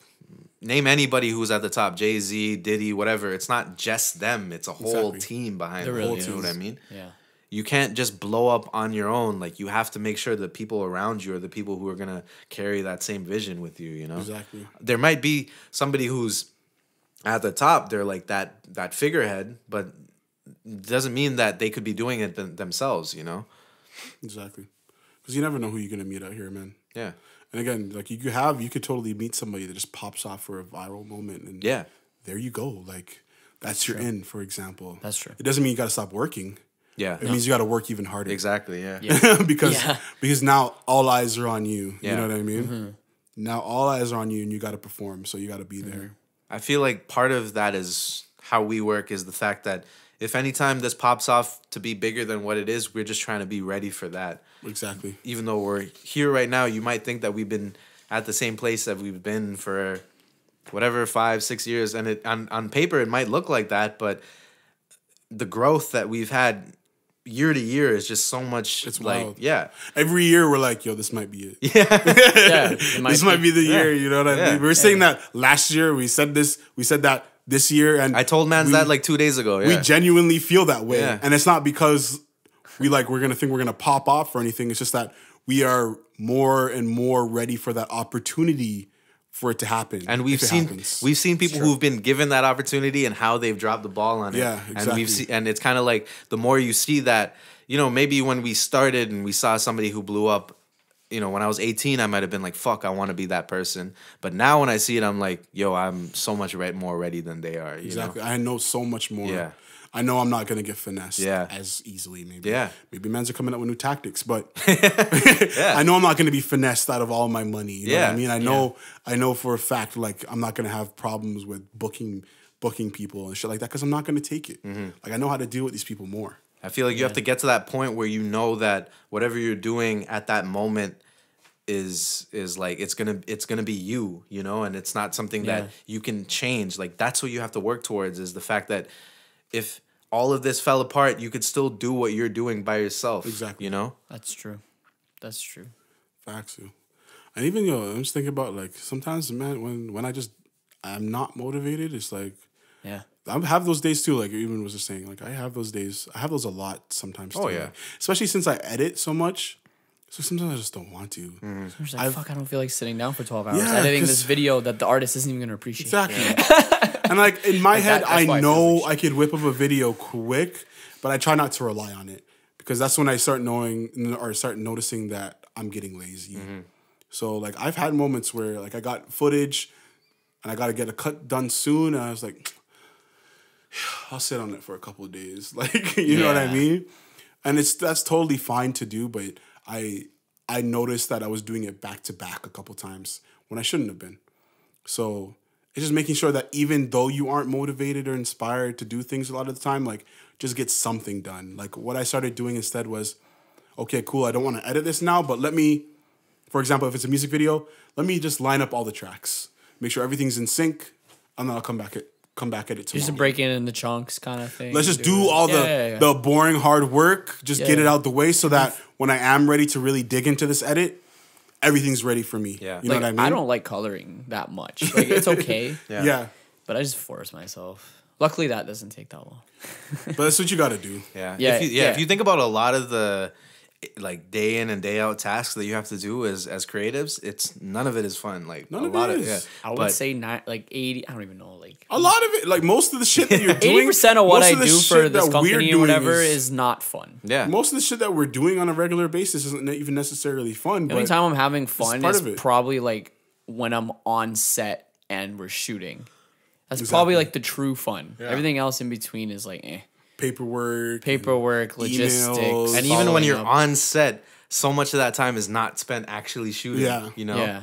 name anybody who's at the top jay-z diddy whatever it's not just them it's a whole Exactly. team behind There it really you know what i mean Yeah. you can't just blow up on your own like you have to make sure the people around you are the people who are going to carry that same vision with you you know Exactly. there might be somebody who's at the top they're like that that figurehead but doesn't mean that they could be doing it them- themselves you know Exactly. Because you never know who you're going to meet out here, man. yeah And again, like you have, you could totally meet somebody that just pops off for a viral moment, and yeah there you go. Like that's your end, for example. That's true. It doesn't mean you got to stop working. yeah It means you got to work even harder. exactly yeah because Yeah. because now all eyes are on you. Yeah. You know what I mean? Mm-hmm. Now all eyes are on you, and you got to perform. So you got to be there. Mm-hmm. I feel like part of that is how we work is the fact that if anytime this pops off to be bigger than what it is, we're just trying to be ready for that. Exactly. Even though we're here right now, you might think that we've been at the same place that we've been for whatever five, six years, and it on on paper it might look like that, but the growth that we've had year to year is just so much. It's like wild. yeah, Every year we're like, yo, this might be it. Yeah. it this might be the year. You know what I Yeah. mean? We were saying that last year. We said this. We said that this year, and I told Mans we- that like two days ago. Yeah. we genuinely feel that way Yeah. and it's not because we like we're gonna think we're gonna pop off or anything it's just that we are more and more ready for that opportunity for it to happen And we've seen happens. we've seen people who've been given that opportunity and how they've dropped the ball on it. Yeah, And exactly. we've seen, and it's kind of like the more you see that, you know, maybe when we started and we saw somebody who blew up, you know, when I was 18, I might have been like, "Fuck, I want to be that person." But now when I see it, I'm like, "Yo, I'm so much re- more ready than they are." You exactly Know? i know so much more Yeah. i know i'm not gonna get finessed Yeah. as easily maybe Yeah. maybe men's are coming up with new tactics but yeah. i know i'm not gonna be finessed out of all my money you know what Yeah. i mean i know i know for a fact like i'm not gonna have problems with booking booking people and shit like that because i'm not gonna take it Mm-hmm. like i know how to deal with these people more I feel like you have to get to that point where you know that whatever you're doing at that moment is is like it's gonna it's gonna be you you know and it's not something Yeah. that you can change like that's what you have to work towards is the fact that if all of this fell apart you could still do what you're doing by yourself Exactly. you know That's true. That's true. Facts, too. And even yo, I'm just thinking about like sometimes, man, when when I just I'm not motivated, it's like Yeah. I have those days too. Like even was just saying, like I have those days. I have those a lot sometimes. Oh, too, yeah. especially since I edit so much. So sometimes I just don't want to. I'm just like, I've- fuck, I don't feel like sitting down for 12 hours Yeah, editing 'cause- this video that the artist isn't even going to appreciate. Exactly. and like in my Like, head, that- that's why I know like I could whip up a video quick, but I try not to rely on it because that's when I start knowing or start noticing that I'm getting lazy. Mm-hmm. So like I've had moments where like I got footage and I got to get a cut done soon, and I was like, I'll sit on it for a couple of days, like you know what I mean. And it's that's totally fine to do, but I I noticed that I was doing it back to back a couple times when I shouldn't have been. So it's just making sure that even though you aren't motivated or inspired to do things a lot of the time, like just get something done. Like what I started doing instead was, okay, cool, I don't want to edit this now, but let me, for example, if it's a music video, let me just line up all the tracks, make sure everything's in sync, and then I'll come back at come back at it tomorrow. Just to break it into chunks kind of thing. Let's just dude. do all the Yeah, yeah, yeah. the boring hard work. Just get it out the way so that when I am ready to really dig into this edit, everything's ready for me. Yeah. you know like, what I mean. I don't like coloring that much. Like it's okay, Yeah. yeah. but I just force myself. Luckily, that doesn't take that long. but that's what you got to do. Yeah. Yeah, If you, yeah. If you think about a lot of the like day in and day out tasks that you have to do as as creatives, it's none of it is fun. Like None a of lot it of yeah. I would But- say not like eighty. I don't even know. Like A lot of it, like most of the shit that you're doing, eighty percent of what most I the do for this we're company or doing whatever is, not fun. yeah. most of the shit that we're doing on a regular basis isn't even necessarily fun. The only time I'm having fun part is probably like when I'm on set and we're shooting. That's Exactly. probably like the true fun. Yeah. Everything else in between is like eh. paperwork, paperwork, logistics, Emails. and even when you're up. on set, so much of that time is not spent actually shooting. Yeah. you know. Yeah.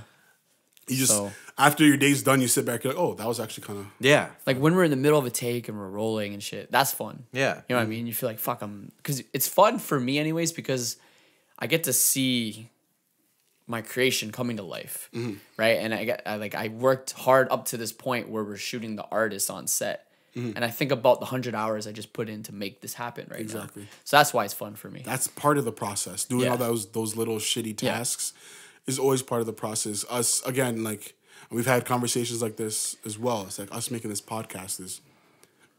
You just So- after your day's done, you sit back. You're like, oh, that was actually kind of yeah, Like when we're in the middle of a take and we're rolling and shit, that's fun. yeah. You know what I mm-hmm. mean? You feel like fuck I'm because it's fun for me anyways because I get to see my creation coming to life, mm-hmm. right? And I get I, like I worked hard up to this point where we're shooting the artist on set, mm-hmm. and I think about the hundred hours I just put in to make this happen right Exactly. now. So that's why it's fun for me. that's part of the process. Doing Yeah. all those those little shitty Yeah. tasks is always part of the process. Us again, like we've had conversations like this as well. It's like us making this podcast is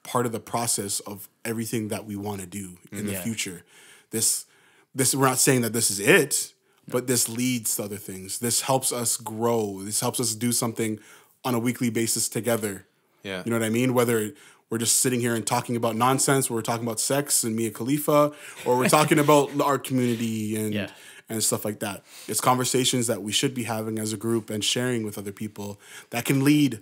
part of the process of everything that we want to do in the future. This this we're not saying that this is it, but this leads to other things. This helps us grow. This helps us do something on a weekly basis together. Yeah. You know what I mean? Whether we're just sitting here and talking about nonsense, or we're talking about sex and Mia Khalifa, or we're talking about our community and Yeah. And stuff like that. It's conversations that we should be having as a group and sharing with other people that can lead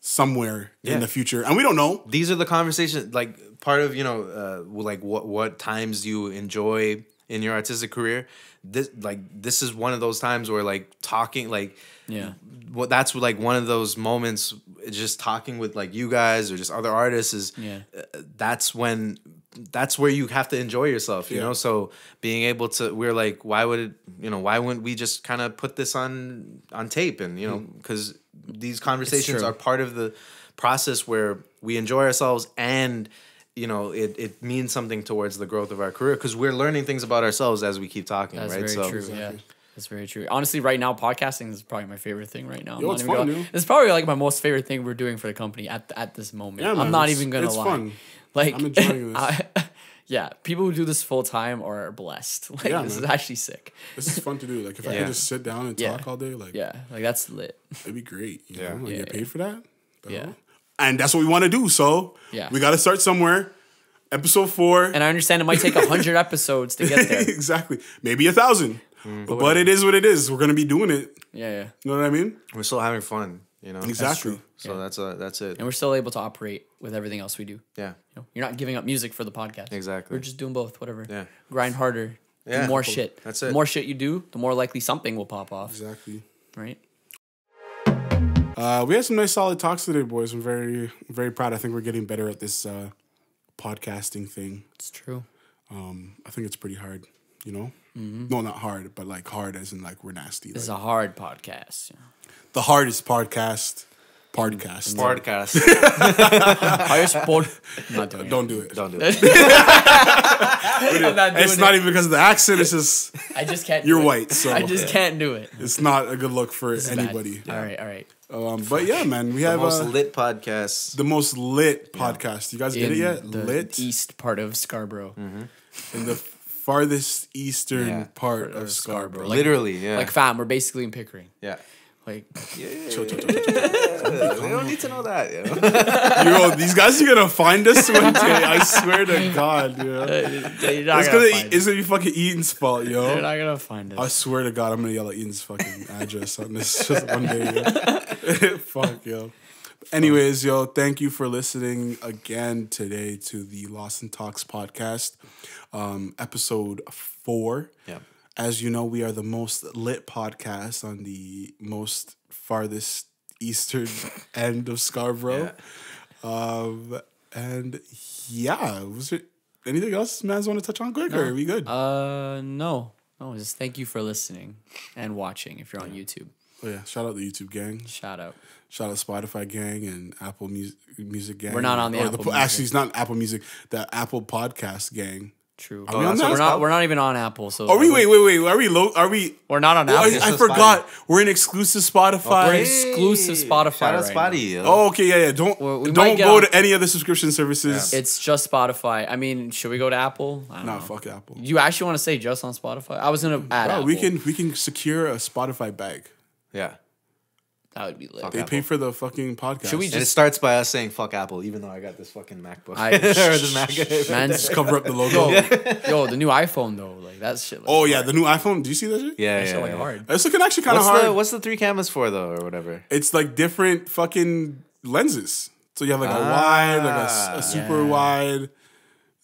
somewhere Yeah. in the future. And we don't know. these are the conversations like part of you know uh, like what what times you enjoy in your artistic career this like this is one of those times where like talking like Yeah. what that's like one of those moments just talking with like you guys or just other artists is Yeah. uh, that's when that's where you have to enjoy yourself you Yeah. know so being able to we're like why would it you know why wouldn't we just kind of put this on on tape and you know mm. because these conversations are part of the process where we enjoy ourselves and you know it, it means something towards the growth of our career because we're learning things about ourselves as we keep talking That's right very so true. Yeah. That's very true. Honestly, right now, podcasting is probably my favorite thing right now. Yo, it's fun, gonna- It's probably like my most favorite thing we're doing for the company at at this moment. Yeah, I'm not even gonna it's lie. fun. Like, I'm enjoying this. I- yeah, people who do this full time are blessed. Like, Yeah, this is actually sick. This is fun to do. Like if I could just sit down and Yeah. talk all day, like Yeah, like that's lit. it'd be great. You Yeah. know? Like, Yeah, get paid for that. The Yeah. And that's what we want to do. So Yeah. we got to start somewhere. Episode four. And I understand it might take a hundred episodes to get there. exactly. Maybe a thousand. Mm. But, it is what it is. We're gonna be doing it. Yeah, yeah. You know what I mean? we're still having fun you know Exactly. so Yeah. that's uh, that's it And we're still able to operate with everything else we do. yeah You know, you're not giving up music for the podcast. Exactly. We're just doing both. Whatever. Yeah. Grind harder. Yeah. Do more shit. That's The it. more shit you do, the more likely something will pop off. Exactly. Right. Uh, we had some nice solid talks today, boys. I'm very very proud. I think we're getting better at this uh, podcasting thing. It's true. Um, I think it's pretty hard. You know? No, not hard, but like hard as in like we're nasty. Mm-hmm. This is a hard podcast. you know. the hardest podcast. Podcast. podcast Highest sport. I'm not doing. Don't do it. don't do it not doing It's it. not even because of the accent. It's just I just can't. you're it. white, so I just can't do it. it's not a good look for It's bad. anybody. All right. All right. Um, but yeah, man, we the have most uh, lit podcast the most lit podcast. You guys get it yet? the lit east part of Scarborough. in the farthest eastern Yeah. part Of of Scarborough. Scarborough. Like- literally yeah Like fam, we're basically in Pickering. yeah Like Chill, chill, chill, chill, chill. they don't need to know that you know? Yo, these guys are gonna find us one day. I swear to God, yo. you're not It's gonna gonna find it's gonna be fucking Eaton's fault, yo. You're not gonna find us. I swear to God, I'm gonna yell at Eaton's fucking address on this just one day. Yo. Fuck, yo. Anyways, yo, thank you for listening again today to the Lost in Talks podcast, um, episode four. Yeah. As you know, we are the most lit podcast on the most farthest eastern end of Scarborough. Um, and yeah, was it anything else, man? Want to touch on quick, or are we good? Uh, no, no. Just thank you for listening and watching. If you're on YouTube, oh yeah, shout out the YouTube gang. shout out. Shout out Spotify gang and Apple Music Music gang. We're not on the Or Apple po- Actually, it's not Apple Music. The Apple Podcast gang. True. Are we so we're not. We're not even on Apple. So Are we? Wait, wait, wait. Are we low? Are we? We're not on Oh, Apple. I, I just forgot. We're in exclusive Spotify. We're in exclusive Spotify Shout out right Spotty. oh, okay, yeah, yeah. Don't Well, we don't go on- to any other subscription services. It's just Spotify. I mean, should we go to Apple? I don't Nah, know. fuck Apple. You actually want to say just on Spotify? I was gonna add. Bro, Apple. we can we can secure a Spotify bag. yeah. That would be lit. Fuck They Apple. pay for the fucking podcast. Should we And it just- starts by us saying "fuck Apple," even though I got this fucking MacBook I- or this Mac. Man, just cover up the logo? yo, the new iPhone though, like that shit. Like Oh yeah, hard. the new iPhone. Do you see that shit? yeah, that yeah. shit like yeah. hard. It's looking actually kind of What's hard. the what's the three cameras for though, or whatever? it's like different fucking lenses. So you have like a wide, like a s- a, Ah. super Yeah. wide,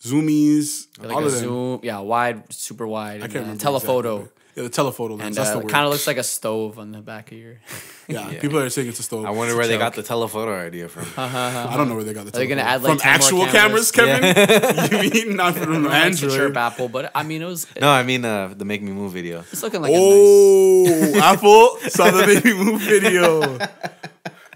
zoomies, Like all a of them. zoom, yeah, wide, super wide, I and can't then remember telephoto. exactly, Yeah, the telephoto lens. and that's uh, the it word. kind of looks like a stove on the back of your. yeah, people are saying it's a stove. I wonder where they got the telephoto idea from. I don't know where they got the. They're gonna add, like, from 10 more actual cameras, cameras. Kevin. you mean not from Like some chirp apple, but I mean it was. no, I mean uh, the Make Me Move video. It's looking like a nice. Oh, Apple saw the baby move video.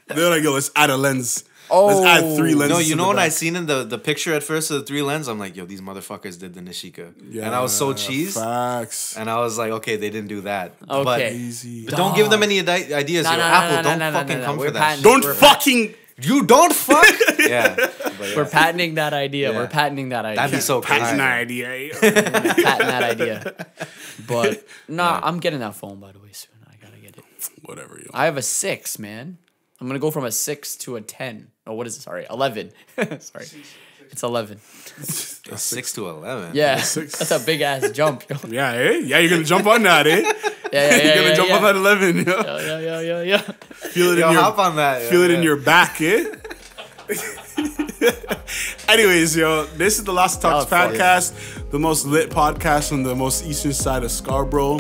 They're like, yo, let's add a lens. Let's add three Oh. lenses. No, you to know the when I seen in the, the picture at first of the three lens, I'm like, yo, these motherfuckers did the Nishika. and I was so Yeah, cheesed. Facts. And I was like, okay, they didn't do that. Okay. But, Easy. but don't give them any ide- ideas. No, yo. no, no, Apple, no, don't no, no, fucking no, no. come We're for that. shit. Don't We're- fucking You don't fuck. yeah. Yeah. We're patenting that idea. Yeah. We're patenting that idea. That'd be so crazy. patent idea. patent that idea. But nah, I'm getting that phone by the way soon. I gotta get it. Whatever, yo. I have a six, man. I'm gonna go from a six to a ten. Oh, what is it? Sorry, eleven. Sorry, it's eleven. A Six to eleven. Yeah, six. that's a big ass jump. yo. Yeah, eh? Yeah, you're gonna jump on that, eh? Yeah, yeah, yeah. you're gonna yeah, jump yeah. on that eleven, yo. Yeah, yeah, yeah, yeah, yeah. Feel it Yo, in your hop on that. feel it yeah. in your back, eh? Anyways, yo, this is the Lost Talks Oh, fuck. podcast, the most lit podcast on the most eastern side of Scarborough.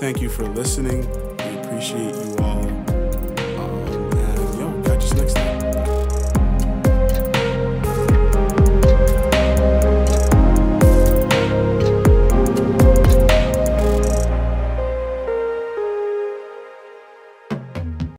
Thank you for listening. We appreciate next time.